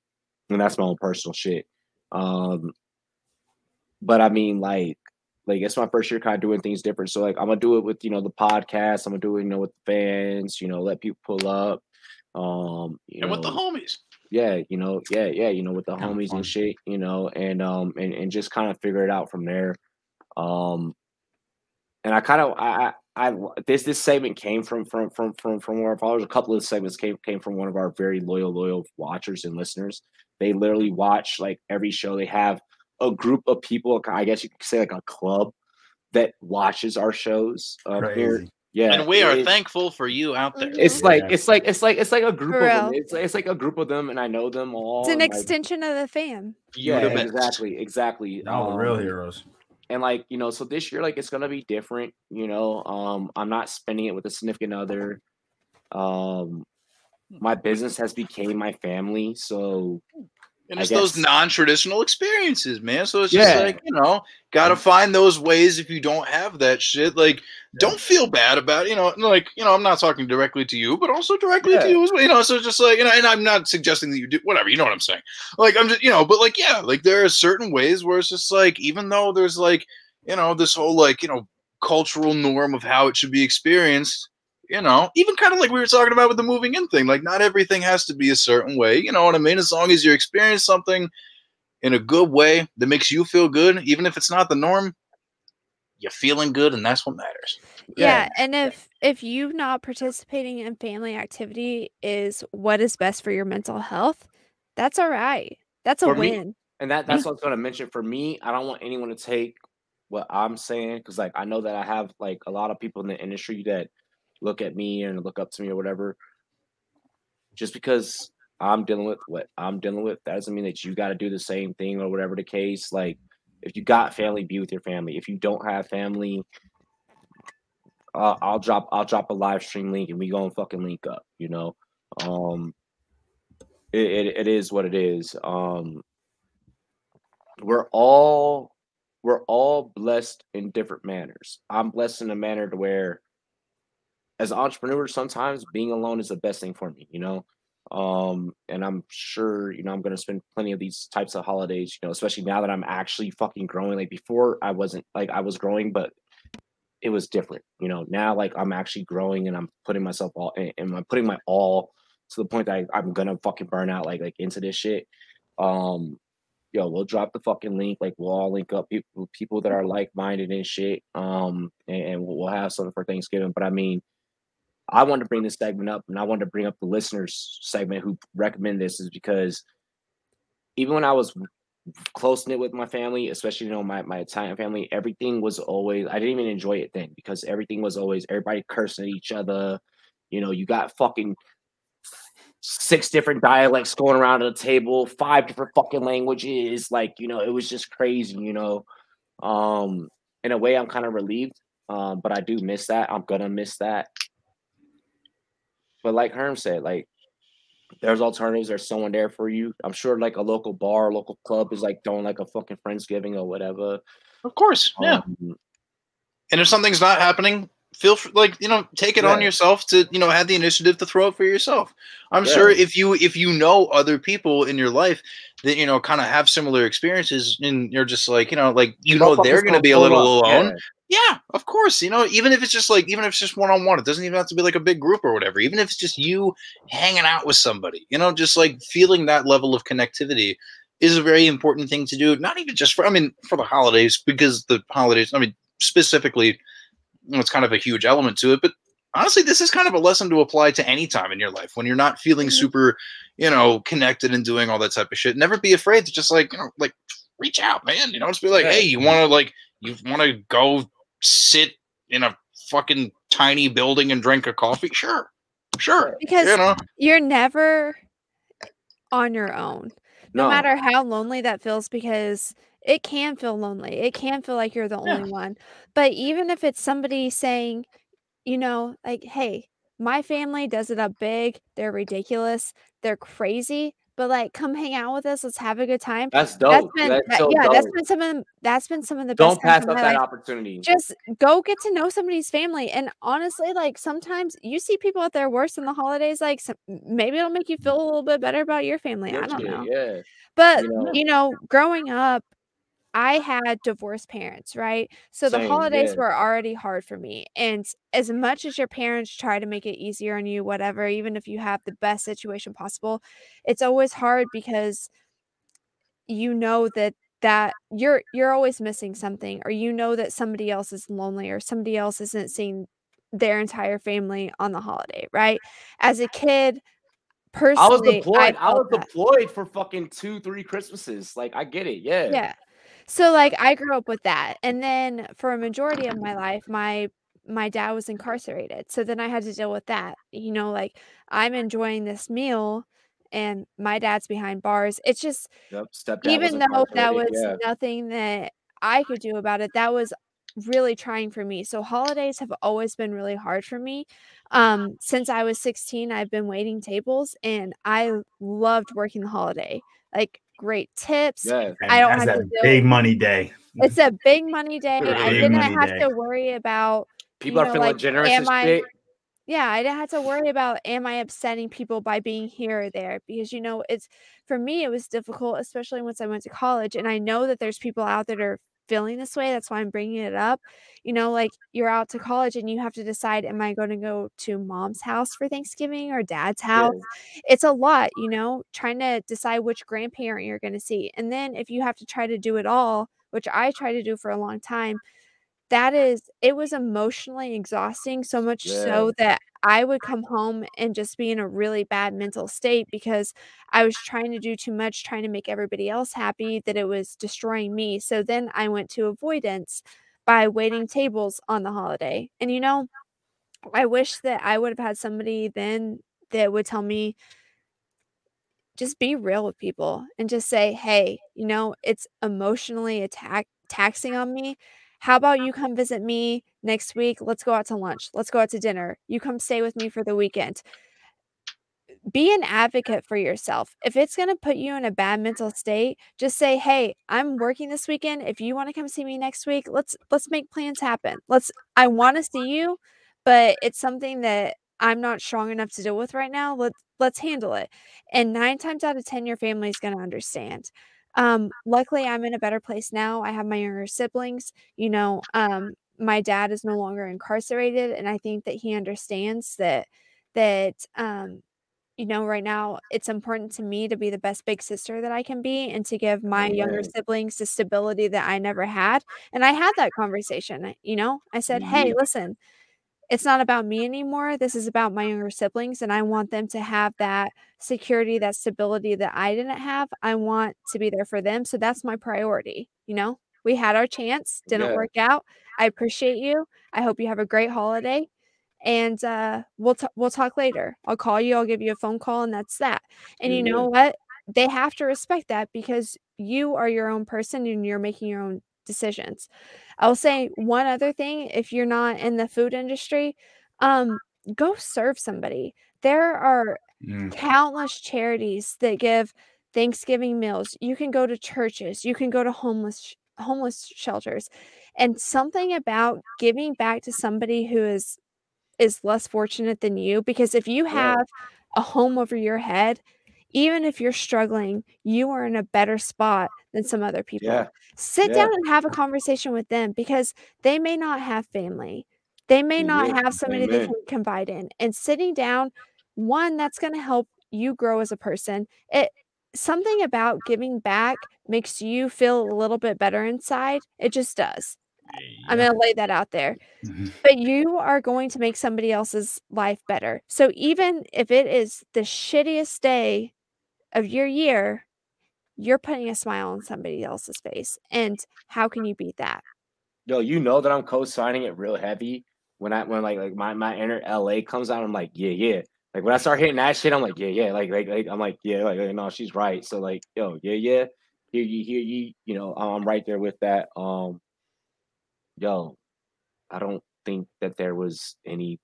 and that's my own personal shit. Um, but I mean, like, like it's my first year kind of doing things different. So like I'm gonna do it with you know the podcast. I'm gonna do it you know with the fans. You know, let people pull up. Um, you And know, with the homies. yeah, you know, yeah, yeah, you know, with the Kinda homies fun. and shit, you know, and um and, and just kind of figure it out from there. Um and I kind of I, I I this this segment came from from from from from one of our followers. A couple of segments came came from one of our very loyal loyal watchers and listeners. They literally watch like every show. They have a group of people. I guess you could say like a club that watches our shows. Um, here. Yeah, and we are it- thankful for you out there. Mhm. It's like it's like it's like it's like a group For of them. real. It's it's like a group of them, and I know them all. It's an and, like, extension of the fam. You yeah, exactly, exactly. All the real Um, heroes. and like you know so this year like it's gonna be different you know um i'm not spending it with a significant other um my business has became my family so And it's those non-traditional experiences, man. So it's just Yeah. like, you know, gotta find those ways if you don't have that shit. Like, don't feel bad about it, you know, like, you know, I'm not talking directly to you, but also directly Yeah. to you as well. You know, so it's just like, you know, and I'm not suggesting that you do whatever, you know what I'm saying. Like I'm just, you know, but like, yeah, like there are certain ways where it's just like, even though there's like, you know, this whole like, you know, cultural norm of how it should be experienced, you know, even kind of like we were talking about with the moving in thing, like not everything has to be a certain way. You know what I mean? As long as you experience something in a good way that makes you feel good, even if it's not the norm, you're feeling good, and that's what matters. Yeah. and if if you not participating in family activity is what is best for your mental health, that's all right. That's a For me- win. and that that's what i was going to mention for me i don't want anyone to take what i'm saying because like i know that i have like a lot of people in the industry that look at me and look up to me or whatever. Just because i'm dealing with what i'm dealing with that doesn't mean that you got to do the same thing or whatever the case. Like if you got family be with your family. If you don't have family uh, i'll drop i'll drop a live stream link and we go and fucking link up you know? Um it, it, it is what it is. Um we're all we're all blessed in different manners. I'm blessed in a manner to where as an entrepreneur, sometimes being alone is the best thing for me, you know. Um, and I'm sure, you know, I'm gonna spend plenty of these types of holidays, you know, especially now that I'm actually fucking growing. Like before I wasn't like I was growing, but it was different, you know. Now like I'm actually growing and I'm putting myself all and, I'm putting my all to the point that I, I'm gonna fucking burn out like like into this shit. Um yo, we'll drop the fucking link. Like we'll all link up people people that are like minded and shit. Um, and, and we'll have something for Thanksgiving. But I mean, I wanted to bring this segment up, and I wanted to bring up the listeners segment who recommend this is because even when I was close knit with my family, especially you know my my Italian family, everything was always I didn't even enjoy it then because everything was always everybody cursing at each other. You know, you got fucking six different dialects going around at the table, five different fucking languages. Like, you know, it was just crazy, you know. Um, in a way, I'm kind of relieved. Um, but I do miss that. I'm gonna miss that. But like Herm said, like there's alternatives. There's someone there for you. I'm sure like a local bar, local club is like doing like a fucking Friendsgiving or whatever. Of course, yeah. Um, And if something's not happening, feel free, like you know, take it on yourself to you know have the initiative to throw it for yourself. I'm Yeah. sure if you if you know other people in your life that you know kind of have similar experiences, and you're just like you know like you know they're going to be a little alone. yeah. Yeah, of course. You know, even if it's just like, even if it's just one on one, it doesn't even have to be like a big group or whatever. Even if it's just you hanging out with somebody, you know, just like feeling that level of connectivity is a very important thing to do. Not even just for, I mean, for the holidays, because the holidays, I mean, specifically, you know, it's kind of a huge element to it. But honestly, this is kind of a lesson to apply to any time in your life when you're not feeling Mhm. super, you know, connected and doing all that type of shit. Never be afraid to just like, you know, like reach out, man. You know, just be like, hey, you want to like, you want to go sit in a fucking tiny building and drink a coffee? Sure, sure. Because you know, you're never on your own. No, No, matter how lonely that feels, because it can feel lonely. It can feel like you're the Yeah. only one. But even if it's somebody saying, you know, like, hey, my family does it up big. They're ridiculous. They're crazy. But like, come hang out with us. Let's have a good time. that's That's dope. been That's that- so yeah, that's dope. been some of the, that's been some of the best. Don't pass up that life opportunity. just go get to know somebody's family and honestly like sometimes you see people at their worst in the holidays like some, maybe it'll make you feel a little bit better about your family i don't know Yeah. but You know? you know growing up i had divorced parents right so the Same, holidays yeah. were already hard for me and as much as your parents try to make it easier on you whatever even if you have the best situation possible it's always hard because you know that that you're you're always missing something or you know that somebody else is lonely or somebody else isn't seeing their entire family on the holiday right as a kid personally I was deployed. I, was felt that. deployed for fucking two, three Christmases. Like I get it. Yeah. yeah so like i grew up with that and then for a majority of my life my my dad was incarcerated so then i had to deal with that you know like i'm enjoying this meal and my dad's behind bars it's just Yep. Even though that was yeah. nothing that I could do about it, that was really trying for me. So holidays have always been really hard for me. Um, since I was 16, I've been waiting tables and I loved working the holiday. Like great tips. Yeah. I don't That's have that to deal- big money day. It's a big money day. I didn't money have day. to worry about People you are feeling like, generous am I- shit. yeah, I didn't have to worry about am I upsetting people by being here or there because you know it's for me it was difficult especially once I went to college and I know that there's people out there that are feeling this way that's why I'm bringing it up. You know, like you're out to college and you have to decide am I going to go to mom's house for Thanksgiving or dad's house? It's a lot, you know, trying to decide which grandparent you're going to see. And then if you have to try to do it all, which I tried to do for a long time, that is it was emotionally exhausting so much so that I would come home and just be in a really bad mental state because I was trying to do too much, trying to make everybody else happy that it was destroying me. So then I went to avoidance by waiting tables on the holiday. And you know, I wish that I would have had somebody then that would tell me just be real with people and just say, "Hey, you know, it's emotionally attack taxing on me. How about you come visit me next week? Let's go out to lunch. Let's go out to dinner. You come stay with me for the weekend." Be an advocate for yourself. If it's going to put you in a bad mental state, just say, "Hey, I'm working this weekend. If you want to come see me next week, let's let's make plans happen. Let's I want to see you, but it's something that I'm not strong enough to deal with right now. Let's let's handle it." And 9 times out of 10 your family is going to understand. Um luckily I'm in a better place now. I have my younger siblings, you know, um my dad is no longer incarcerated and I think that he understands that that um you know, right now it's important to me to be the best big sister that I can be and to give my younger siblings the stability that I never had. And I had that conversation, you know. I said, "Hey, Mhm. listen, it's not about me anymore. This is about my younger siblings and I want them to have that security, that stability that I didn't have. I want to be there for them. So that's my priority, you know? We had our chance, didn't Yeah. work out. I appreciate you. I hope you have a great holiday. And uh we'll t- we'll talk later. I'll call you, I'll give you a phone call and that's that. And you know what? They have to respect that because you are your own person and you're making your own decisions. I'll say one other thing if you're not in the food industry, um go serve somebody. There are Mm. countless charities that give Thanksgiving meals. You can go to churches, you can go to homeless sh- homeless shelters. And something about giving back to somebody who is is less fortunate than you because if you Yeah. have a home over your head, even if you're struggling, you are in a better spot than some other people. Yeah. Sit Yeah. down and have a conversation with them because they may not have family. They may not Amen. have somebody they can confide in. And sitting down, one, that's going to help you grow as a person. It something about giving back makes you feel a little bit better inside. It just does. I'm going to lay that out there. Mhm. But you are going to make somebody else's life better. So even if it is the shittiest day of your year, you're putting a smile on somebody else's face. And how can you beat that? Yo, you know that I'm co-signing it real heavy when I when like like my my inner LA comes out. I'm like, yeah, yeah. Like when I start hitting that shit, I'm like, yeah, yeah. Like like, like I'm like, yeah, like, like, no, she's right. So like, yo, yeah, yeah. Here you, hear you. You know, I'm right there with that. Um, yo, I don't think that there was any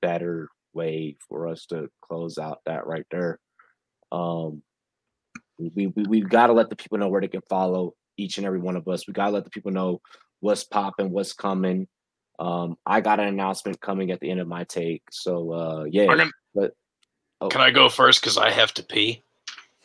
better way for us to close out that right there. Um, we we we've got to let the people know where they can follow each and every one of us. We got to let the people know what's popping, what's coming. Um, I got an announcement coming at the end of my take. So uh, yeah, but Can I go first because I have to pee?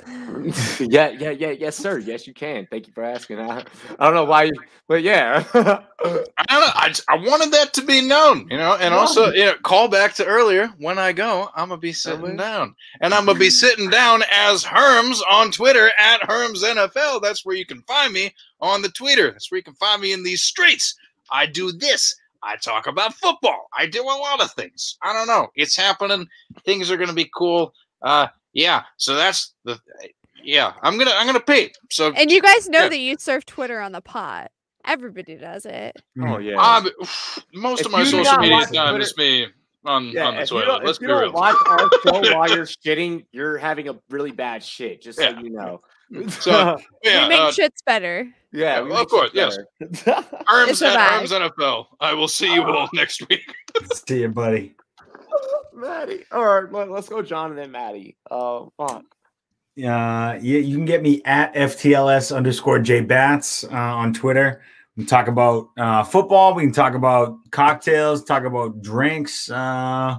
yeah, yeah, yeah, yes, sir. Yes, you can. Thank you for asking. I, I don't know why, you, but yeah. I don't know. I, just- I wanted that to be known, you know, and also, you know, call back to earlier. When I go, I'm gonna be sitting down, and I'm gonna be sitting down as Herms on Twitter at Herms NFL. That's where you can find me on the Twitter. That's where you can find me in these streets. I do this. I talk about football. I do a lot of things. I don't know. It's happening. Things are gonna be cool. Uh, yeah. So that's the. Yeah, I'm gonna I'm gonna pay. So And you guys know Yeah. that you surf Twitter on the pot. Everybody does it. oh yeah. Um, most If of my social media watch time Twitter- is me on, yeah, on the if toilet. don't, Let's if be don't real. watch our show while you're shitting, you're having a really bad shit. Just Yeah. so you know. So, yeah, we make uh, shits better. yeah, of we make course, yes. Arms at. Arms NFL. I will see you all next week. See you, buddy. Madi. All right, let, us go, John, and then Madi. Uh, fuck. Uh, yeah, you can get me at FTLS underscore J Batts uh, on Twitter. We talk about uh, football. We can talk about cocktails, talk about drinks. Uh,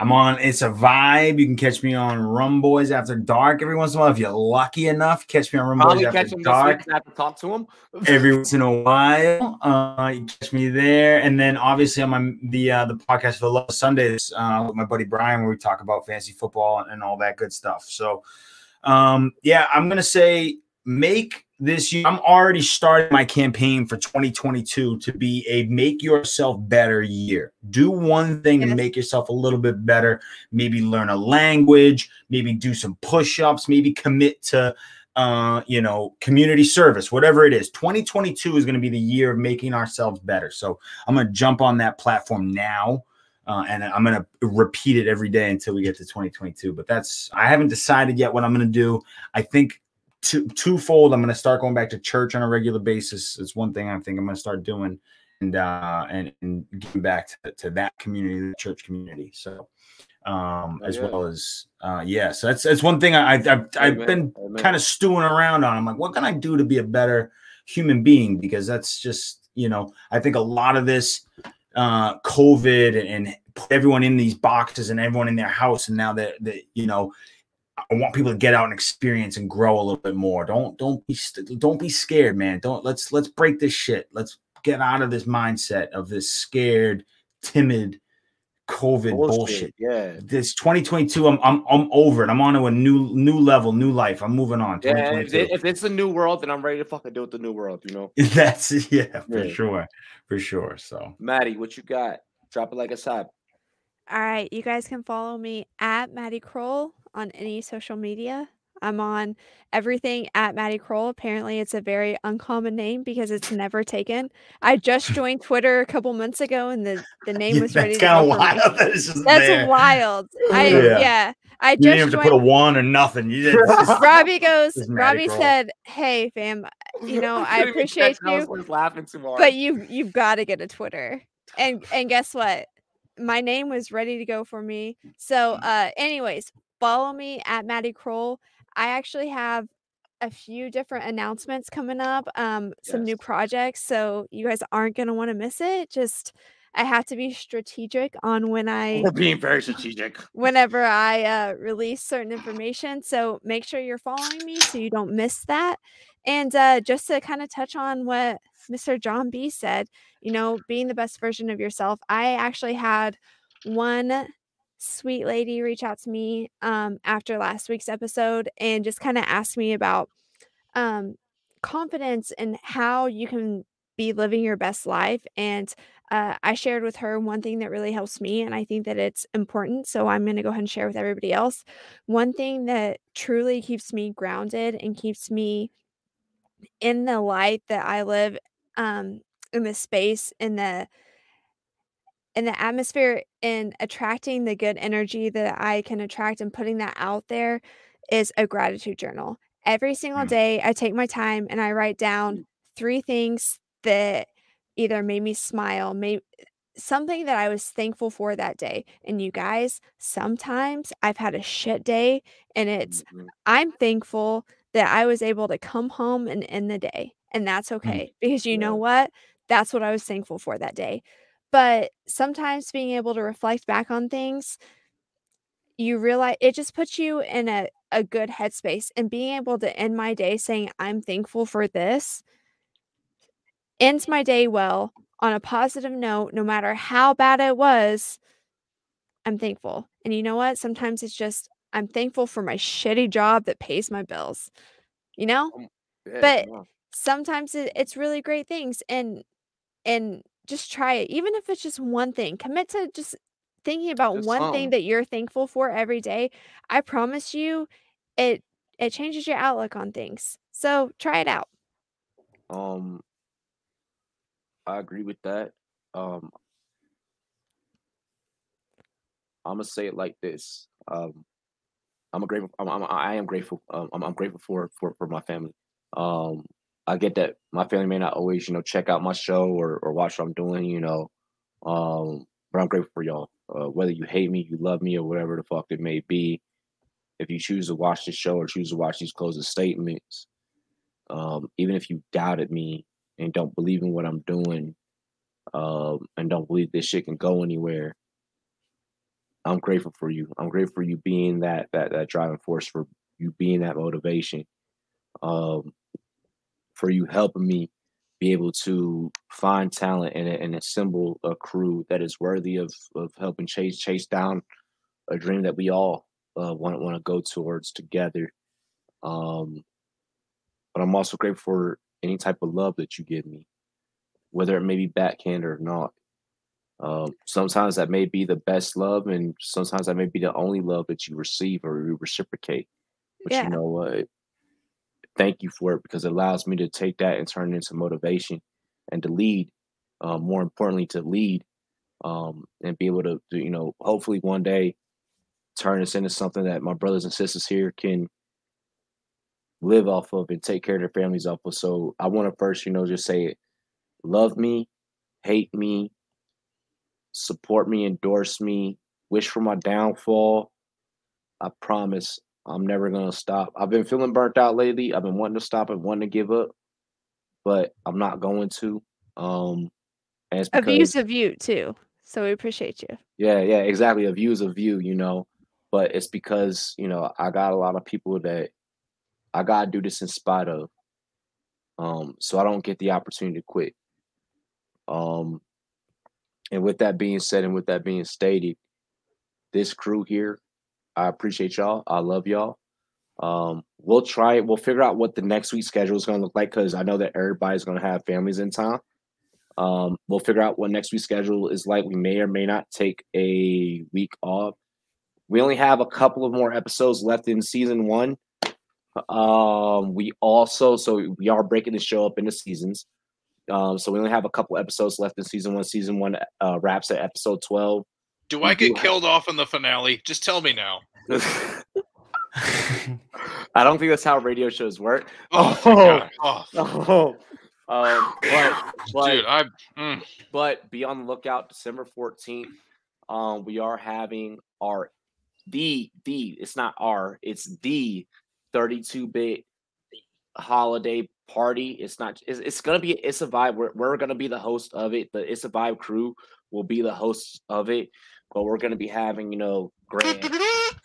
I'm on Issa Vibe. You can catch me on Rumboyz After Dark every once in a while. If you're lucky enough, catch me on Rum Probably Boys After him this week. Dark have to talk to him. every once in a while. Uh, you catch me there, and then obviously on my the uh, the podcast for the Love Sundays uh, with my buddy Brian, where we talk about fantasy football and all that good stuff. So, um, yeah, I'm gonna say make this year. I'm already starting my campaign for 2022 to be a make yourself better year. Do one thing Yes. and make yourself a little bit better. Maybe learn a language. Maybe do some push-ups. Maybe commit to uh, you know, community service, whatever it is. 2022 is going to be the year of making ourselves better. So I'm going to jump on that platform now. Uh, and I'm going to repeat it every day until we get to 2022. But that's, I haven't decided yet what I'm going to do. I think two, twofold. I'm going to start going back to church on a regular basis. It's one thing I think I'm going to start doing and, uh, and, and getting back to, to that community, the church community. So, um, Oh, as yeah. well as, uh, yeah, so that's, that's one thing I, I I've, I've been kind of stewing around on. I'm like, what can I do to be a better human being? Because that's just, you know, I think a lot of this uh COVID and, and put everyone in these boxes and everyone in their house. And now that that, you know, I want people to get out and experience and grow a little bit more. Don't don't be don't be scared, man. Don't let's let's break this shit. Let's get out of this mindset of this scared, timid COVID bullshit Yeah. this 2022 I'm, I'm i'm over it i'm on to a new new level new life i'm moving on Yeah, if, it- if it's a new world, then I'm ready to fucking do it the new world, you know. that's yeah for Yeah. sure for sure so Madi, what you got? Drop it like a side. All right, you guys can follow me at Madi Kroll on any social media. I'm on everything at Madi Kroll. Apparently, it's a very uncommon name because it's never taken. I just joined Twitter a couple months ago, and the, the name Yeah, was ready that's to kind go of wild that That's there. wild. I Yeah. yeah. I you didn't just have to put a one or nothing you just Robbie goes. Robbie Kroll. said, "Hey, fam, you know I appreciate catch it, I was, you, laughing too hard. but you you've got to get a Twitter." And and guess what? my name was ready to go for me. So, uh, anyways, follow me at Madi Kroll. I actually have a few different announcements coming up, um, some new projects. So you guys aren't gonna want to miss it. Just I have to be strategic on when I We're being very strategic. whenever I uh, release certain information. So make sure you're following me so you don't miss that. And uh, just to kind of touch on what Mr. John B said, you know, being the best version of yourself. I actually had one sweet lady reach out to me um, after last week's episode and just kind of ask me about um, confidence and how you can be living your best life. And uh, I shared with her one thing that really helps me, and I think that it's important. So I'm going to go ahead and share with everybody else. One thing that truly keeps me grounded and keeps me in the light that I live um, in the space, in the in the atmosphere, and attracting the good energy that I can attract and putting that out there is a gratitude journal. Every single Mm. day, I take my time and I write down three things that either made me smile, made something that I was thankful for that day. And you guys, sometimes I've had a shit day and it's Mhm. I'm thankful that I was able to come home and end the day. And that's okay because you know what? That's what I was thankful for that day. But sometimes being able to reflect back on things, you realize it just puts you in a, a good headspace. And being able to end my day saying, I'm thankful for this, ends my day well on a positive note, no matter how bad it was. I'm thankful. And you know what? Sometimes it's just, I'm thankful for my shitty job that pays my bills, you know? Um, yeah, But no. sometimes it, it's really great things and and just try it even if it's just one thing commit to just thinking about Just one thing that you're thankful for every day i promise you it it changes your outlook on things so try it out Um, I agree with that. Um, I'm gonna say it like this. Um, I'm a grateful. I'm, I'm I am grateful. Um, I'm, I'm grateful for for for my family. Um, I get that my family may not always, you know, check out my show or or watch what I'm doing, you know. Um, but I'm grateful for y'all. Uh, whether you hate me, you love me, or whatever the fuck it may be. If you choose to watch this show or choose to watch these closing statements, um, even if you doubted me and don't believe in what I'm doing, um, and don't believe this shit can go anywhere, I'm grateful for you. I'm grateful for you being that that that driving force, for you being that motivation, um, for you helping me be able to find talent and, and assemble a crew that is worthy of of helping chase chase down a dream that we all uh, want want to go towards together. Um, but I'm also grateful for any type of love that you give me, whether it may be backhand or not. Um, sometimes that may be the best love, and sometimes that may be the only love that you receive or you reciprocate. But Yeah. you know what? Thank you for it because it allows me to take that and turn it into motivation and to lead. Uh, more importantly, to lead um, and be able to, to, you know, hopefully one day turn this into something that my brothers and sisters here can live off of and take care of their families off of. So I want to first, you know, just say it. Love me, hate me, support me, endorse me, wish for my downfall. I promise I'm never gonna stop. I've been feeling burnt out lately. I've been wanting to stop and wanting to give up, but I'm not going to. Um and it's a view's a view too so we appreciate you yeah, yeah, exactly. A view is a view, you know. But it's because, you know, I got a lot of people that I gotta do this in spite of. Um, so I don't get the opportunity to quit. Um, and with that being said, and with that being stated, this crew here, I appreciate y'all. I love y'all. Um, we'll try. We'll figure out what the next week's schedule is going to look like because I know that everybody's going to have families in town. Um, we'll figure out what next week's schedule is like. We may or may not take a week off. We only have a couple of more episodes left in season one. Um, we also so we are breaking the show up into seasons. Um, so we only have a couple episodes left in season one. Season one uh, wraps at episode twelve. Do I get killed off in the finale? Just tell me now. I don't think that's how radio shows work. Oh, Oh. oh Oh, um, but, but dude, I mm, but be on the lookout December 14th. Um, we are having our the the it's not our it's the 30TwoBit holiday party. It's not. It's, it's gonna be. It's a vibe. We're we're gonna be the host of it. The Issa Vibe crew will be the hosts of it. But we're gonna be having you know Grant,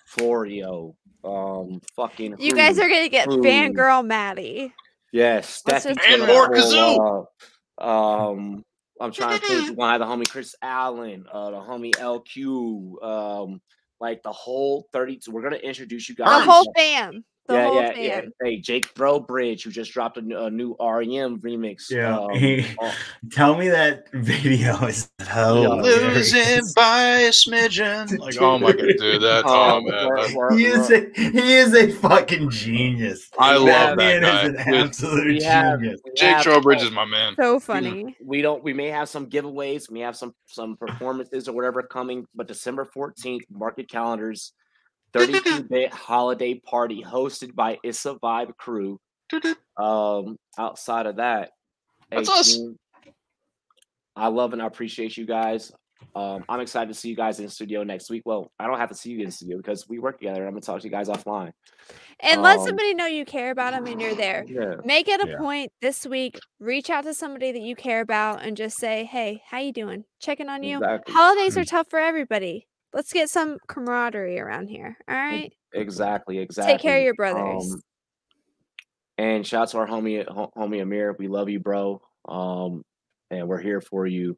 Florio, um, fucking. You guys are gonna get Who. fangirl Madi. Yes, Let's Steffi just And more kazoo. up. Um, I'm trying to think. We're gonna the homie Chris Allen, uh, the homie LQ, um, like the whole 32. We're gonna introduce you guys. The whole some- fam. The yeah, whole yeah, fam. yeah. Hey, Jake Trowbridge, who just dropped a new REM remix. Yeah. um, He- on- Tell me that video is hilarious. Losing by a smidgen. Like, oh my god, dude, that. Oh um, man, we're- that- we're- He is a he is a fucking genius. I love that man guy. is an absolute we have- genius. we Jake have- Trowbridge is my man. So funny. we don't we may have some giveaways we have some some performances or whatever coming but december 14th market calendars 30TwoBit holiday party hosted by issa vibe crew um outside of that That's hey, us. team, i love and i appreciate you guys um i'm excited to see you guys in the studio next week well i don't have to see you in the studio because we work together and i'm gonna talk to you guys offline And let um, somebody know you care about them and you're there. yeah Make it a Yeah. point this week. Reach out to somebody that you care about and just say, "Hey, how you doing? Checking on you." Exactly. Holidays Mm. are tough for everybody. Let's get some camaraderie around here. All right. exactly exactly Take care of your brothers. Um, and shout out to our homie, ho- homie Amir. We love you, bro. Um, and we're here for you.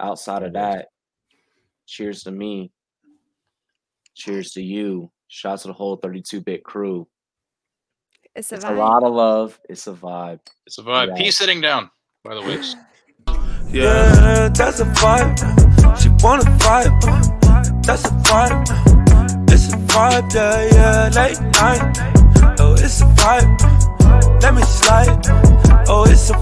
Outside of that, cheers to me. Cheers to you. Shout out to the whole 30TwoBit crew. it's a It's a lot of love. It's a vibe. It's a vibe. Yeah. He's sitting down, by the way. Yeah, that's a vibe. She wanna vibe. That's a vibe. It's a vibe, yeah, yeah. Late night. Oh, it's a vibe. Let me slide. Oh, it's a